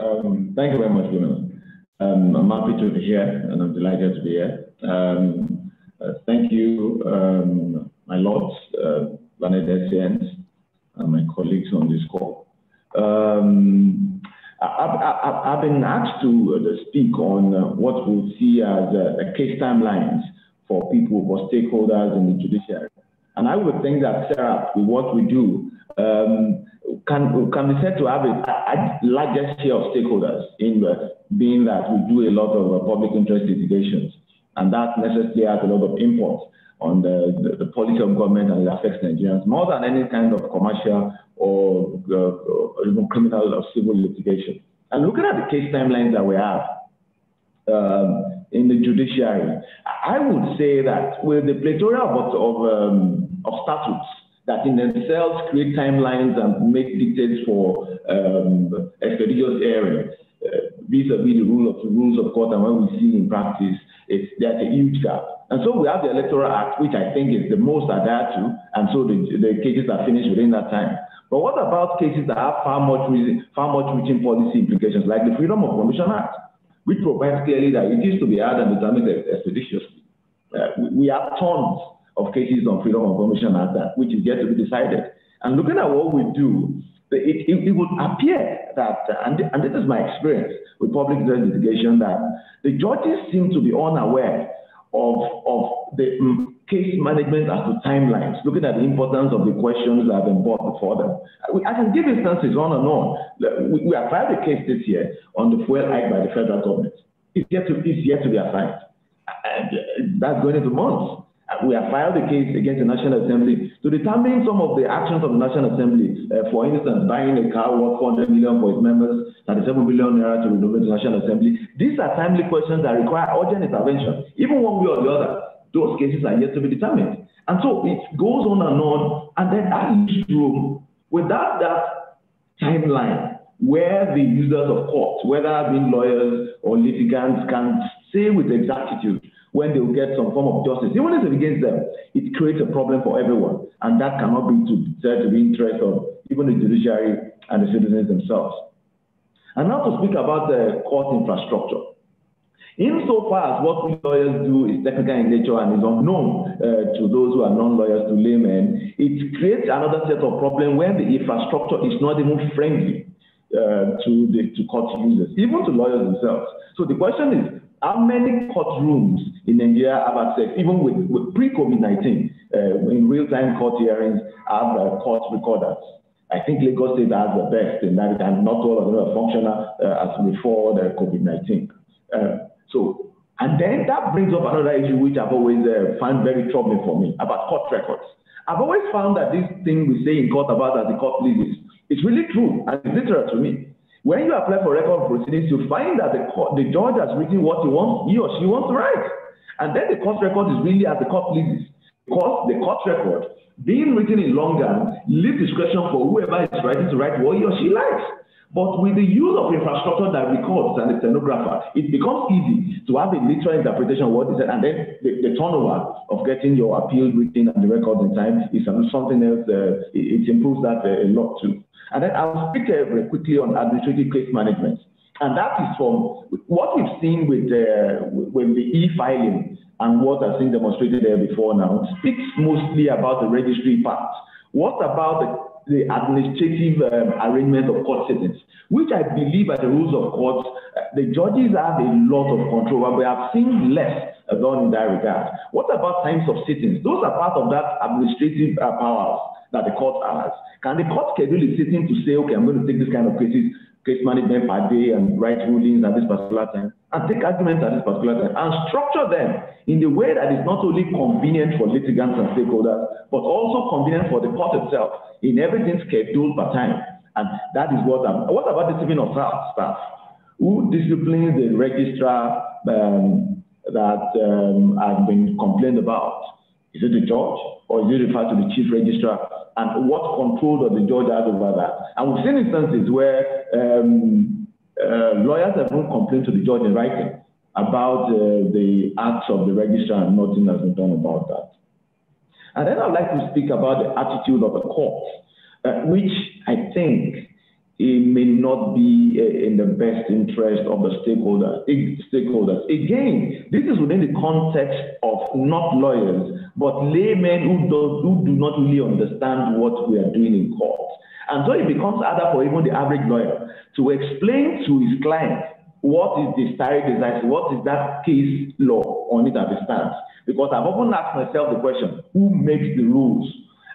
Um, thank you very much, Bruno. Um, I'm happy to be here and I'm delighted to be here. Um, uh, thank you, um, my lords, uh, and my colleagues on this call. Um, I, have been asked to uh, speak on uh, what we'll see as uh, case timelines for people, for stakeholders in the judiciary. And I would think that SERAP, with what we do, um, can, can be said to have a, a larger share of stakeholders in the, being that we do a lot of uh, public interest litigations. And that necessarily has a lot of import on the, the, the, policy of government and it affects Nigerians more than any kind of commercial or, uh, even criminal or civil litigation. And looking at the case timelines that we have um, in the judiciary, I would say that with the plethora of, of, um, of statutes that in themselves create timelines and make dictates for um, expeditious areas, uh, vis-a-vis the rule of the rules of court and what we see in practice, it's, there's a huge gap. And so we have the Electoral Act, which I think is the most adhered to, and so the, the cases are finished within that time. But what about cases that have far much, far much reaching policy implications, like the Freedom of Information Act, which provides clearly that it is to be had and determined expeditiously. Uh, we, have tons of cases on Freedom of Information Act, that, which is yet to be decided. And looking at what we do, it, it, it, would appear that, and, and this is my experience with public litigation, that the judges seem to be unaware of, of the um, case management as to timelines, looking at the importance of the questions that have been brought before them. I, can give instances on and on. We, have filed a case this year on the fuel hike by the federal government. It's yet to, it's yet to be assigned. And uh, that's going into months. We have filed a case against the National Assembly to determine some of the actions of the National Assembly. Uh, for instance, buying a car worth 400 million for its members, 37 billion naira to renovate the National Assembly. These are timely questions that require urgent intervention. Even one way or the other, those cases are yet to be determined. And so it goes on and on, and then that room without that timeline where the users of court, whether being lawyers or litigants, can say with exactitude when they will get some form of justice. Even if it's against them, it creates a problem for everyone. And that cannot be to serve the interest of even the judiciary and the citizens themselves. And now to speak about the court infrastructure. Insofar as what we lawyers do is technical in nature and is unknown uh, to those who are non-lawyers, to laymen, it creates another set of problem when the infrastructure is not even friendly uh, to the to court users, even to lawyers themselves. So the question is, how many courtrooms in Nigeria have access, even with, with pre-COVID-19, uh, in real-time court hearings, have uh, court recorders? I think Lagos State has the best in that, and not all of them are functional uh, as before the COVID-19. So, and then that brings up another issue which I've always uh, found very troubling for me about court records. I've always found that this thing we say in court about that the court pleases, it's really true and it's literal to me. When you apply for record proceedings, you find that the, court, the judge has written what he wants, he or she wants to write. And then the court record is really as the court pleases. Because the court record, being written in longhand, leaves discretion for whoever is writing to write what he or she likes. But with the use of infrastructure that records and the stenographer, it becomes easy to have a literal interpretation of what is said, and then the, the, turnover of getting your appeal written and the records in time is something else. Uh, it, it, improves that uh, a lot too. And then I'll speak uh, very quickly on administrative case management. And that is from what we've seen with, uh, with the e-filing and what I've seen demonstrated there before now speaks mostly about the registry part. What about the, the administrative um, arrangement of court sittings, which I believe are the rules of court, uh, the judges have a lot of control, but we have seen less done in that regard. What about times of sittings? Those are part of that administrative uh, powers that the court has. Can the court schedule a sitting to say, okay, I'm going to take this kind of cases, case management per day and write rulings at this particular time, and take arguments at this particular time, and structure them in the way that is not only convenient for litigants and stakeholders, but also convenient for the court itself, in everything scheduled per time. And that is what I'm, what about discipline of staff? Who disciplines the registrar um, that um, has been complained about? Is it the judge or is it referred to the chief registrar? And what control does the judge have over that? And we've seen instances where um, uh, lawyers have even complained to the judge in writing about uh, the acts of the registrar and nothing has been done about that. And then I'd like to speak about the attitude of the court, uh, which I think it may not be uh, in the best interest of the stakeholder, stakeholders. Again, this is within the context of not lawyers, but laymen who do, who do not really understand what we are doing in court. And so it becomes harder for even the average lawyer to explain to his client what is the stare decisis, what is that case law on it as it stands. Because I've often asked myself the question, who makes the rules?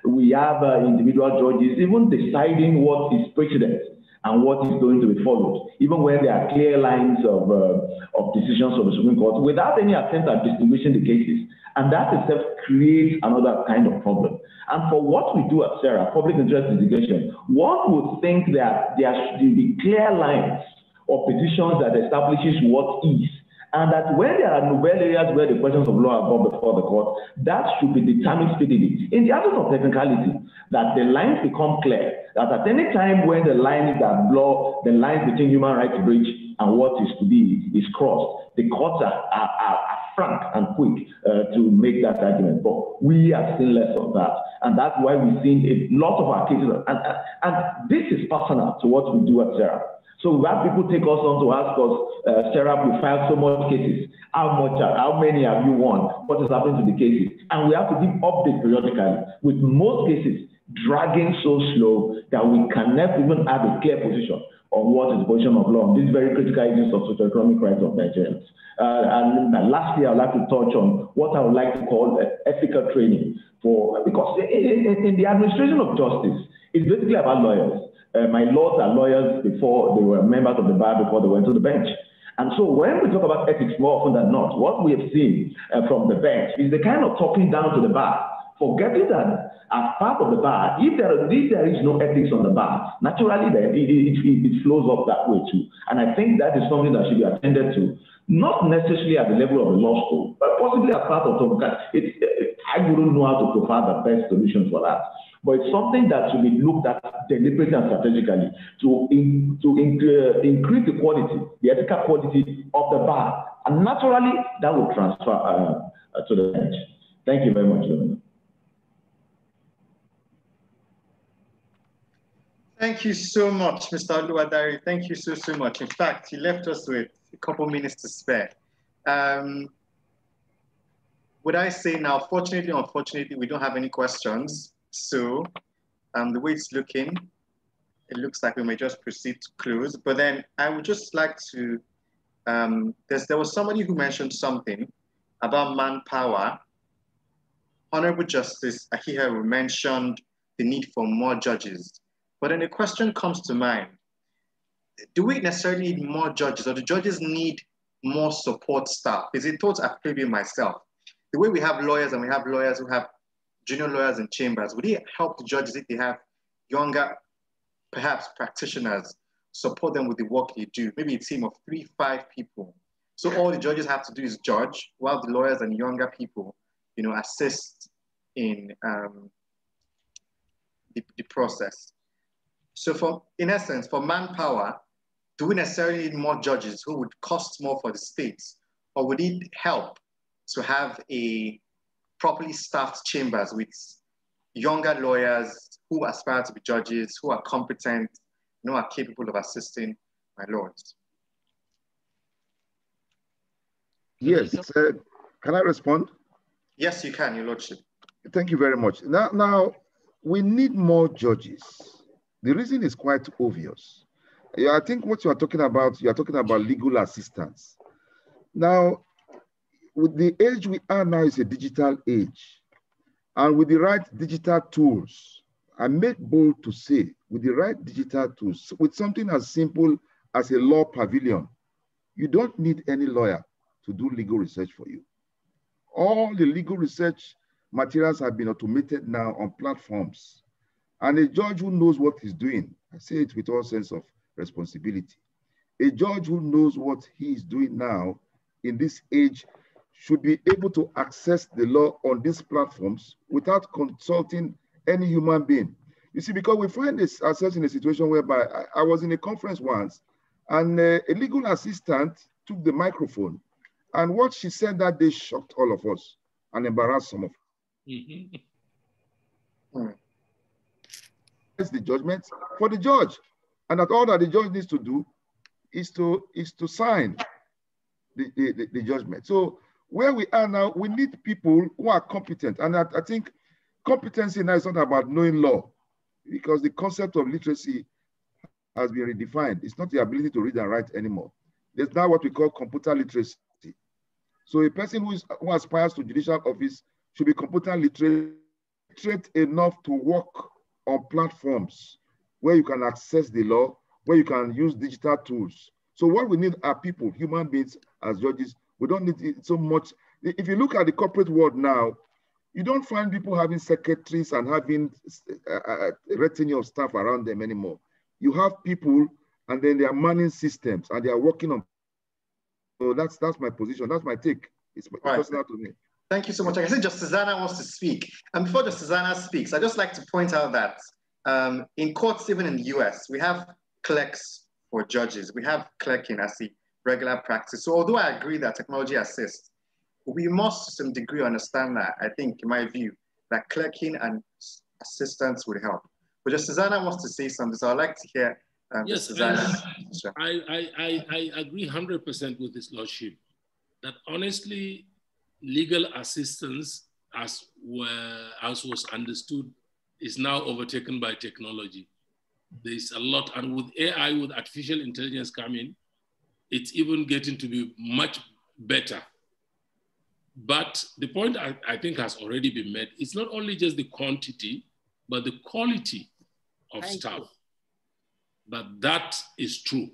We have uh, individual judges even deciding what is precedent and what is going to be followed, even when there are clear lines of, uh, of decisions of the Supreme Court, without any attempt at distinguishing the cases. And that itself creates another kind of problem. And for what we do at SERAP, public interest litigation, one would think that there should be clear lines of petitions that establishes what is and that when there are novel areas where the questions of law are brought before the court, that should be determined speedily. In the absence of technicality, that the lines become clear, that at any time when the lines that blur the lines between human rights breach and what is to be is crossed, the courts are, are, are, are frank and quick uh, to make that argument. But we have seen less of that. And that's why we've seen a lot of our cases. And, and, and this is personal to what we do at SERAP. So we have people take us on to ask us, uh, SERAP, we filed so much cases. How much, how many have you won? What is happening to the cases? And we have to give updates periodically. With most cases dragging so slow that we can never even have a clear position on what is the position of law on these very critical issues of socio-economic rights of Nigerians. Uh, and uh, lastly, I'd like to touch on what I would like to call ethical training for, because in, in, in the administration of justice, it's basically about lawyers. Uh, my lords are lawyers before they were members of the bar before they went to the bench. And so when we talk about ethics more often than not, what we have seen uh, from the bench is the kind of talking down to the bar, forgetting that as part of the bar, if there, if there is no ethics on the bar, naturally then it, it, it, flows up that way too. And I think that is something that should be attended to, not necessarily at the level of the law school, but possibly as part of some kind. It, I wouldn't know how to provide the best solution for that. But it's something that should be looked at deliberately and strategically to, in, to in, uh, increase the quality, the ethical quality of the bar. And naturally, that will transfer uh, uh, to the bench. Thank you very much, Dominic. Thank you so much, Mr. Oluwadare. Thank you so, so much. In fact, you left us with a couple minutes to spare. Um, would I say now, fortunately, unfortunately, we don't have any questions. So um, the way it's looking, it looks like we may just proceed to close. But then I would just like to, um, there was somebody who mentioned something about manpower. Honorable Justice Akhihiero mentioned the need for more judges. But then a question comes to mind, do we necessarily need more judges or do judges need more support staff? Is it thought I've myself? The way we have lawyers and we have lawyers who have junior lawyers in chambers, would it help the judges if they have younger, perhaps practitioners, support them with the work they do? Maybe a team of three, five people. So all the judges have to do is judge, while the lawyers and younger people, you know, assist in um, the, the process. So for, in essence, for manpower, do we necessarily need more judges who would cost more for the states? Or would it help to have a properly staffed chambers with younger lawyers who aspire to be judges, who are competent, who are capable of assisting my lords? Yes, uh, can I respond? Yes, you can, your lordship. Thank you very much. Now, now we need more judges. The reason is quite obvious. I think what you are talking about, you are talking about legal assistance. Now, with the age we are now is a digital age. And with the right digital tools, I make bold to say, with the right digital tools, with something as simple as a law pavilion, you don't need any lawyer to do legal research for you. All the legal research materials have been automated now on platforms. And a judge who knows what he's doing, I say it with all sense of responsibility. A judge who knows what he is doing now in this age should be able to access the law on these platforms without consulting any human being. You see, because we find this ourselves in a situation whereby I, I was in a conference once and uh, a legal assistant took the microphone and what she said that day shocked all of us and embarrassed some of us. Mm-hmm. Hmm. the judgment for the judge. And that all that the judge needs to do is to is to sign the, the, the judgment. So where we are now, we need people who are competent. And I, I think competency now is not about knowing law, because the concept of literacy has been redefined. It's not the ability to read and write anymore. There's now what we call computer literacy. So a person who, is, who aspires to judicial office should be computer literate, literate enough to work on platforms where you can access the law, where you can use digital tools. So what we need are people, human beings as judges. We don't need so much. If you look at the corporate world now, you don't find people having secretaries and having a, a retinue of staff around them anymore. You have people and then they are manning systems and they are working on. So that's that's my position. That's my take. It's right. personal to me. Thank you so much. I see Justice Zannah wants to speak. And before Justice Zannah speaks, I'd just like to point out that um, in courts, even in the US, we have clerks for judges. We have clerking as the regular practice. So although I agree that technology assists, we must to some degree understand that, I think, in my view, that clerking and assistance would help. But Justice Zannah wants to say something, so I'd like to hear um, yes, Susanna. I, I, I, I agree 100% with this lordship that honestly, legal assistance, as, were, as was understood, is now overtaken by technology. There's a lot, and with AI, with artificial intelligence coming, it's even getting to be much better. But the point I, I think has already been made. It's not only just the quantity, but the quality of Thank staff. You. But that is true.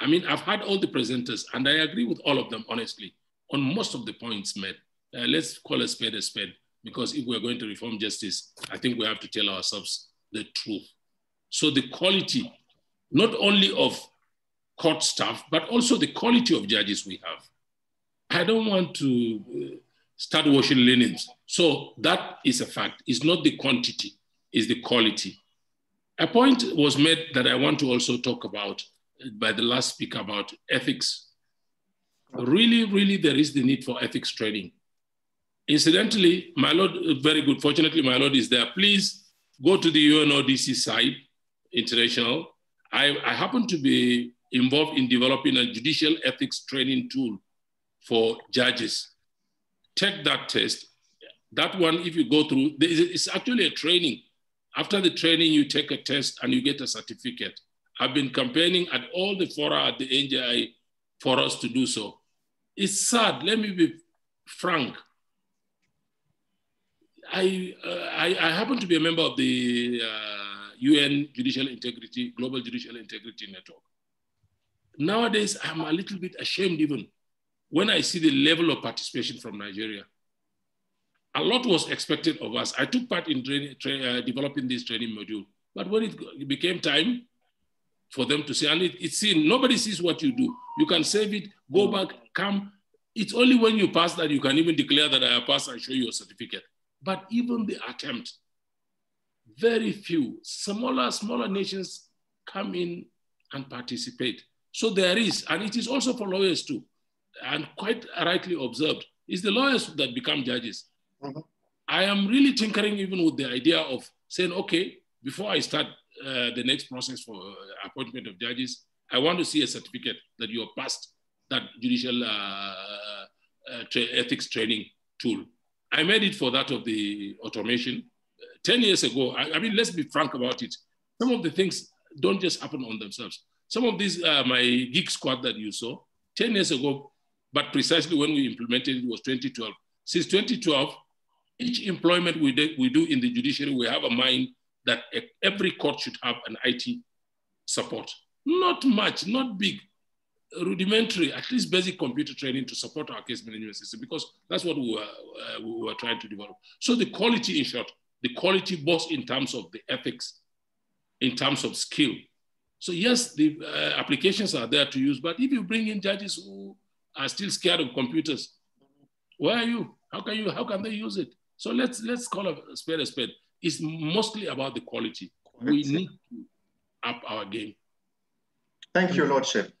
I mean, I've had all the presenters, and I agree with all of them, honestly, on most of the points made. Uh, let's call a spade a spade, because if we're going to reform justice, I think we have to tell ourselves the truth. So the quality, not only of court staff, but also the quality of judges we have. I don't want to uh, start washing linens. So that is a fact. It's not the quantity, it's the quality. A point was made that I want to also talk about by the last speaker about ethics. Really, really, there is the need for ethics training. Incidentally, my Lord, very good. Fortunately, my Lord is there. Please go to the UNODC site, international. I, I happen to be involved in developing a judicial ethics training tool for judges. Take that test. That one, if you go through, it's actually a training. After the training, you take a test and you get a certificate. I've been campaigning at all the fora at the NJI for us to do so. It's sad, let me be frank. I, uh, I, I, happen to be a member of the uh, UN Judicial Integrity, Global Judicial Integrity Network. Nowadays, I'm a little bit ashamed even when I see the level of participation from Nigeria. a lot was expected of us. I took part in training, tra uh, developing this training module, but when it, it, became time for them to see, and it, it's seen, nobody sees what you do. You can save it, go back, come. It's only when you pass that you can even declare that I passed and show you a certificate. But even the attempt, very few, smaller, smaller nations come in and participate. So there is, and it is also for lawyers too, and quite rightly observed, it's the lawyers that become judges. Mm-hmm. I am really tinkering even with the idea of saying, okay, before I start uh, the next process for uh, appointment of judges, I want to see a certificate that you have passed that judicial uh, uh tra- ethics training tool. I made it for that of the automation. 10 years ago, I, I, mean, let's be frank about it. Some of the things don't just happen on themselves. Some of these, uh, my geek squad that you saw, 10 years ago, but precisely when we implemented it was 2012. Since 2012, each employment we do, we do in the judiciary, we have a mind that every court should have an IT support. Not much, not big, rudimentary, at least basic computer training to support our case management system because that's what we were, uh, we were trying to develop. So the quality, in short, the quality both in terms of the ethics, in terms of skill. So yes, the uh, applications are there to use, but if you bring in judges who are still scared of computers, where are you? How can you? How can they use it? So let's let's call a spade a spade. It's mostly about the quality. quality. We need to up our game. Thank you, Lordship.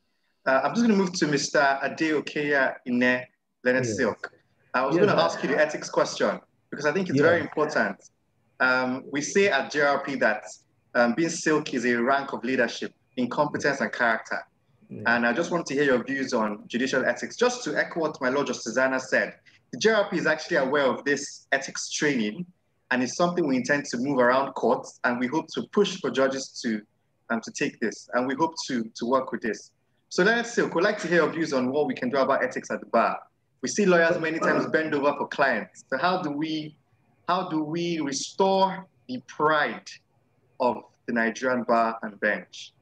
Uh, I'm just going to move to Mr. Ade Okeaya-Inneh learned yes. Silk. I was yes, going to ask you the ethics question because I think it's yeah. very important. Um, we say at JRP that um, being silk is a rank of leadership in competence and character. Yeah. And I just want to hear your views on judicial ethics. Just to echo what my Lord Justice Zannah said, the JRP is actually aware of this ethics training and it's something we intend to move around courts and we hope to push for judges to, um, to take this and we hope to, to work with this. So let's see, we'd like to hear your views on what we can do about ethics at the bar. We see lawyers many times bend over for clients. So how do we, how do we restore the pride of the Nigerian bar and bench?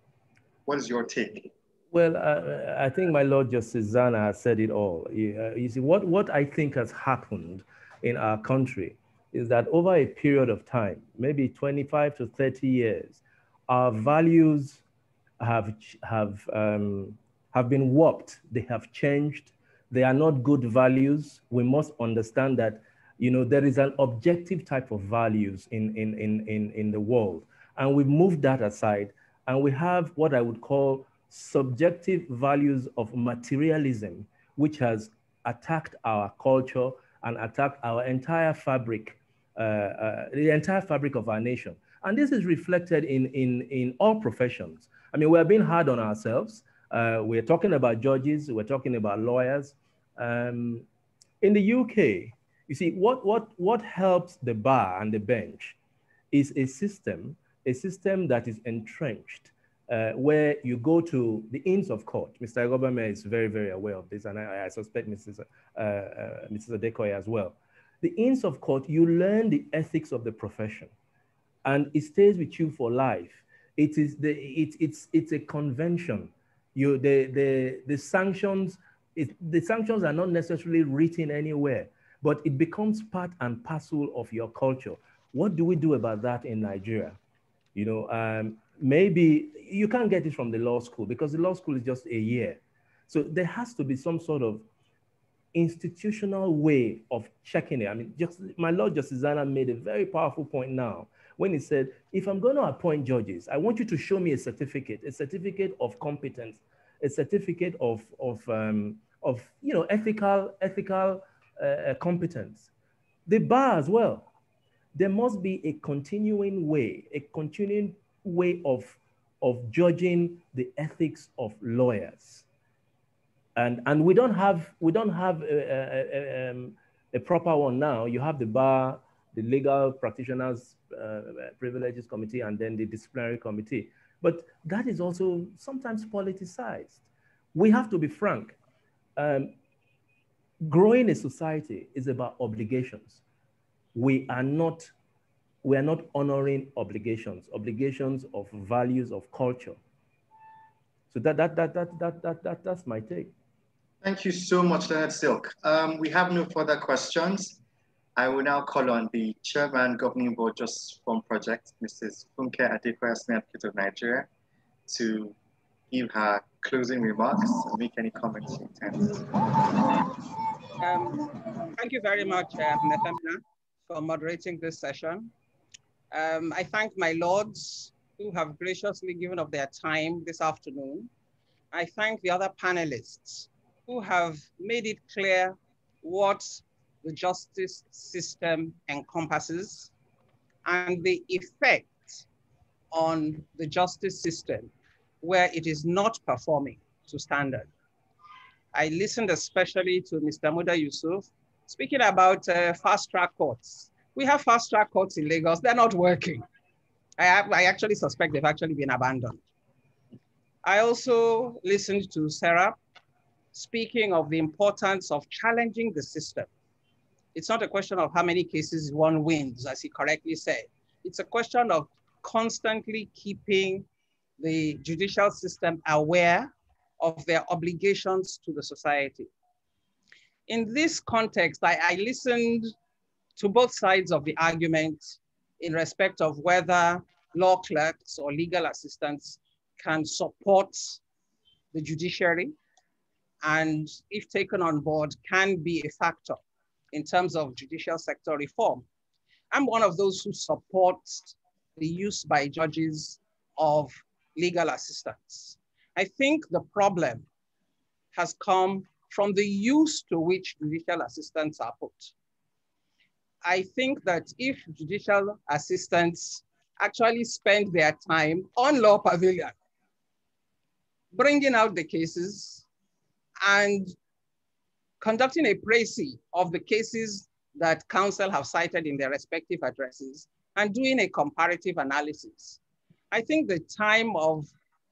What is your take? Well, uh, I think my Lord Justice Zannah has said it all. You, uh, you see, what, what I think has happened in our country is that over a period of time, maybe 25 to 30 years, our values have, have, um, have been warped. They have changed. They are not good values. We must understand that you know, there is an objective type of values in, in, in, in, in the world. And we've moved that aside. And we have what I would call subjective values of materialism, which has attacked our culture and attacked our entire fabric, uh, uh, the entire fabric of our nation. And this is reflected in, in, in all professions. I mean, we're being hard on ourselves. Uh, we're talking about judges, we're talking about lawyers. Um, in the UK, you see, what, what, what helps the bar and the bench is a system, a system that is entrenched uh, where you go to the Inns of Court. Mr. Eghobamien is very, very aware of this, and I, I suspect Mrs. Uh, uh, Mrs. Adekoya as well. The Inns of Court, you learn the ethics of the profession, and it stays with you for life. It is the it, it's it's a convention. You the the the sanctions. It, the sanctions are not necessarily written anywhere, but it becomes part and parcel of your culture. What do we do about that in Nigeria? You know, um, maybe you can't get it from the law school because the law school is just a year. So there has to be some sort of institutional way of checking it. I mean, just my Lord Justice Zannah made a very powerful point now when he said, if I'm going to appoint judges, I want you to show me a certificate, a certificate of competence, a certificate of, of, um, of you know, ethical, ethical uh, competence. The bar as well. There must be a continuing way, a continuing way of, of judging the ethics of lawyers. And, and we don't have, we don't have a, a, a, um, a proper one now. You have the bar, the legal practitioners uh, privileges committee, and then the disciplinary committee. But that is also sometimes politicized. We have to be frank. Um, growing a society is about obligations. We are not we are not honoring obligations, obligations of values of culture. So that, that, that, that, that, that, that that's my take. Thank you so much, learned Silk. Um, we have no further questions. I will now call on the Chairman Governing Board Justice Reform Project, Mrs. Funke Adekoya Smith of Nigeria, to give her closing remarks and make any comments you intend. Um, thank you very much, uh, for moderating this session. Um, I thank my lords who have graciously given up their time this afternoon. I thank the other panelists who have made it clear what the justice system encompasses and the effect on the justice system where it is not performing to standard. I listened especially to Mr. Muda Yusuf speaking about uh, fast track courts. We have fast track courts in Lagos, they're not working. I, have, I actually suspect they've actually been abandoned. I also listened to SERAP speaking of the importance of challenging the system. It's not a question of how many cases one wins, as he correctly said. It's a question of constantly keeping the judicial system aware of their obligations to the society. In this context, I, I listened to both sides of the argument in respect of whether law clerks or legal assistants can support the judiciary and if taken on board can be a factor in terms of judicial sector reform. I'm one of those who supports the use by judges of legal assistance. I think the problem has come from the use to which judicial assistants are put. I think that if judicial assistants actually spend their time on Law Pavilion, bringing out the cases and conducting a précis of the cases that counsel have cited in their respective addresses and doing a comparative analysis. I think the time of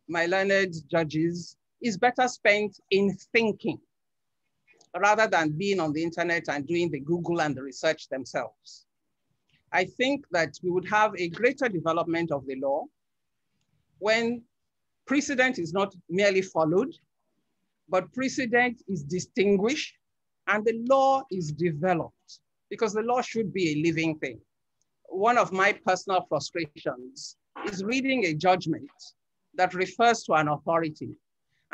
my learned judges is better spent in thinking rather than being on the internet and doing the Google and the research themselves. I think that we would have a greater development of the law when precedent is not merely followed, but precedent is distinguished and the law is developed because the law should be a living thing. One of my personal frustrations is reading a judgment that refers to an authority.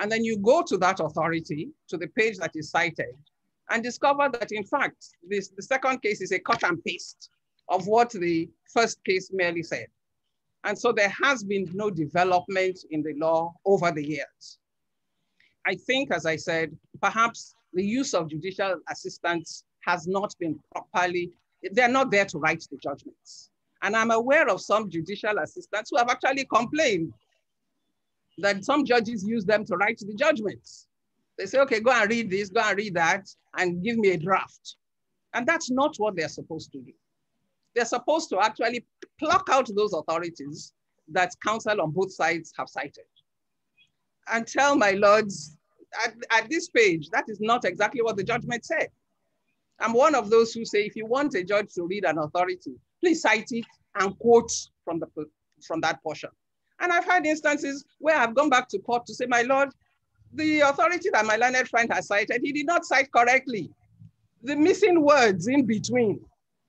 And then you go to that authority, to the page that is cited, and discover that in fact, this, the second case is a cut and paste of what the first case merely said. And so there has been no development in the law over the years. I think, as I said, perhaps the use of judicial assistants has not been properly, they're not there to write the judgments. And I'm aware of some judicial assistants who have actually complained that some judges use them to write the judgments. They say, okay, go and read this, go and read that, and give me a draft. And that's not what they're supposed to do. They're supposed to actually pluck out those authorities that counsel on both sides have cited. And tell my lords, at, at this page, that is not exactly what the judgment said. I'm one of those who say, if you want a judge to read an authority, please cite it and quote from, the, from that portion. And I've had instances where I've gone back to court to say, my lord, the authority that my learned friend has cited, he did not cite correctly. The missing words in between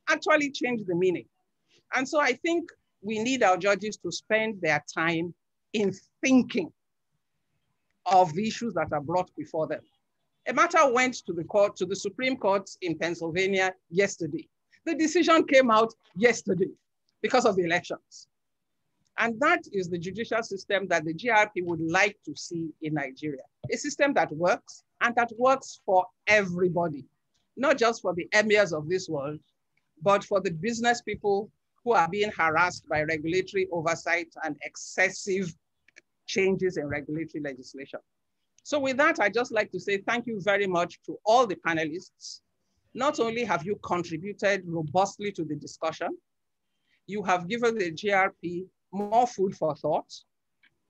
actually change the meaning. And so I think we need our judges to spend their time in thinking of the issues that are brought before them. A matter went to the court, to the Supreme Court in Pennsylvania yesterday. The decision came out yesterday because of the elections. And that is the judicial system that the JRP would like to see in Nigeria. A system that works and that works for everybody, not just for the emirs of this world, but for the business people who are being harassed by regulatory oversight and excessive changes in regulatory legislation. So with that, I'd just like to say thank you very much to all the panelists. Not only have you contributed robustly to the discussion, you have given the JRP more food for thought.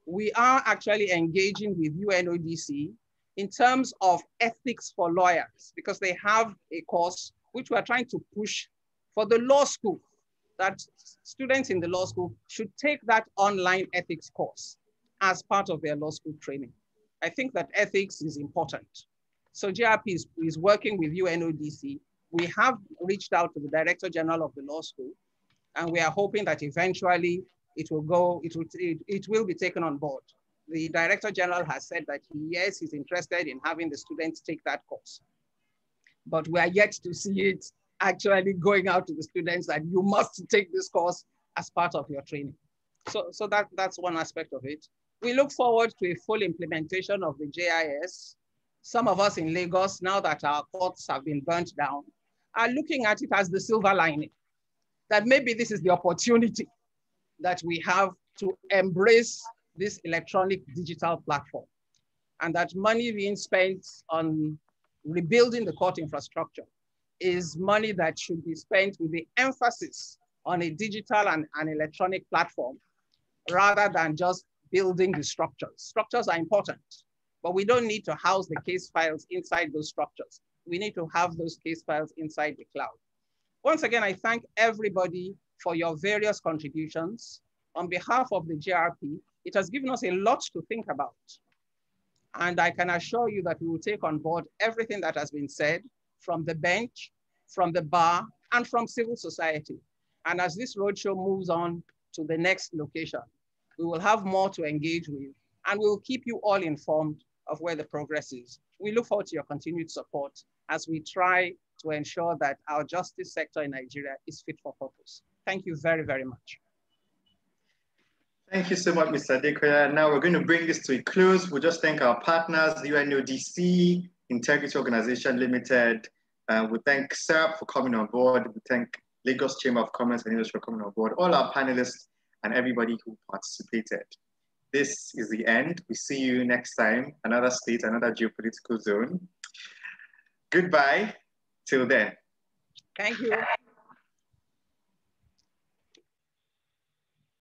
We are actually engaging with UNODC in terms of ethics for lawyers because they have a course which we're trying to push for the law school that students in the law school should take that online ethics course as part of their law school training. I think that ethics is important. So JRP is, is working with UNODC we have reached out to the Director General of the law school, and we are hoping that eventually it will go, it will, it, it will be taken on board. The Director General has said that yes, he's interested in having the students take that course. But we are yet to see it actually going out to the students that you must take this course as part of your training. So, so that, that's one aspect of it. We look forward to a full implementation of the JIS. Some of us in Lagos, now that our courts have been burnt down, are looking at it as the silver lining, that maybe this is the opportunity that we have to embrace this electronic digital platform and that money being spent on rebuilding the court infrastructure is money that should be spent with the emphasis on a digital and an electronic platform rather than just building the structures. Structures are important, but we don't need to house the case files inside those structures. We need to have those case files inside the cloud. Once again, I thank everybody for your various contributions. On behalf of the JRP, it has given us a lot to think about. And I can assure you that we will take on board everything that has been said from the bench, from the bar, and from civil society. And as this roadshow moves on to the next location, we will have more to engage with, and we will keep you all informed of where the progress is. We look forward to your continued support as we try to ensure that our justice sector in Nigeria is fit for purpose. Thank you very, very much. Thank you so much, Mr. Adekoya. Now we're going to bring this to a close. We'll just thank our partners, the UNODC, Integrity Organization Limited. Uh, we thank SERAP for coming on board. We thank Lagos Chamber of Commerce and Industry for coming on board, all our panelists and everybody who participated. This is the end. We see you next time, another state, another geopolitical zone. Goodbye. Till then. Thank you.